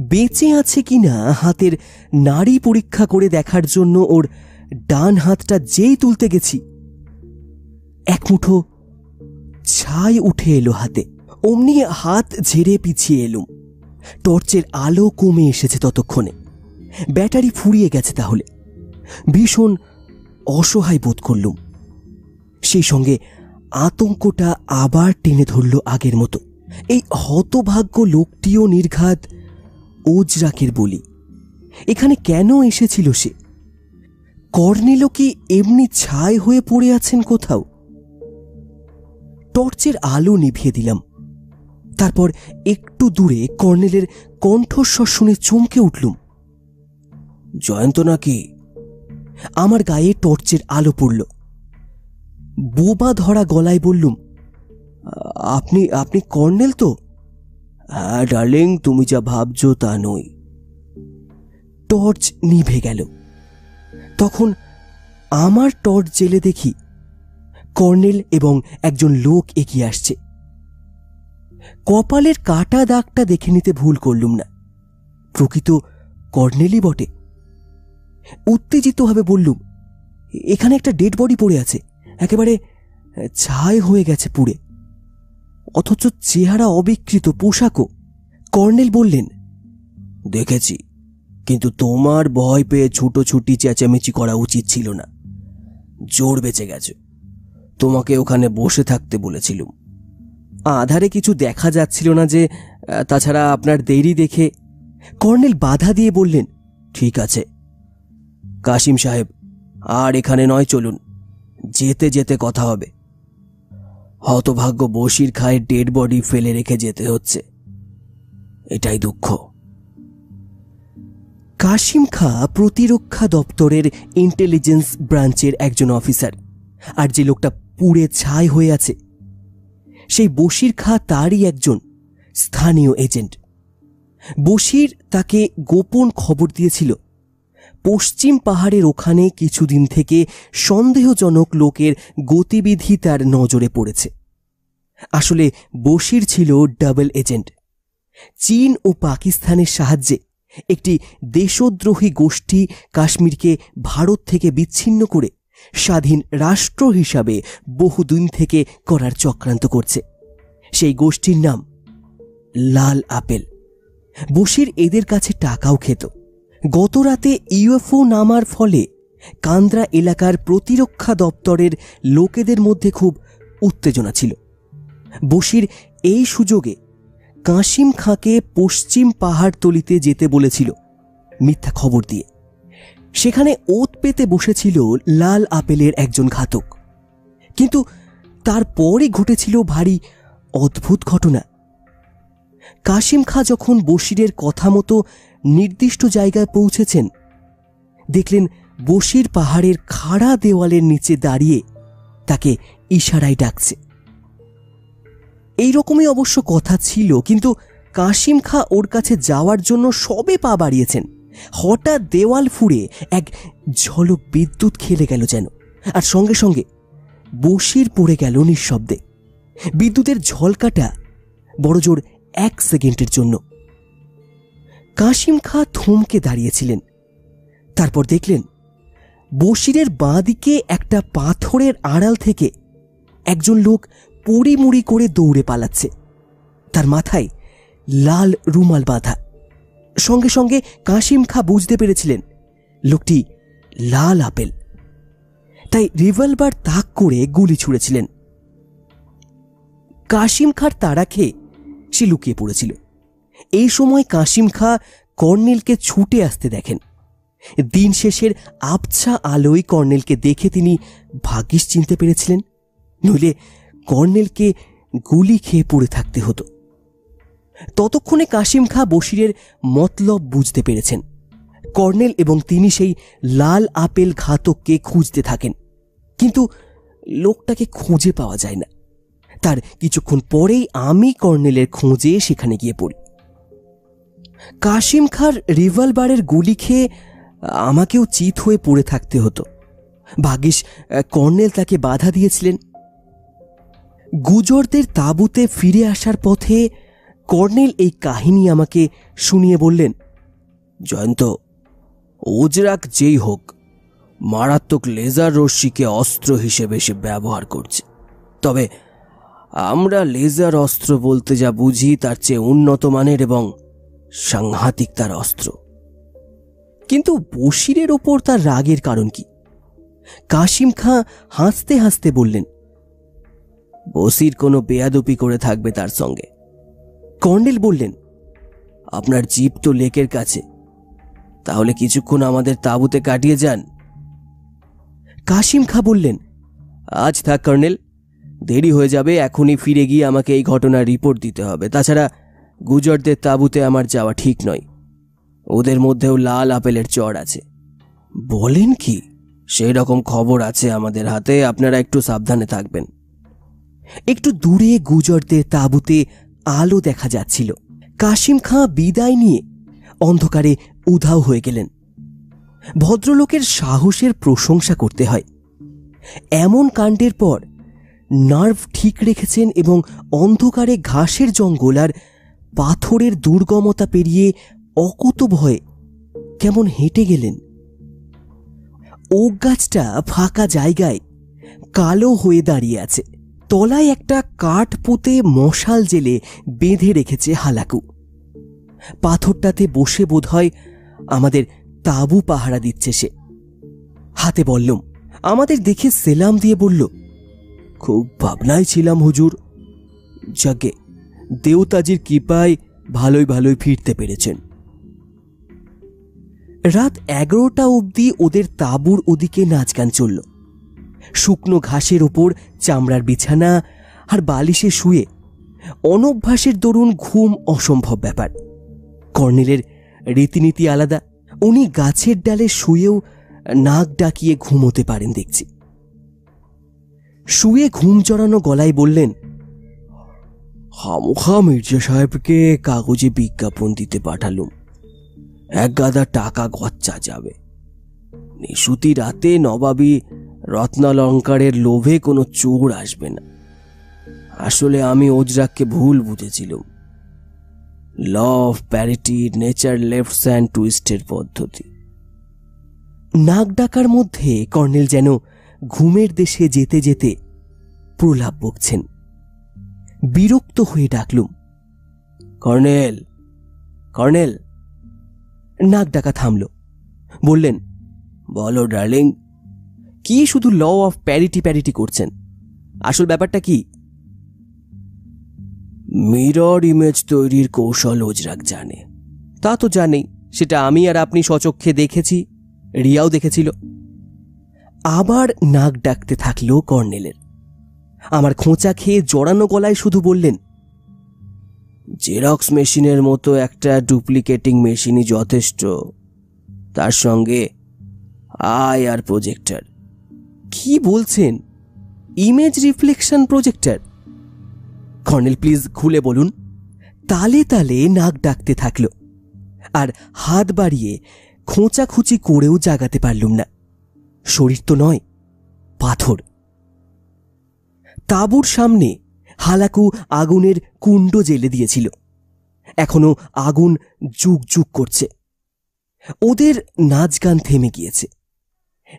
বেঁচে আছে কিনা হাতের নাড়ি পরীক্ষা করে দেখার জন্য ওর ডান হাতটা যেই তুলতে গেছি এক মুঠো ছাই উঠে এলো হাতে। অমনি হাত ঝেড়ে পিছিয়ে এলুম। টর্চের আলো কমে এসেছে ততক্ষণে। ব্যাটারি ফুরিয়ে গেছে তাহলে। ভীষণ অসহায় বোধ করলুম। সেই সঙ্গে আতঙ্কটা আবার টেনে ধরল আগের মতো। এই হতভাগ্য লোকটিও নির্ঘাত ওজরাকের বলি। এখানে কেন এসেছিল সে? কর্নেলও কি এমনি ছাই হয়ে পড়ে আছেন কোথাও? টর্চের আলো নিভিয়ে দিলাম। তারপর একটু দূরে কর্নেলের কণ্ঠস্বর শুনে চমকে উঠলুম। জয়ন্ত নাকি? আমার গায়ে টর্চের আলো পড়ল। বোবা ধরা গলায় বললুম, আপনি আপনি কর্নেল তো? হ্যাঁ ডার্লিং, তুমি যা ভাবছ তা নই টর্চ নিভে গেল। তখন আমার টর্চ জেলে দেখি কর্নেল এবং একজন লোক এগিয়ে আসছে। কপালের কাটা দাগটা দেখে নিতে ভুল করলুম না। প্রকৃত কর্নেলই বটে। উত্তেজিতভাবে বললুম, এখানে একটা ডেড বডি পড়ে আছে, একেবারে ছাই হয়ে গেছে পুড়ে। অথচ চেহারা অবিকৃত, পোশাকও। কর্নেল বললেন, দেখেছি, কিন্তু তোমার ভয় পেয়ে ছুটোছুটি চেঁচামেচি করা উচিত ছিল না। জোর বেঁচে গেছে। তোমাকে ওখানে বসে থাকতে বলেছিলুম। আধারে কিছু দেখা যাচ্ছিল না যে তাছাড়া আপনার দেরি দেখে কর্নেল বাধা দিয়ে বললেন, ঠিক আছে। কাশিম সাহেব, আর এখানে নয়, চলুন। যেতে যেতে কথা হবে। হতভাগ্য বসির খায় ডেড বডি ফেলে রেখে যেতে হচ্ছে। এটাই দুঃখ। কাশিম খা প্রতিরক্ষা দপ্তরের ইন্টেলিজেন্স ব্রাঞ্চের একজন অফিসার আর যে লোকটা পুড়ে ছাই হয়ে আছে। সেই বশির খা তারই একজন স্থানীয় এজেন্ট। বশির তাকে গোপন খবর দিয়েছিল। পশ্চিম পাহাড়ের ওখানে কিছুদিন থেকে সন্দেহজনক লোকের গতিবিধি তার নজরে পড়েছে। আসলে বশির ছিল ডাবল এজেন্ট। চীন ও পাকিস্তানের সাহায্যে একটি দেশদ্রোহী গোষ্ঠী কাশ্মীরকে ভারত থেকে বিচ্ছিন্ন করে স্বাধীন রাষ্ট্র হিসাবে বহুদিন থেকে করার চক্রান্ত করছে। সেই গোষ্ঠীর নাম লাল আপেল। বসির এদের কাছে টাকাও খেত। গত রাতে ইউএফও নামার ফলে কান্দ্রা এলাকার প্রতিরক্ষা দপ্তরের লোকেদের মধ্যে খুব উত্তেজনা ছিল। বসির এই সুযোগে কাশিম খাঁকে পশ্চিম পাহাড়তলিতে যেতে বলেছিল মিথ্যা খবর দিয়ে। সেখানে ওত পেতে বসেছিল লাল আপেলের একজন ঘাতক। কিন্তু তারপরে ঘটেছিল ভারী অদ্ভুত ঘটনা। কাশিম খাঁ যখন বশিরের কথা মতো নির্দিষ্ট জায়গায় পৌঁছেছেন, দেখলেন বশির পাহাড়ের খাড়া দেওয়ালের নিচে দাঁড়িয়ে তাকে ইশারায় ডাকছে। এই রকমই অবশ্য কথা ছিল, কিন্তু কাশিম খা ওর কাছে যাওয়ার জন্য সবে পা বাড়িয়েছেন। হঠাৎ দেওয়াল ফুঁড়ে এক ঝলক বিদ্যুৎ খেলে গেল যেন। আর সঙ্গে সঙ্গে বসির পড়ে গেল নিঃশব্দে। বিদ্যুতের ঝলকাটা বড়জোর এক সেকেন্ডের জন্য। কাশিম খা থমকে দাঁড়িয়েছিলেন। তারপর দেখলেন, বসিরের বাঁ দিকে একটা পাথরের আড়াল থেকে একজন লোক পড়িমুড়ি করে দৌড়ে পালাচ্ছে। তার মাথায় লাল রুমাল বাঁধা। সঙ্গে সঙ্গে কাশিম খা বুঝতে পেরেছিলেন, লোকটি লাল আপেল। তাই রিভলভার তাক করে গুলি ছুঁড়েছিলেন। কাশিম খার তাড়া খেয়ে সে লুকিয়ে পড়েছিল। এই সময় কাশিম খা কর্নেলকে ছুটে আসতে দেখেন। দিন শেষের আবছা আলোয় কর্নেলকে দেখে তিনি ভাগ্যিস চিনতে পেরেছিলেন, নইলে কর্নেলকে গুলি খেয়ে পড়ে থাকতে হতো। ততক্ষণে কাশিম খা বশিরের মতলব বুঝতে পেরেছেন। কর্নেল এবং তিনি সেই লাল আপেল ঘাতককে খুঁজতে থাকেন। কিন্তু লোকটাকে খুঁজে পাওয়া যায় না। তার কিছুক্ষণ পরেই আমি কর্নেলের খোঁজে সেখানে গিয়ে পড়ি। কাশিম খার রিভলভারের গুলি খেয়ে আমাকেও চিত হয়ে পড়ে থাকতে হতো। ভাগ্যিস, কর্নেল তাকে বাধা দিয়েছিলেন। গুজরদের তাঁবুতে ফিরে আসার পথে কর্নেল এই কাহিনী আমাকে শুনিয়ে বললেন, জয়ন্ত ওজরাক যেই হোক, মারাত্মক লেজার রশ্মিকে অস্ত্র হিসেবে সে ব্যবহার করছে। তবে আমরা লেজার অস্ত্র বলতে যা বুঝি তার চেয়ে উন্নত মানের এবং সাংঘাতিক তার অস্ত্র। কিন্তু বশিরের ওপর তার রাগের কারণ কি? কাশিম খাঁ হাসতে হাসতে বললেন বসির কোনো বেয়াদপি করে থাকবে তার সঙ্গে। কর্নেল বললেন, আপনার জিপ তো লেকের কাছে। তাহলে কিছুক্ষণ আমাদের তাঁবুতে কাটিয়ে যান। কাশিম খা বললেন, আজ থাক কর্নেল, দেরি হয়ে যাবে, এখনই ফিরে গিয়ে আমাকে এই ঘটনার রিপোর্ট দিতে হবে। তাছাড়া গুজরদের তাঁবুতে আমার যাওয়া ঠিক নয়। ওদের মধ্যেও লাল আপেলের চড় আছে। বলেন কি? সেই রকম খবর আছে আমাদের হাতে, আপনারা একটু সাবধানে থাকবেন। একটু দূরে গুজরদের তাঁবুতে আলো দেখা যাচ্ছিল। কাশিম খাঁ বিদায় নিয়ে অন্ধকারে উধাও হয়ে গেলেন। ভদ্রলোকের সাহসের প্রশংসা করতে হয়। এমন কাণ্ডের পর নার্ভ ঠিক রেখেছেন এবং অন্ধকারে ঘাসের জঙ্গল আর পাথরের দুর্গমতা পেরিয়ে অকুত ভয়ে কেমন হেঁটে গেলেন। ওক গাছটা ফাঁকা জায়গায় কালো হয়ে দাঁড়িয়ে আছে। তলায় একটা কাঠ পুঁতে মশাল জেলে বেঁধে রেখেছে হালাকু। পাথরটাতে বসে বোধ হয় আমাদের তাঁবু পাহারা দিচ্ছে সে। হাতে বললুম, আমাদের দেখে সেলাম দিয়ে বলল, খুব ভাবনায় ছিলাম হুজুর। যাকে দেওতাজির কৃপায় ভালোই ভালোই ফিরতে পেরেছেন। রাত এগারোটা অবধি ওদের তাঁবুর ওদিকে নাচ গান চলল। শুকনো ঘাসের ওপর চামড়ার বিছানা আর বালিশে শুয়ে অনভ্যাসের দরুন ঘুম অসম্ভব ব্যাপার। কর্নেলের রীতিনীতি আলাদা। উনি গাছের ডালে শুয়েও নাক ডাকিয়ে ঘুমোতে পারেন দেখছি। শুয়ে ঘুম জড়ানো গলায় বললেন হামুখা মির্জা সাহেবকে কাগজে বিজ্ঞাপন দিতে পাঠালুম। এক গাদা টাকা গচ্চা যাবে। নিশুতি রাতে নবাবী রত্নালঙ্কারের লোভে কোনো চোর আসবে না। আসলে আমি ওজরাককে ভুল বুঝেছিলাম। Law of parity, nature left and টুইস্টের পদ্ধতি। নাক ডাকার মধ্যে কর্নেল যেন ঘুমের দেশে যেতে যেতে প্রলাপ বকছেন। বিরক্ত হয়ে ডাকলুম, কর্নেল কর্নেল! নাক ডাকা থামল। বললেন, বলো ডার্লিং কি শুধু ল অফ প্যারিটি প্যারিটি করছেন? আসল ব্যাপারটা কি? মিরর ইমেজ তৈরির কৌশল ওজরাক জানে। তা তো জানেই, সেটা আমি আর আপনি সচক্ষে দেখেছি, রিয়াও দেখেছিল। আবার নাক ডাকতে থাকল কর্নেলের। আমার খোঁচা খেয়ে জড়ানো গলায় শুধু বললেন জেরক্স মেশিনের মতো একটা ডুপ্লিকেটিং মেশিনই যথেষ্ট। তার সঙ্গে আই আর প্রজেক্টর কি বলছেন? Image reflection projector colonel please খুলে বলুন। তালে তালে নাক ডাকতে থাকল। আর হাত বাড়িয়ে খোঁচাখুচি করেও জাগাতে পারলুম না। শরীর তো নয়, পাথর। তাঁবুর সামনে হালাকু আগুনের কুণ্ড জেলে দিয়েছিল। এখনও আগুন যুগ যুগ করছে। ওদের নাচ গান থেমে গিয়েছে।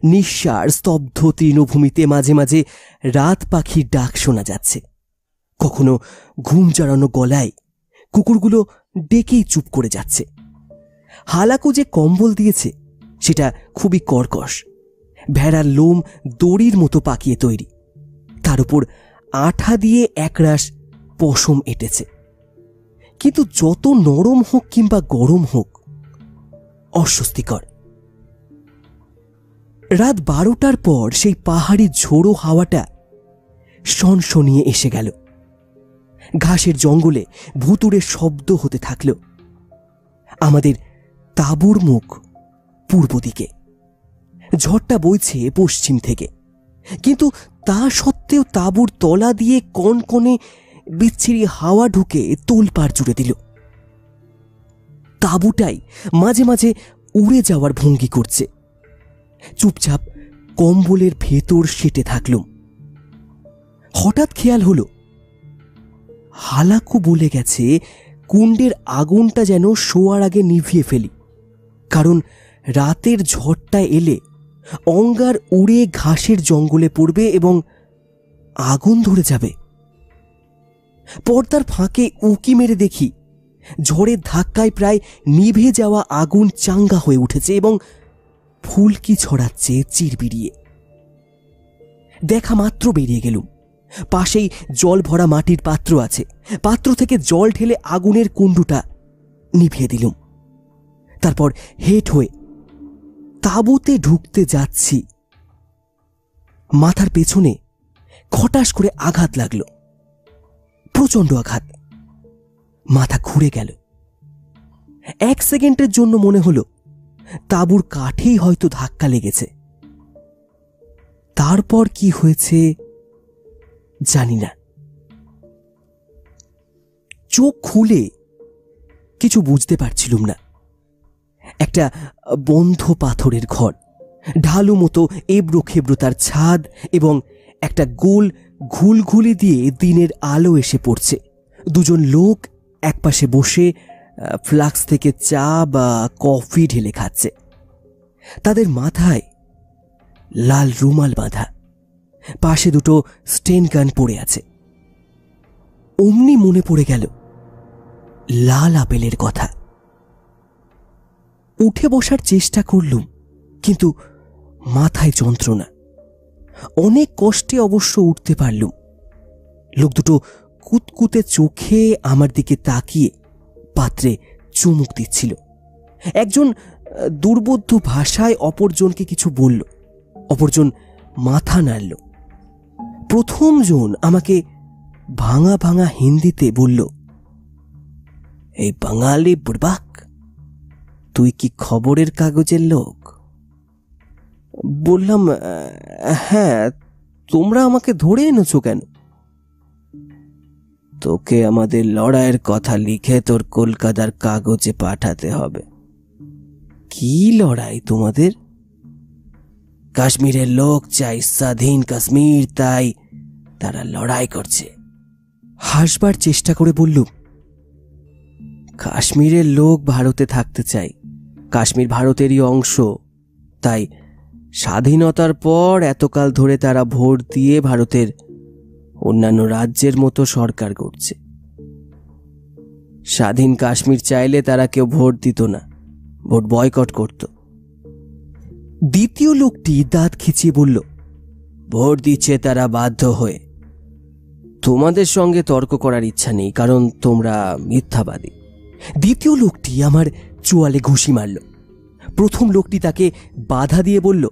নিঃশ্বার স্তব্ধ তৃণভূমিতে মাঝে মাঝে রাত পাখির ডাক শোনা যাচ্ছে। কখনো ঘুম জড়ানো গলায় কুকুরগুলো ডেকেই চুপ করে যাচ্ছে। হালাকু যে কম্বল দিয়েছে, সেটা খুবই কর্কশ। ভেড়ার লোম দড়ির মতো পাকিয়ে তৈরি। তার উপর আঠা দিয়ে একরাশ পশম এঁটেছে। কিন্তু যত নরম হোক কিংবা গরম হোক, অস্বস্তিকর। রাত বারোটার পর সেই পাহাড়ি ঝোড়ো হাওয়াটা শনশনিয়ে এসে গেল। ঘাসের জঙ্গলে ভুতুড়ে শব্দ হতে থাকল। আমাদের তাঁবুর মুখ পূর্ব দিকে। ঝড়টা বইছে পশ্চিম থেকে। কিন্তু তা সত্ত্বেও তাঁবুর তলা দিয়ে কনকনে বিচ্ছিরি হাওয়া ঢুকে তোলপাড় জুড়ে দিল। তাঁবুটাই মাঝে মাঝে উড়ে যাওয়ার ভঙ্গি করছে। চুপচাপ কম্বলের ভেতর সেটে থাকলুম। হঠাৎ খেয়াল হলো, হালাকু বলে গেছে কুণ্ডের আগুনটা যেন শোয়ার আগে নিভিয়ে ফেলি, কারণ রাতের ঝড়টা এলে অঙ্গার উড়ে ঘাসের জঙ্গলে পড়বে এবং আগুন ধরে যাবে। পর্দার ফাঁকে উকি মেরে দেখি, ঝড়ের ধাক্কায় প্রায় নিভে যাওয়া আগুন চাঙ্গা হয়ে উঠেছে এবং ফুলকি ছড়াচ্ছে চিরবিড়িয়ে। দেখা মাত্র বেরিয়ে গেলুম। পাশেই জল ভরা মাটির পাত্র আছে। পাত্র থেকে জল ঢেলে আগুনের কুণ্ডুটা নিভিয়ে দিলুম। তারপর হেট হয়ে তাঁবুতে ঢুকতে যাচ্ছি। মাথার পেছনে খটাস করে আঘাত লাগল। প্রচণ্ড আঘাত। মাথা ঘুরে গেল। এক সেকেন্ডের জন্য মনে হলো তাঁবুর কাঠেই হয়তো ধাক্কা লেগেছে। তারপর কি হয়েছে, জানি না। চোখ খুলে কিছু বুঝতে পারছিলুম না। একটা বন্ধ পাথরের ঘর, ঢালু মতো এবড়ো খেবড়ো তার ছাদ এবং একটা গোল ঘুলঘুলি দিয়ে দিনের আলো এসে পড়ছে। দুজন লোক একপাশে বসে ফ্লাক্স থেকে চা বা কফি ঢেলে খাচ্ছে। তাদের মাথায় লাল রুমাল বাঁধা। পাশে দুটো স্টেন গান পড়ে আছে। অমনি মনে পড়ে গেল, লাল আপেলের কথা। উঠে বসার চেষ্টা করলুম, কিন্তু মাথায় যন্ত্রণা। অনেক কষ্টে অবশ্য উঠতে পারলুম। লোক দুটো কুতকুতে চোখে আমার দিকে তাকিয়ে পাত্রে চুমুক দিচ্ছিল। একজন দুর্বোধ্য ভাষায় অপরজনকে কিছু বলল। অপরজন মাথা নাড়ল। প্রথম জন আমাকে ভাঙা ভাঙা হিন্দিতে বলল, এই বাঙালি বুড়বাক, তুই কি খবরের কাগজের লোক? বললাম হ্যাঁ তোমরা আমাকে ধরে এনেছো কেন? তোকে আমাদের লড়াইয়ের কথা লিখে তোর কলকাতার কাগজে পাঠাতে হবে। কি লড়াই তোমাদের? কাশ্মীরের লোক চাই স্বাধীন কাশ্মীর, তাই তারা লড়াই করছে। হাসবার চেষ্টা করে বললুম কাশ্মীরের লোক ভারতে থাকতে চাই। কাশ্মীর ভারতেরই অংশ, তাই স্বাধীনতার পর এতকাল ধরে তারা ভোট দিয়ে ভারতের অন্যান্য রাজ্যের মতো সরকার করছে স্বাধীন কাশ্মীর চাইলে তারা কেউ ভোট দিত না, ভোট বয়কট করত। দ্বিতীয় লোকটি দাঁত খিচিয়ে বলল, ভোট দিচ্ছে তারা বাধ্য হয়ে। তোমাদের সঙ্গে তর্ক করার ইচ্ছা নেই, কারণ তোমরা মিথ্যাবাদী। দ্বিতীয় লোকটি আমার চোয়ালে ঘুষি মারল। প্রথম লোকটি তাকে বাধা দিয়ে বলল,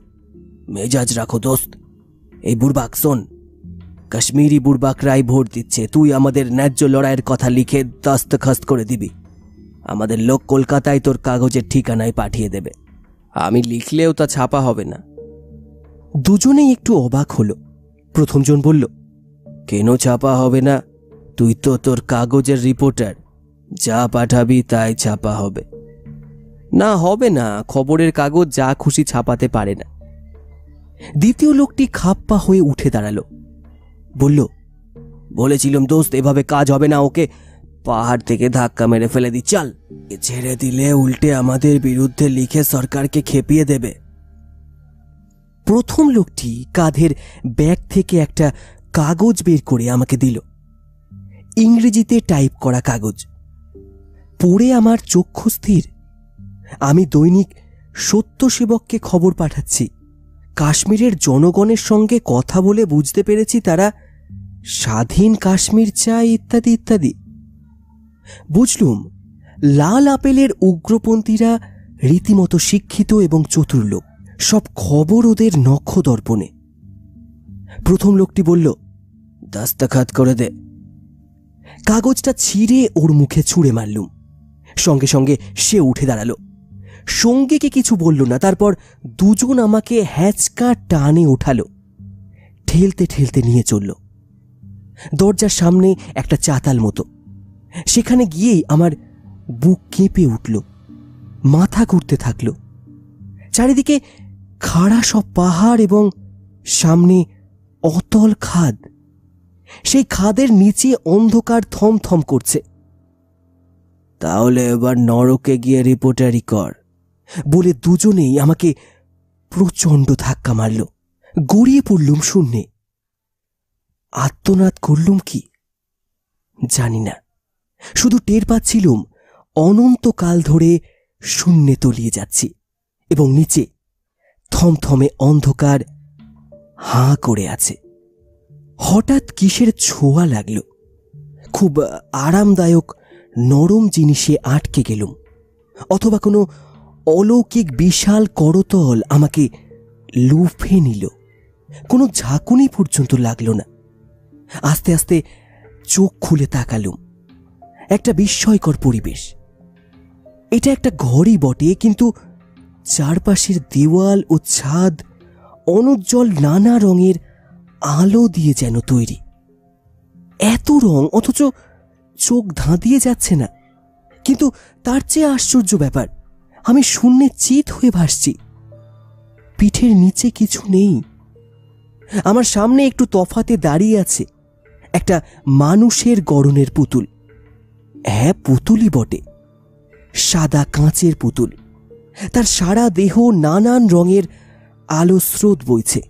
মেজাজ রাখো দোস্ত, এই বুড়বাক, শোন। কাশ্মীরি বুড়বাকরাই ভোট দিচ্ছে। তুই আমাদের ন্যায্য লড়াইয়ের কথা লিখে দস্তখস্ত করে দিবি। আমাদের লোক কলকাতায় তোর কাগজের ঠিকানায় পাঠিয়ে দেবে। আমি লিখলেও তা ছাপা হবে না। দুজনেই একটু অবাক হলো। প্রথমজন বলল, কেন ছাপা হবে না? তুই তো তোর কাগজের রিপোর্টার। যা পাঠাবি তাই ছাপা হবে। না হবে না। খবরের কাগজ যা খুশি ছাপাতে পারে না। দ্বিতীয় লোকটি খাপ্পা হয়ে উঠে দাঁড়াল। বলল, বলেছিলাম দোস্ত, এভাবে কাজ হবে না ওকে। পাহাড় থেকে ধাক্কা মেরে ফেলে দি, চাল। ছেড়ে দিলে উল্টে আমাদের বিরুদ্ধে লিখে সরকারকে খেপিয়ে দেবে। প্রথম লোকটি কাঁধের ব্যাগ থেকে একটা কাগজ বের করে আমাকে দিল। ইংরেজিতে টাইপ করা কাগজ। পড়ে আমার চক্ষু স্থির। আমি দৈনিক সত্যসেবককে খবর পাঠাচ্ছি। কাশ্মীরের জনগণের সঙ্গে কথা বলে বুঝতে পেরেছি তারা স্বাধীন কাশ্মীর চায় ইত্যাদি ইত্যাদি। বুঝলুম, লাল আপেলের উগ্রপন্থীরা রীতিমতো শিক্ষিত এবং চতুর লোক সব খবর ওদের নক্ষদর্পণে। প্রথম লোকটি বলল, দাস্তাখাত করে দে। কাগজটা ছিঁড়ে ওর মুখে ছুঁড়ে মারলুম। সঙ্গে সঙ্গে সে উঠে দাঁড়াল। সঙ্গীকে কিছু বলল না, তারপর দুজন আমাকে হ্যাচকা টানে উঠালো ঠেলতে ঠেলতে নিয়ে চলল। দরজার সামনে একটা চাতাল মতো। সেখানে গিয়েই আমার বুক কেঁপে উঠল, মাথা ঘুরতে থাকল। চারিদিকে খাড়া সব পাহাড় এবং সামনে অতল খাদ। সেই খাদের নিচে অন্ধকার থমথম করছে। তাহলে এবার নরকে গিয়ে রিপোর্টারি কর, বলে দুজনেই আমাকে প্রচণ্ড ধাক্কা মারল। গড়িয়ে পড়লুম শূন্যে। আত্মনাদ করলুম কি? জানি না। শুধু টের পাচ্ছিলুম, অনন্তকাল ধরে শূন্যে তলিয়ে যাচ্ছি এবং নিচে থমথমে অন্ধকার হাঁ করে আছে। হঠাৎ কিসের ছোঁয়া লাগল? খুব আরামদায়ক নরম জিনিসে আটকে গেলুম, অথবা কোনো অলৌকিক বিশাল করতল আমাকে লুফে নিল, কোনো ঝাঁকুনি পর্যন্ত লাগল না। আস্তে আস্তে চোখ খুলে তাকালুম। একটা বিস্ময়কর পরিবেশ। এটা একটা ঘরই বটে, কিন্তু চারপাশের দেওয়াল ও ছাদ অনুজ্জ্বল নানা রঙের আলো দিয়ে যেন তৈরি। এত রং, অথচ চোখ ধাঁধিয়ে যাচ্ছে না। কিন্তু তার চেয়ে আশ্চর্য ব্যাপার, আমি শূন্যে চিত হয়ে ভাসছি। পিঠের নিচে কিছু নেই। আমার সামনে একটু তফাতে দাঁড়িয়ে আছে। একটা মানুষের গড়নের পুতুল। হ্যাঁ পুতুলই বটে। সাদা কাঁচের পুতুল। তার সারা দেহ নানান রঙের আলো স্রোত বইছে।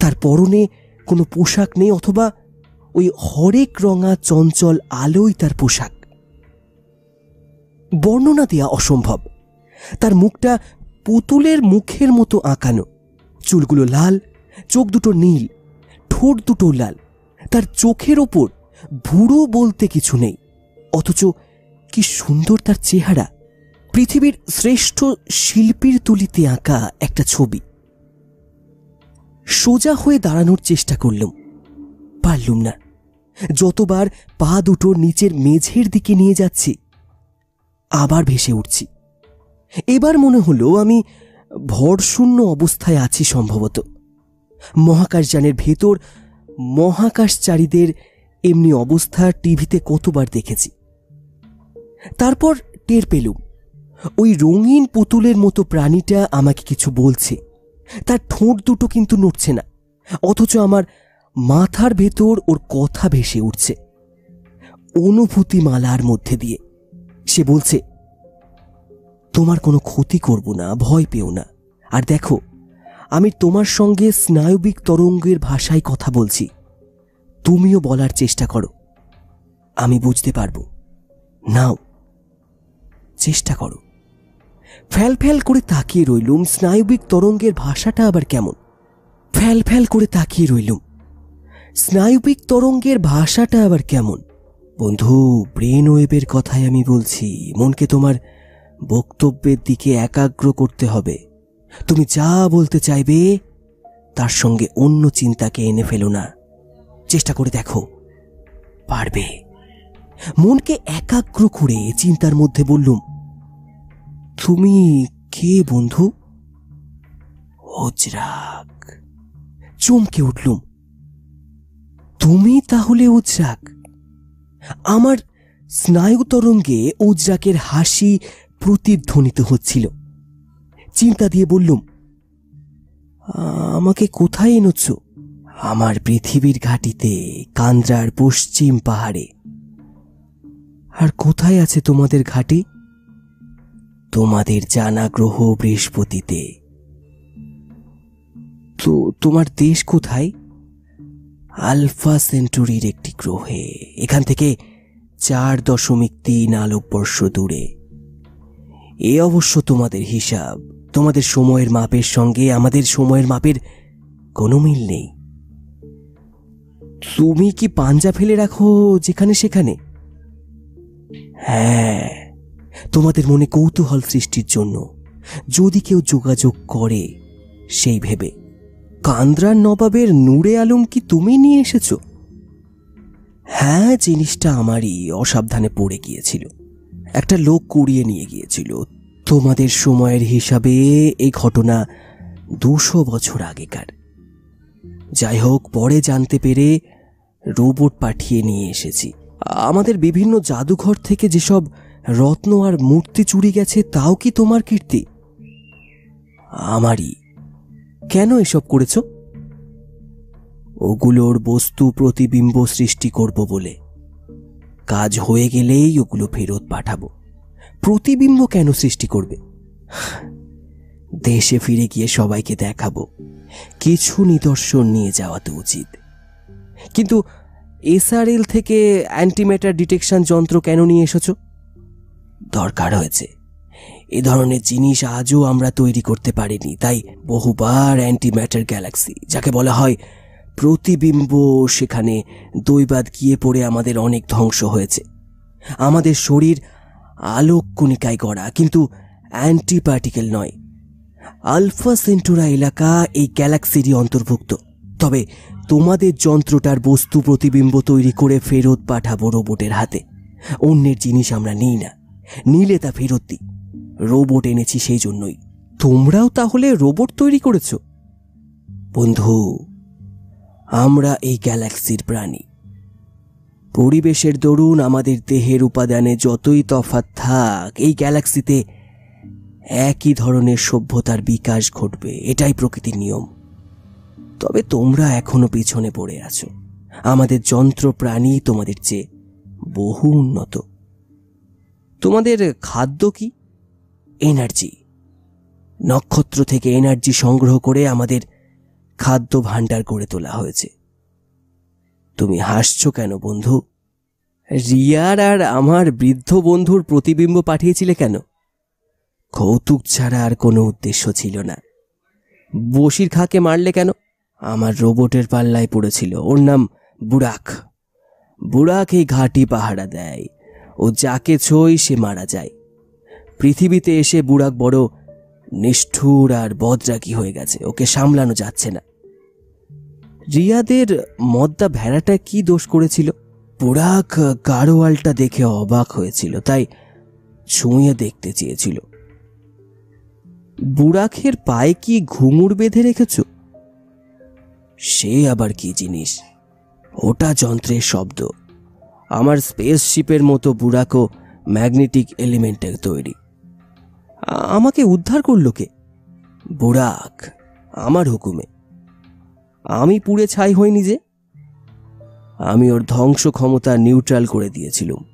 তার পরনে কোনো পোশাক নেই অথবা ওই হরেক রঙা চঞ্চল আলোই তার পোশাক। বর্ণনা দেয়া অসম্ভব। তার মুখটা পুতুলের মুখের মতো আঁকানো। চুলগুলো লাল, চোখ দুটো নীল, ঠোঁট দুটো লাল। তার চোখের ওপর ভুড়ো বলতে কিছু নেই, অথচ কি সুন্দর তার চেহারা। পৃথিবীর শ্রেষ্ঠ শিল্পীর তুলিতে আঁকা একটা ছবি। সোজা হয়ে দাঁড়ানোর চেষ্টা করলাম, পারলুম না। যতবার পা দুটো নিচের মেঝের দিকে নিয়ে যাচ্ছি, আবার ভেসে উঠছি। এবার মনে হলো আমি ভরশূন্য অবস্থায় আছি সম্ভবত। মহাকাশযানের ভেতর মহাকাশচারীদের এমনি অবস্থা টিভিতে কতবার দেখেছি। তারপর টের পেলুম, ওই রঙিন পুতুলের মতো প্রাণীটা আমাকে কিছু বলছে। তার ঠোঁট দুটো কিন্তু নড়ছে না, অথচ আমার মাথার ভেতর ওর কথা ভেসে উঠছে। অনুভূতি মালার মধ্যে দিয়ে, সে বলছে, তোমার কোনো ক্ষতি করব না, ভয় পেও না। আর দেখো আমি তোমার সঙ্গে স্নায়বিক তরঙ্গের ভাষায় কথা বলছি। তুমিও বলার চেষ্টা করো। আমি বুঝতে পারব। নাও, চেষ্টা করো। ফ্যাল ফ্যাল করে তাকিয়ে রইলুম, স্নায়বিক তরঙ্গের ভাষাটা আবার কেমন? ফ্যাল ফ্যাল করে তাকিয়ে রইলুম। স্নায়বিক তরঙ্গের ভাষাটা আবার কেমন? বন্ধু, ব্রেন ওয়েবের কথাই আমি বলছি। মনকে তোমার বক্তব্যের দিকে একাগ্র করতে হবে। তুমি যা বলতে চাইবে, তার সঙ্গে অন্য চিন্তাকে এনে ফেলো না। চেষ্টা করে দেখো, পারবে। মনকে একাগ্র করে চিন্তার মধ্যে বললুম, তুমি কে বন্ধু? অজরাক চমকে উঠলুম, তুমি তাহলে উজরাক আমার স্নায়ু তরঙ্গে উজরাকের হাসি প্রতিধ্বনিত হচ্ছিল। চিন্তা দিয়ে বললুম, আমাকে কোথায় এনেছ? আমার পৃথিবীর ঘাটিতে, কান্দ্রার পশ্চিম পাহাড়ে। আর কোথায় আছে তোমাদের ঘাটি? তোমাদের জানা গ্রহ বৃহস্পতিতে। তো তোমার দেশ কোথায়? আলফা সেন্টুরির একটি গ্রহে, এখান থেকে চার দশমিক তিন আলোকবর্ষ দূরে। এ অবশ্য তোমাদের হিসাব। তোমাদের সময়ের মাপের সঙ্গে আমাদের সময়ের মাপের কোনো মিল নেই। তুমি কি পাঞ্জা ফেলে রাখো যেখানে সেখানে? হ্যাঁ তোমাদের মনে কৌতূহল সৃষ্টির জন্য যদি কেউ যোগাযোগ করে সেই ভেবে। কান্দ্রার নবাবের নূরে আলম কি তুমি নিয়ে এসেছ? হ্যাঁ জিনিসটা আমারই অসাবধানে পড়ে গিয়েছিল। একটা লোক কুড়িয়ে নিয়ে গিয়েছিল। তোমাদের সময়ের হিসাবে এই ঘটনা দুশো বছর আগেকার। যাই হোক পরে জানতে পেরে রোবট পাঠিয়ে নিয়ে এসেছি। আমাদের বিভিন্ন জাদুঘর থেকে যেসব রত্ন আর মূর্তি চুরি গেছে, তাও কি তোমার কীর্তি? আমারই। কেন এসব করেছ? ওগুলোর বস্তু প্রতিবিম্ব সৃষ্টি করব বলে। কাজ হয়ে গেলেই ওগুলো ফেরত পাঠাবো। প্রতিবিম্ব কেন সৃষ্টি করবে? দেশে ফিরে গিয়ে সবাইকে দেখাবো। কিছু নিদর্শন নিয়ে যাওয়া তো উচিত। কিন্তু এসআরএল থেকে অ্যান্টিম্যাটার ডিটেকশন যন্ত্র কেন নিয়ে এসেছ? দরকার হয়েছে। এ ধরনের জিনিস আজও আমরা তৈরি করতে পারিনি, তাই বহুবার অ্যান্টিম্যাটার গ্যালাক্সি, যাকে বলা হয় প্রতিবিম্ব, সেখানে দৈবাদ গিয়ে পড়ে আমাদের অনেক ধ্বংস হয়েছে। আমাদের শরীর আলোক কণিকায় গড়া, কিন্তু অ্যান্টি পার্টিকেল নয়। আলফা সেন্টুরা এলাকা এই গ্যালাক্সিরই অন্তর্ভুক্ত। তবে তোমাদের যন্ত্রটার বস্তু প্রতিবিম্ব তৈরি করে ফেরত পাঠাবো রোবটের হাতে। অন্যের জিনিস আমরা নিই না। নিলে তা ফেরত দিই। রোবট এনেছি সেই জন্যই। তোমরাও তাহলে রোবট তৈরি করেছ? বন্ধু, আমরা এই গ্যালাক্সির প্রাণী। পরিবেশের দরুন আমাদের দেহের উপাদানে যতই তফাৎ থাক, এই গ্যালাক্সিতে একই ধরনের সভ্যতার বিকাশ ঘটবে, এটাই প্রকৃতির নিয়ম। তবে তোমরা এখনও পিছনে পড়ে আছো। আমাদের যন্ত্র প্রাণী তোমাদের চেয়ে বহু উন্নত। তোমাদের খাদ্য কি? এনার্জি। নক্ষত্র থেকে এনার্জি সংগ্রহ করে আমাদের খাদ্য ভাণ্ডার করে তোলা হয়েছে। তুমি হাসছো কেন, বন্ধু? রিয়ার আর আমার বৃদ্ধ বন্ধুর প্রতিবিম্ব পাঠিয়েছিলে কেন? কৌতুক ছাড়া আর কোনো উদ্দেশ্য ছিল না। বসির খাকে মারলে কেন? আমার রোবটের পাল্লায় পড়েছিল, ওর নাম বুড়াক বুড়াক এই ঘাটি পাহারা দেয়, ও যাকে ছই সে মারা যায়। পৃথিবীতে এসে বুড়াক বড় নিষ্ঠুর আর বদরাকি হয়ে গেছে, ওকে সামলানো যাচ্ছে না। রিয়াদের মদ্দা ভেড়াটা কি দোষ করেছিল? বুড়াক গাড়োয়ালটা দেখে অবাক হয়েছিল, তাই ছুঁয়ে দেখতে চেয়েছিল। বুড়াখের পায়ে কি ঘুঙুর বেঁধে রেখেছ? সে আবার কি জিনিস? ওটা যন্ত্রের শব্দ। আমার স্পেসশিপের মতো বুড়াকো ম্যাগনেটিক এলিমেন্টের তৈরি। আমাকে উদ্ধার করল কে? বুড়াক, আমার হুকুমে। আমি পুড়ে ছাই হইনি যে। আমি ওর ধ্বংস ক্ষমতা নিউট্রাল করে দিয়েছিলাম।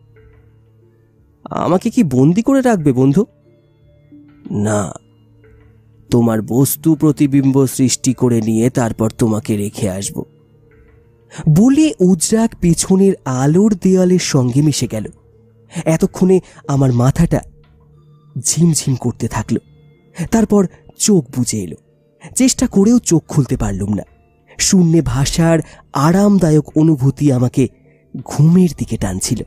আমাকে কি বন্দি করে রাখবে, বন্ধু? না। তোমার বস্তু প্রতিবিম্ব সৃষ্টি করে নিয়ে তারপর তোমাকে রেখে আসব। বলে উজরাক পেছনের আলোর দেয়ালের সঙ্গে মিশে গেল। এতক্ষণে আমার মাথাটা ঝিমঝিম করতে থাকল। তারপর চোখ বুজে এলো। চেষ্টা করেও চোখ খুলতে পারলুম না। শূন্যে ভাষার আরামদায়ক অনুভূতি আমাকে ঘুমের দিকে টানছিল।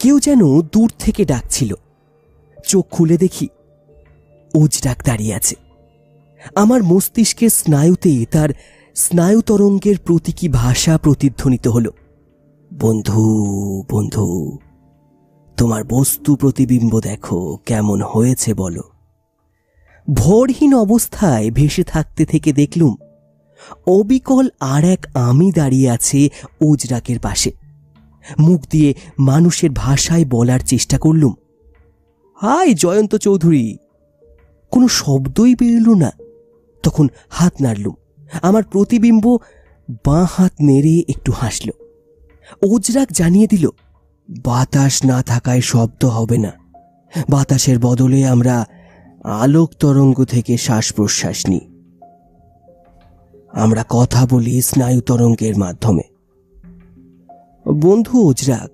কেউ যেন দূর থেকে ডাকছিল। চোখ খুলে দেখি উজরাক দাঁড়িয়ে আছে। আমার মস্তিষ্কের স্নায়ুতে তার স্নায়ু তরঙ্গের প্রতীকী ভাষা প্রতিধ্বনিত হল, বন্ধু বন্ধু, তোমার বস্তু প্রতিবিম্ব দেখো, কেমন হয়েছে বলো। ভরহীন অবস্থায় ভেসে থাকতে থেকে দেখলুম অবিকল আর এক আমি দাঁড়িয়ে আছে ওজরাকের পাশে। মুখ দিয়ে মানুষের ভাষায় বলার চেষ্টা করলুম। হাই, জয়ন্ত চৌধুরী! কোনো শব্দই বেরোল না। তখন হাত নাড়লুম। আমার প্রতিবিম্ব বাঁ হাত নেড়ে একটু হাসল। ওজরাক জানিয়ে দিল, বাতাস না থাকায় শব্দ হবে না। বাতাসের বদলে আমরা আলোক তরঙ্গ থেকে শ্বাস প্রশ্বাস নিই। আমরা কথা বলি স্নায়ু তরঙ্গের মাধ্যমে। বন্ধু ওজরাক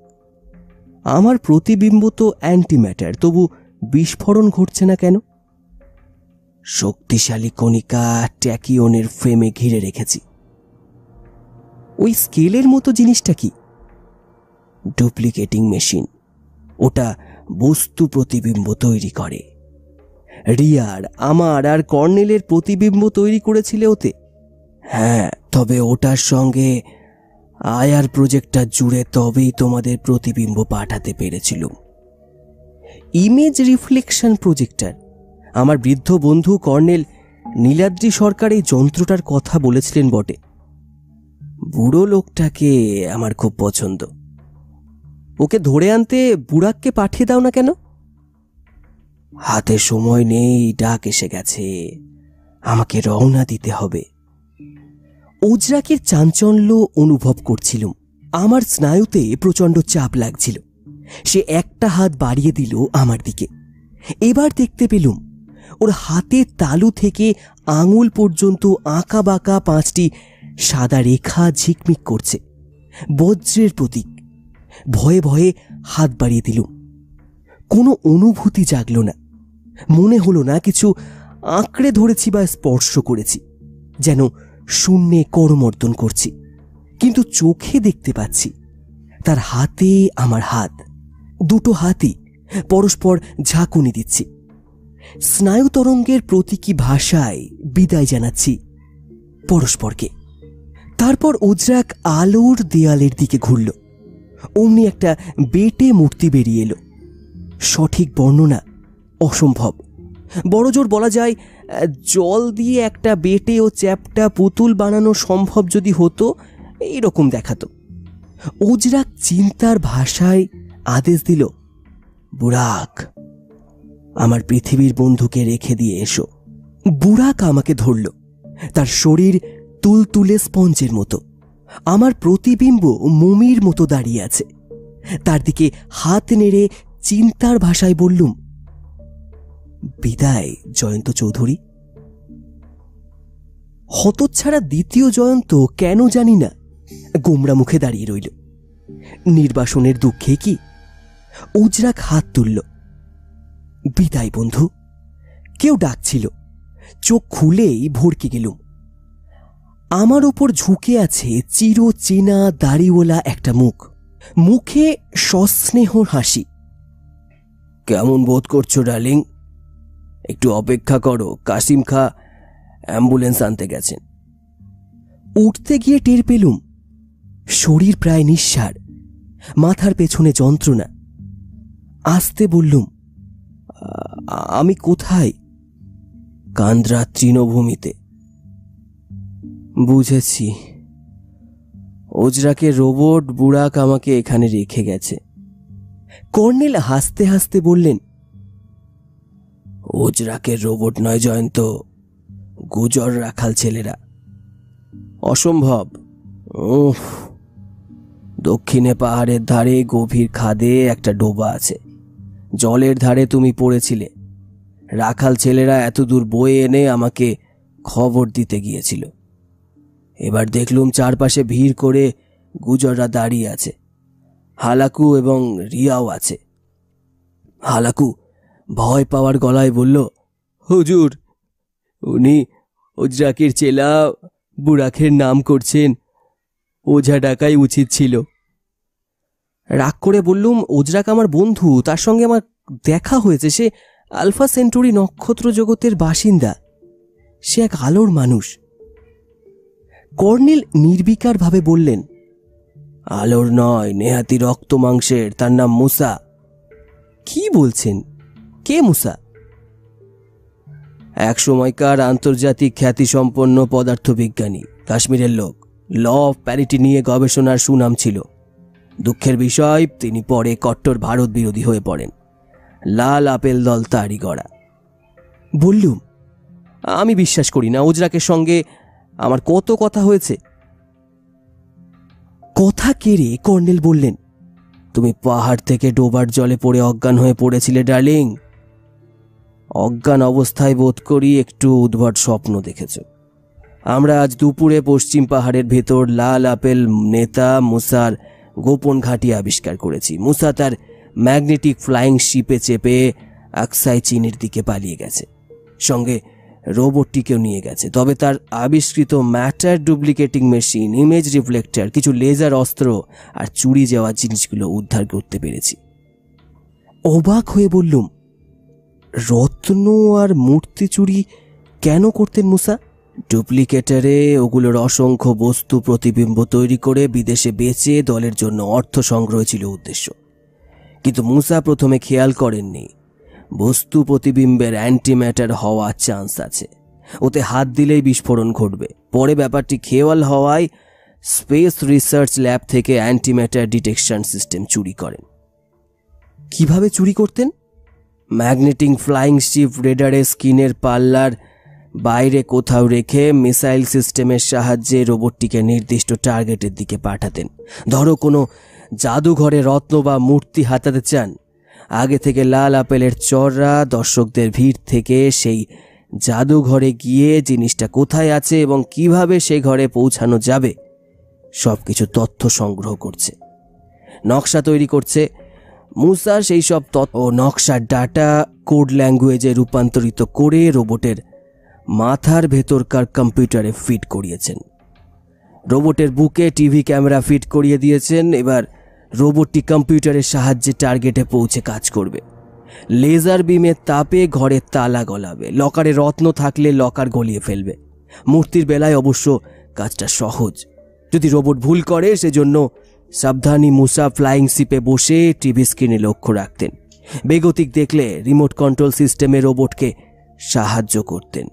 আমার প্রতিবিম্ব তো অ্যান্টিম্যাটার, তবু বিস্ফোরণ ঘটছে না কেন? শক্তিশালী কণিকা ট্যাকিওনের ফ্রেমে ঘিরে রেখেছি। ওই স্কেলের মতো জিনিসটা কি? ডুপ্লিকেটিং মেশিন, ওটা বস্তু প্রতিবিম্ব তৈরি করে। রিয়ার, আমার আর কর্নেলের প্রতিবিম্ব তৈরি করেছিলে ওতে? হ্যাঁ তবে ওটার সঙ্গে আয়ার প্রজেক্টটা জুড়ে তবেই তোমাদের প্রতিবিম্ব পাঠাতে পেরেছিল ইমেজ রিফ্লেকশন প্রজেক্টার আমার বৃদ্ধ বন্ধু কর্নেল নীলাদ্রি সরকার এই যন্ত্রটার কথা বলেছিলেন বটে। বুড়ো লোকটাকে আমার খুব পছন্দ। ওকে ধরে আনতে বুড়াককে পাঠিয়ে দাও না কেন? হাতে সময় নেই, ডাক এসে গেছে। আমাকে রওনা দিতে হবে। ওজরাকের চাঞ্চল্য অনুভব করছিলুম আমার স্নায়ুতে প্রচণ্ড চাপ লাগছিল। সে একটা হাত বাড়িয়ে দিল আমার দিকে। এবার দেখতে পেলুম, ওর হাতের তালু থেকে আঙুল পর্যন্ত আঁকা বাঁকা পাঁচটি সাদা রেখা ঝিকমিক করছে। বজ্রের প্রতীক। ভয়ে ভয়ে হাত বাড়িয়ে দিলুম। কোনো অনুভূতি জাগল না। মনে হলো না কিছু আঁকড়ে ধরেছি বা স্পর্শ করেছি। যেন শূন্যে করমর্দন করছি। কিন্তু চোখে দেখতে পাচ্ছি, তার হাতে আমার হাত। দুটো হাতই পরস্পর ঝাঁকুনি দিচ্ছি। স্নায়ু তরঙ্গের প্রতীকী ভাষায় বিদায় জানাচ্ছি পরস্পরকে। তারপর ওজরাক আলোর দেয়ালের দিকে ঘুরল। অমনি একটা বেটে মূর্তি বেরিয়ে এলো। সঠিক বর্ণনা অসম্ভব। বড়জোর বলা যায়, জল দিয়ে একটা বেটে ও চ্যাপটা পুতুল বানানো সম্ভব যদি হতো এইরকম দেখাতো। ওজরাক চিন্তার ভাষায় আদেশ দিল, বুড়াক, আমার পৃথিবীর বন্ধুকে রেখে দিয়ে এসো। বুড়াক আমাকে ধরল, তার শরীর তুলতুলে স্পঞ্জের মতো। আমার প্রতিবিম্ব মমির মতো দাঁড়িয়ে আছে। তার দিকে হাত নেড়ে চিন্তার ভাষায় বললুম বিদায়, জয়ন্ত চৌধুরী। হতচ্ছাড়া দ্বিতীয় জয়ন্ত কেন জানি না, গোমরা মুখে দাঁড়িয়ে রইল। নির্বাসনের দুঃখে কি উজরাক হাত তুলল। বিদায় বন্ধু, কেউ ডাকছিল, চোখ খুলেই ভরকে গেলুম। আমার ওপর ঝুঁকে আছে চির চেনা দাড়িওয়ালা একটা মুখ, মুখে সস্নেহ হাসি। কেমন বোধ করছ, ডার্লিং? একটু অপেক্ষা করো, কাসিম খা অ্যাম্বুলেন্স আনতে গেছেন। উঠতে গিয়ে টের পেলুম, শরীর প্রায় নিঃসার, মাথার পেছনে যন্ত্রণা। আসতে বললুম, "আ- আমি কোথায়? কান্দ্রা তৃণভূমিতে। বুঝেছি, ওজরাকে রোবট বুড়াক আমাকে এখানে রেখে গেছে। কর্নেল হাসতে হাসতে বললেন ওজরাকে রোবট নয় জয়ন্ত, গুজর রাখাল ছেলেরা। অসম্ভব। উফ। দক্ষিণে পাহাড়ের ধারে গভীর খাদে একটা ডোবা আছে। জলের ধারে তুমি পড়েছিলে। রাখাল ছেলেরা এত দূর বয়ে এনে আমাকে খবর দিতে গিয়েছিল। এবার দেখলুম চারপাশে ভিড় করে গুজররা দাঁড়িয়ে আছে। হালাকু এবং রিয়াও আছে। হালাকু ভয় পাওয়ার গলায় বলল, হুজুর, উনি ওজরাকের চেলা বুড়াখের নাম করছেন। ওঝা ডাকাই উচিত ছিল। রাগ করে বললুম ওজরাক আমার বন্ধু, তার সঙ্গে আমার দেখা হয়েছে। সে আলফা সেন্টুরি নক্ষত্র জগতের বাসিন্দা। সে এক আলোর মানুষ। কর্নেল নির্বিকারভাবে বললেন, আলোর নয়, নেহাতি রক্ত মাংসের তার নাম মুসা। কি বলছেন? কে মুসা? এক সময়কার আন্তর্জাতিক খ্যাতিসম্পন্ন পদার্থবিজ্ঞানী, কাশ্মীরের লোক। ল অফ প্যারিটি নিয়ে গবেষণার সুনাম ছিল। দুঃখের বিষয়, তিনি পরে কট্টর ভারত বিরোধী হয়ে পড়েন। লাল আপেল দল তারই গড়া। বললুম, আমি বিশ্বাস করি না ওজরাকের সঙ্গে আমার কত কথা হয়েছে? কথা কেড়ে কর্নেল বললেন। তুমি পাহাড় থেকে ডোবার জলে পড়ে অজ্ঞান হয়ে পড়েছিলে, ডার্লিং। অজ্ঞান অবস্থায় বোধ করি একটু উদ্ভট স্বপ্ন দেখেছ। আমরা আজ দুপুরে পশ্চিম পাহাড়ের ভেতর লাল আপেল নেতা মুসার গোপন ঘাঁটি আবিষ্কার করেছি। মুসা তার ম্যাগনেটিক ফ্লাইং শিপে চেপে আকসাই চীনের দিকে পালিয়ে গেছে। সঙ্গে রোবটটিকেও নিয়ে গেছে। তবে তার আবিষ্কৃত matter duplicating machine, image reflector, কিছু লেজার অস্ত্র আর চুরি যাওয়া জিনিসগুলো উদ্ধার করতে পেরেছি। অবাক হয়ে বললুম রত্ন আর মূর্তি চুরি কেন করতেন মুসা? ডুপ্লিকেটারে ওগুলোর অসংখ্য বস্তু প্রতিবিম্ব তৈরি করে বিদেশে বেচে দলের জন্য অর্থ সংগ্রহ ছিল উদ্দেশ্য। কিন্তু মুসা প্রথমে খেয়াল করেননি। বস্তু প্রতিবিম্বের অ্যান্টিম্যাটার হওয়ার চান্স আছে। ওতে হাত দিলেই বিস্ফোরণ ঘটবে। পরে ব্যাপারটি খেয়াল হওয়ায় স্পেস রিসার্চ ল্যাব থেকে অ্যান্টিম্যাটার ডিটেকশন সিস্টেম চুরি করেন। কীভাবে চুরি করতেন? ম্যাগনেটিং ফ্লাইং শিপ রেডারের স্কিনের পাল্লার বাইরে কোথাও রেখে মিসাইল সিস্টেমের সাহায্যে রোবটটিকে নির্দিষ্ট টার্গেটের দিকে পাঠাতেন। ধরো কোনো জাদুঘরে রত্ন বা মূর্তি হাতাতে চান। আগে থেকে লাল আপেলের চররা দর্শকদের ভিড় থেকে সেই জাদুঘরে গিয়ে জিনিসটা কোথায় আছে এবং কীভাবে সেই ঘরে পৌঁছানো যাবে সব কিছু তথ্য সংগ্রহ করছে। নকশা তৈরি করছে মুসা সেই সব তথ্য ও নকশার ডাটা কোড ল্যাঙ্গুয়েজে রূপান্তরিত করে রোবটের মাথার ভেতরকার কম্পিউটারে ফিট করিয়েছেন। রোবটের বুকে টিভি ক্যামেরা ফিট করিয়ে দিয়েছেন। এবার রোবটটি কম্পিউটারের সাহায্যে টার্গেটে পৌঁছে কাজ করবে। লেজার বিমের তাপে ঘরে তালা গলাবে। লকারে রত্ন থাকলে লকার গলিয়ে ফেলবে। মূর্তির বেলায় অবশ্য কাজটা সহজ। যদি রোবট ভুল করে, সেজন্য সাবধানী মুসা ফ্লাইং শিপে বসে টিভি স্ক্রিনে লক্ষ্য রাখতেন। বেগতিক দেখলে রিমোট কন্ট্রোল সিস্টেমে রোবটকে সাহায্য করতেন।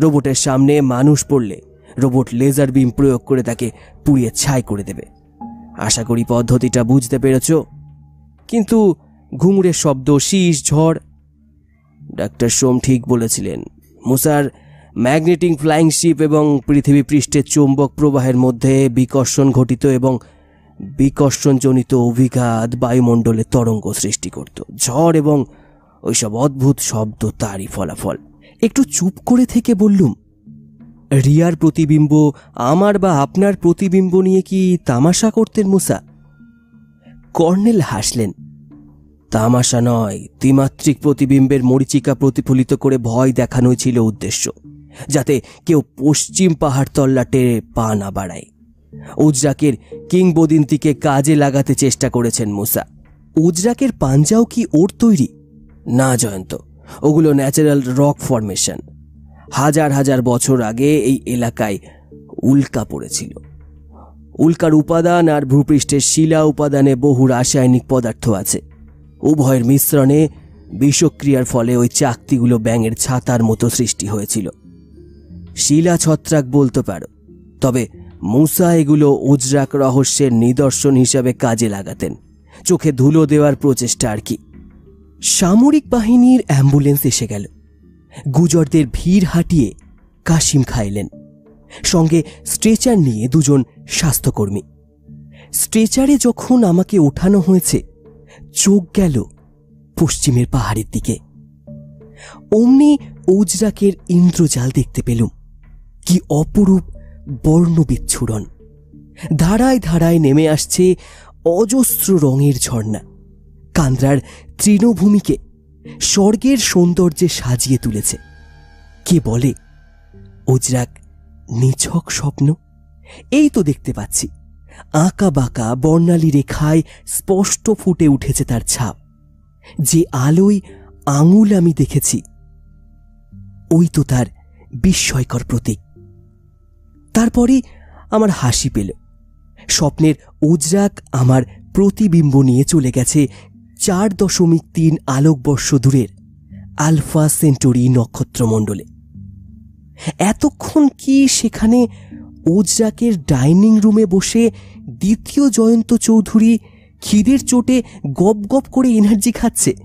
রোবটের সামনে মানুষ পড়লে রোবট লেজার বিম প্রয়োগ করে তাকে পুড়িয়ে ছাই করে দেবে। আশা করি পদ্ধতিটা বুঝতে পেরেছ। কিন্তু ঘুঙুরের শব্দ, শীষ, ঝড়, ডাক্তার সোম ঠিক বলেছিলেন। মুসার ম্যাগনেটিং ফ্লাইং শিপ এবং পৃথিবী পৃষ্ঠের চৌম্বক প্রবাহের মধ্যে বিকর্ষণ ঘটিত এবং বিকর্ষণজনিত অভিঘাত বায়ুমণ্ডলে তরঙ্গ সৃষ্টি করত। ঝড় এবং ওইসব অদ্ভুত শব্দ তারই ফলাফল। একটু চুপ করে থেকে বললুম, রিয়ার প্রতিবিম্ব, আমার বা আপনার প্রতিবিম্ব নিয়ে কি তামাশা করতেন মুসা? কর্নেল হাসলেন, তামাশা নয়, ত্রিমাত্রিক প্রতিবিম্বের মরিচিকা প্রতিফলিত করে ভয় দেখানোই ছিল উদ্দেশ্য, যাতে কেউ পশ্চিম পাহাড় তল্লাটে পা না বাড়ায়। উজরাকের কিংবদিন্তিকে কাজে লাগাতে চেষ্টা করেছেন মুসা। উজরাকের পাঞ্জাও কি ওর তৈরি? না, জয়ন্ত। ওগুলো ন্যাচারাল রক ফরমেশন হাজার হাজার বছর আগে এই এলাকায় উল্কা পড়েছিল। উল্কার উপাদান আর ভূপৃষ্ঠের শিলা উপাদানে বহু রাসায়নিক পদার্থ আছে। উভয়ের মিশ্রণে বিষক্রিয়ার ফলে ওই চাকতিগুলো ব্যাঙের ছাতার মতো সৃষ্টি হয়েছিল। শিলা ছত্রাক বলতে পারো। তবে মুসা এগুলো উজরাক রহস্যের নিদর্শন হিসাবে কাজে লাগাতেন। চোখে ধুলো দেওয়ার প্রচেষ্টা আর কি। সামরিক বাহিনীর অ্যাম্বুলেন্স এসে গেল। গুজরদের ভিড় হাঁটিয়ে কাশিম খাইলেন। সঙ্গে স্ট্রেচার নিয়ে দুজন স্বাস্থ্যকর্মী। স্ট্রেচারে যখন আমাকে ওঠানো হয়েছে, চোখ গেল পশ্চিমের পাহাড়ের দিকে। অমনি ঔজরাকের ইন্দ্রজাল দেখতে পেলুম। কি অপরূপ বর্ণবিচ্ছুরণ। ধারায় ধারায় নেমে আসছে অজস্র রঙের ঝর্ণা। কান্দ্রার তৃণভূমিকে স্বর্গের সৌন্দর্যে সাজিয়ে তুলেছে। কে বলে? ওজরাক নিছক স্বপ্ন? এই তো দেখতে পাচ্ছি। আঁকা বাঁকা বর্ণালী রেখায় স্পষ্ট ফুটে উঠেছে তার ছাপ। যে আলোয় আঙুল আমি দেখেছি, ওই তো তার বিস্ময়কর প্রতীক। তারপরে আমার হাসি পেল। স্বপ্নের উজরাক আমার প্রতিবিম্ব নিয়ে চলে গেছে চার দশমিক তিন আলোকবর্ষ দূরের আলফা সেন্টরি নক্ষত্রমণ্ডলে। এতক্ষণ কি সেখানে ওজরাকের ডাইনিং রুমে বসে দ্বিতীয় জয়ন্ত চৌধুরী খিদের চোটে গপ গপ করে এনার্জি খাচ্ছে?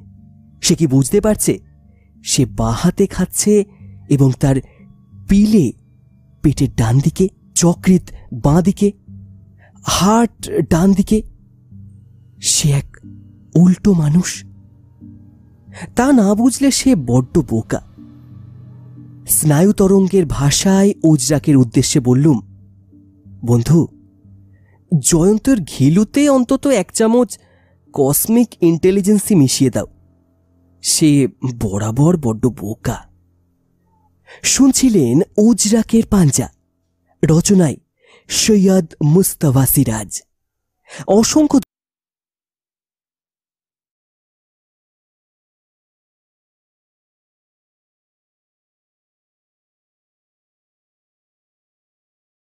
সে কি বুঝতে পারছে? সে বাহাতে খাচ্ছে এবং তার পিলে পেটের ডান দিকে চক্রিত বাঁ দিকে, হার্ট ডান দিকে। সে এক উল্টো মানুষ। তা না বুঝলে সে বড্ড বোকা। স্নায়ু তরঙ্গের ভাষায় ওজরাকের উদ্দেশ্যে বললুম, বন্ধু, জয়ন্তের ঘিলুতে অন্তত এক চামচ কসমিক ইন্টেলিজেন্সি মিশিয়ে দাও। সে বরাবর বড্ড বোকা। শুনছিলেন উজরাকের পাঞ্জা রচনায় সৈয়দ মুস্তফা সিরাজ। অসংখ্য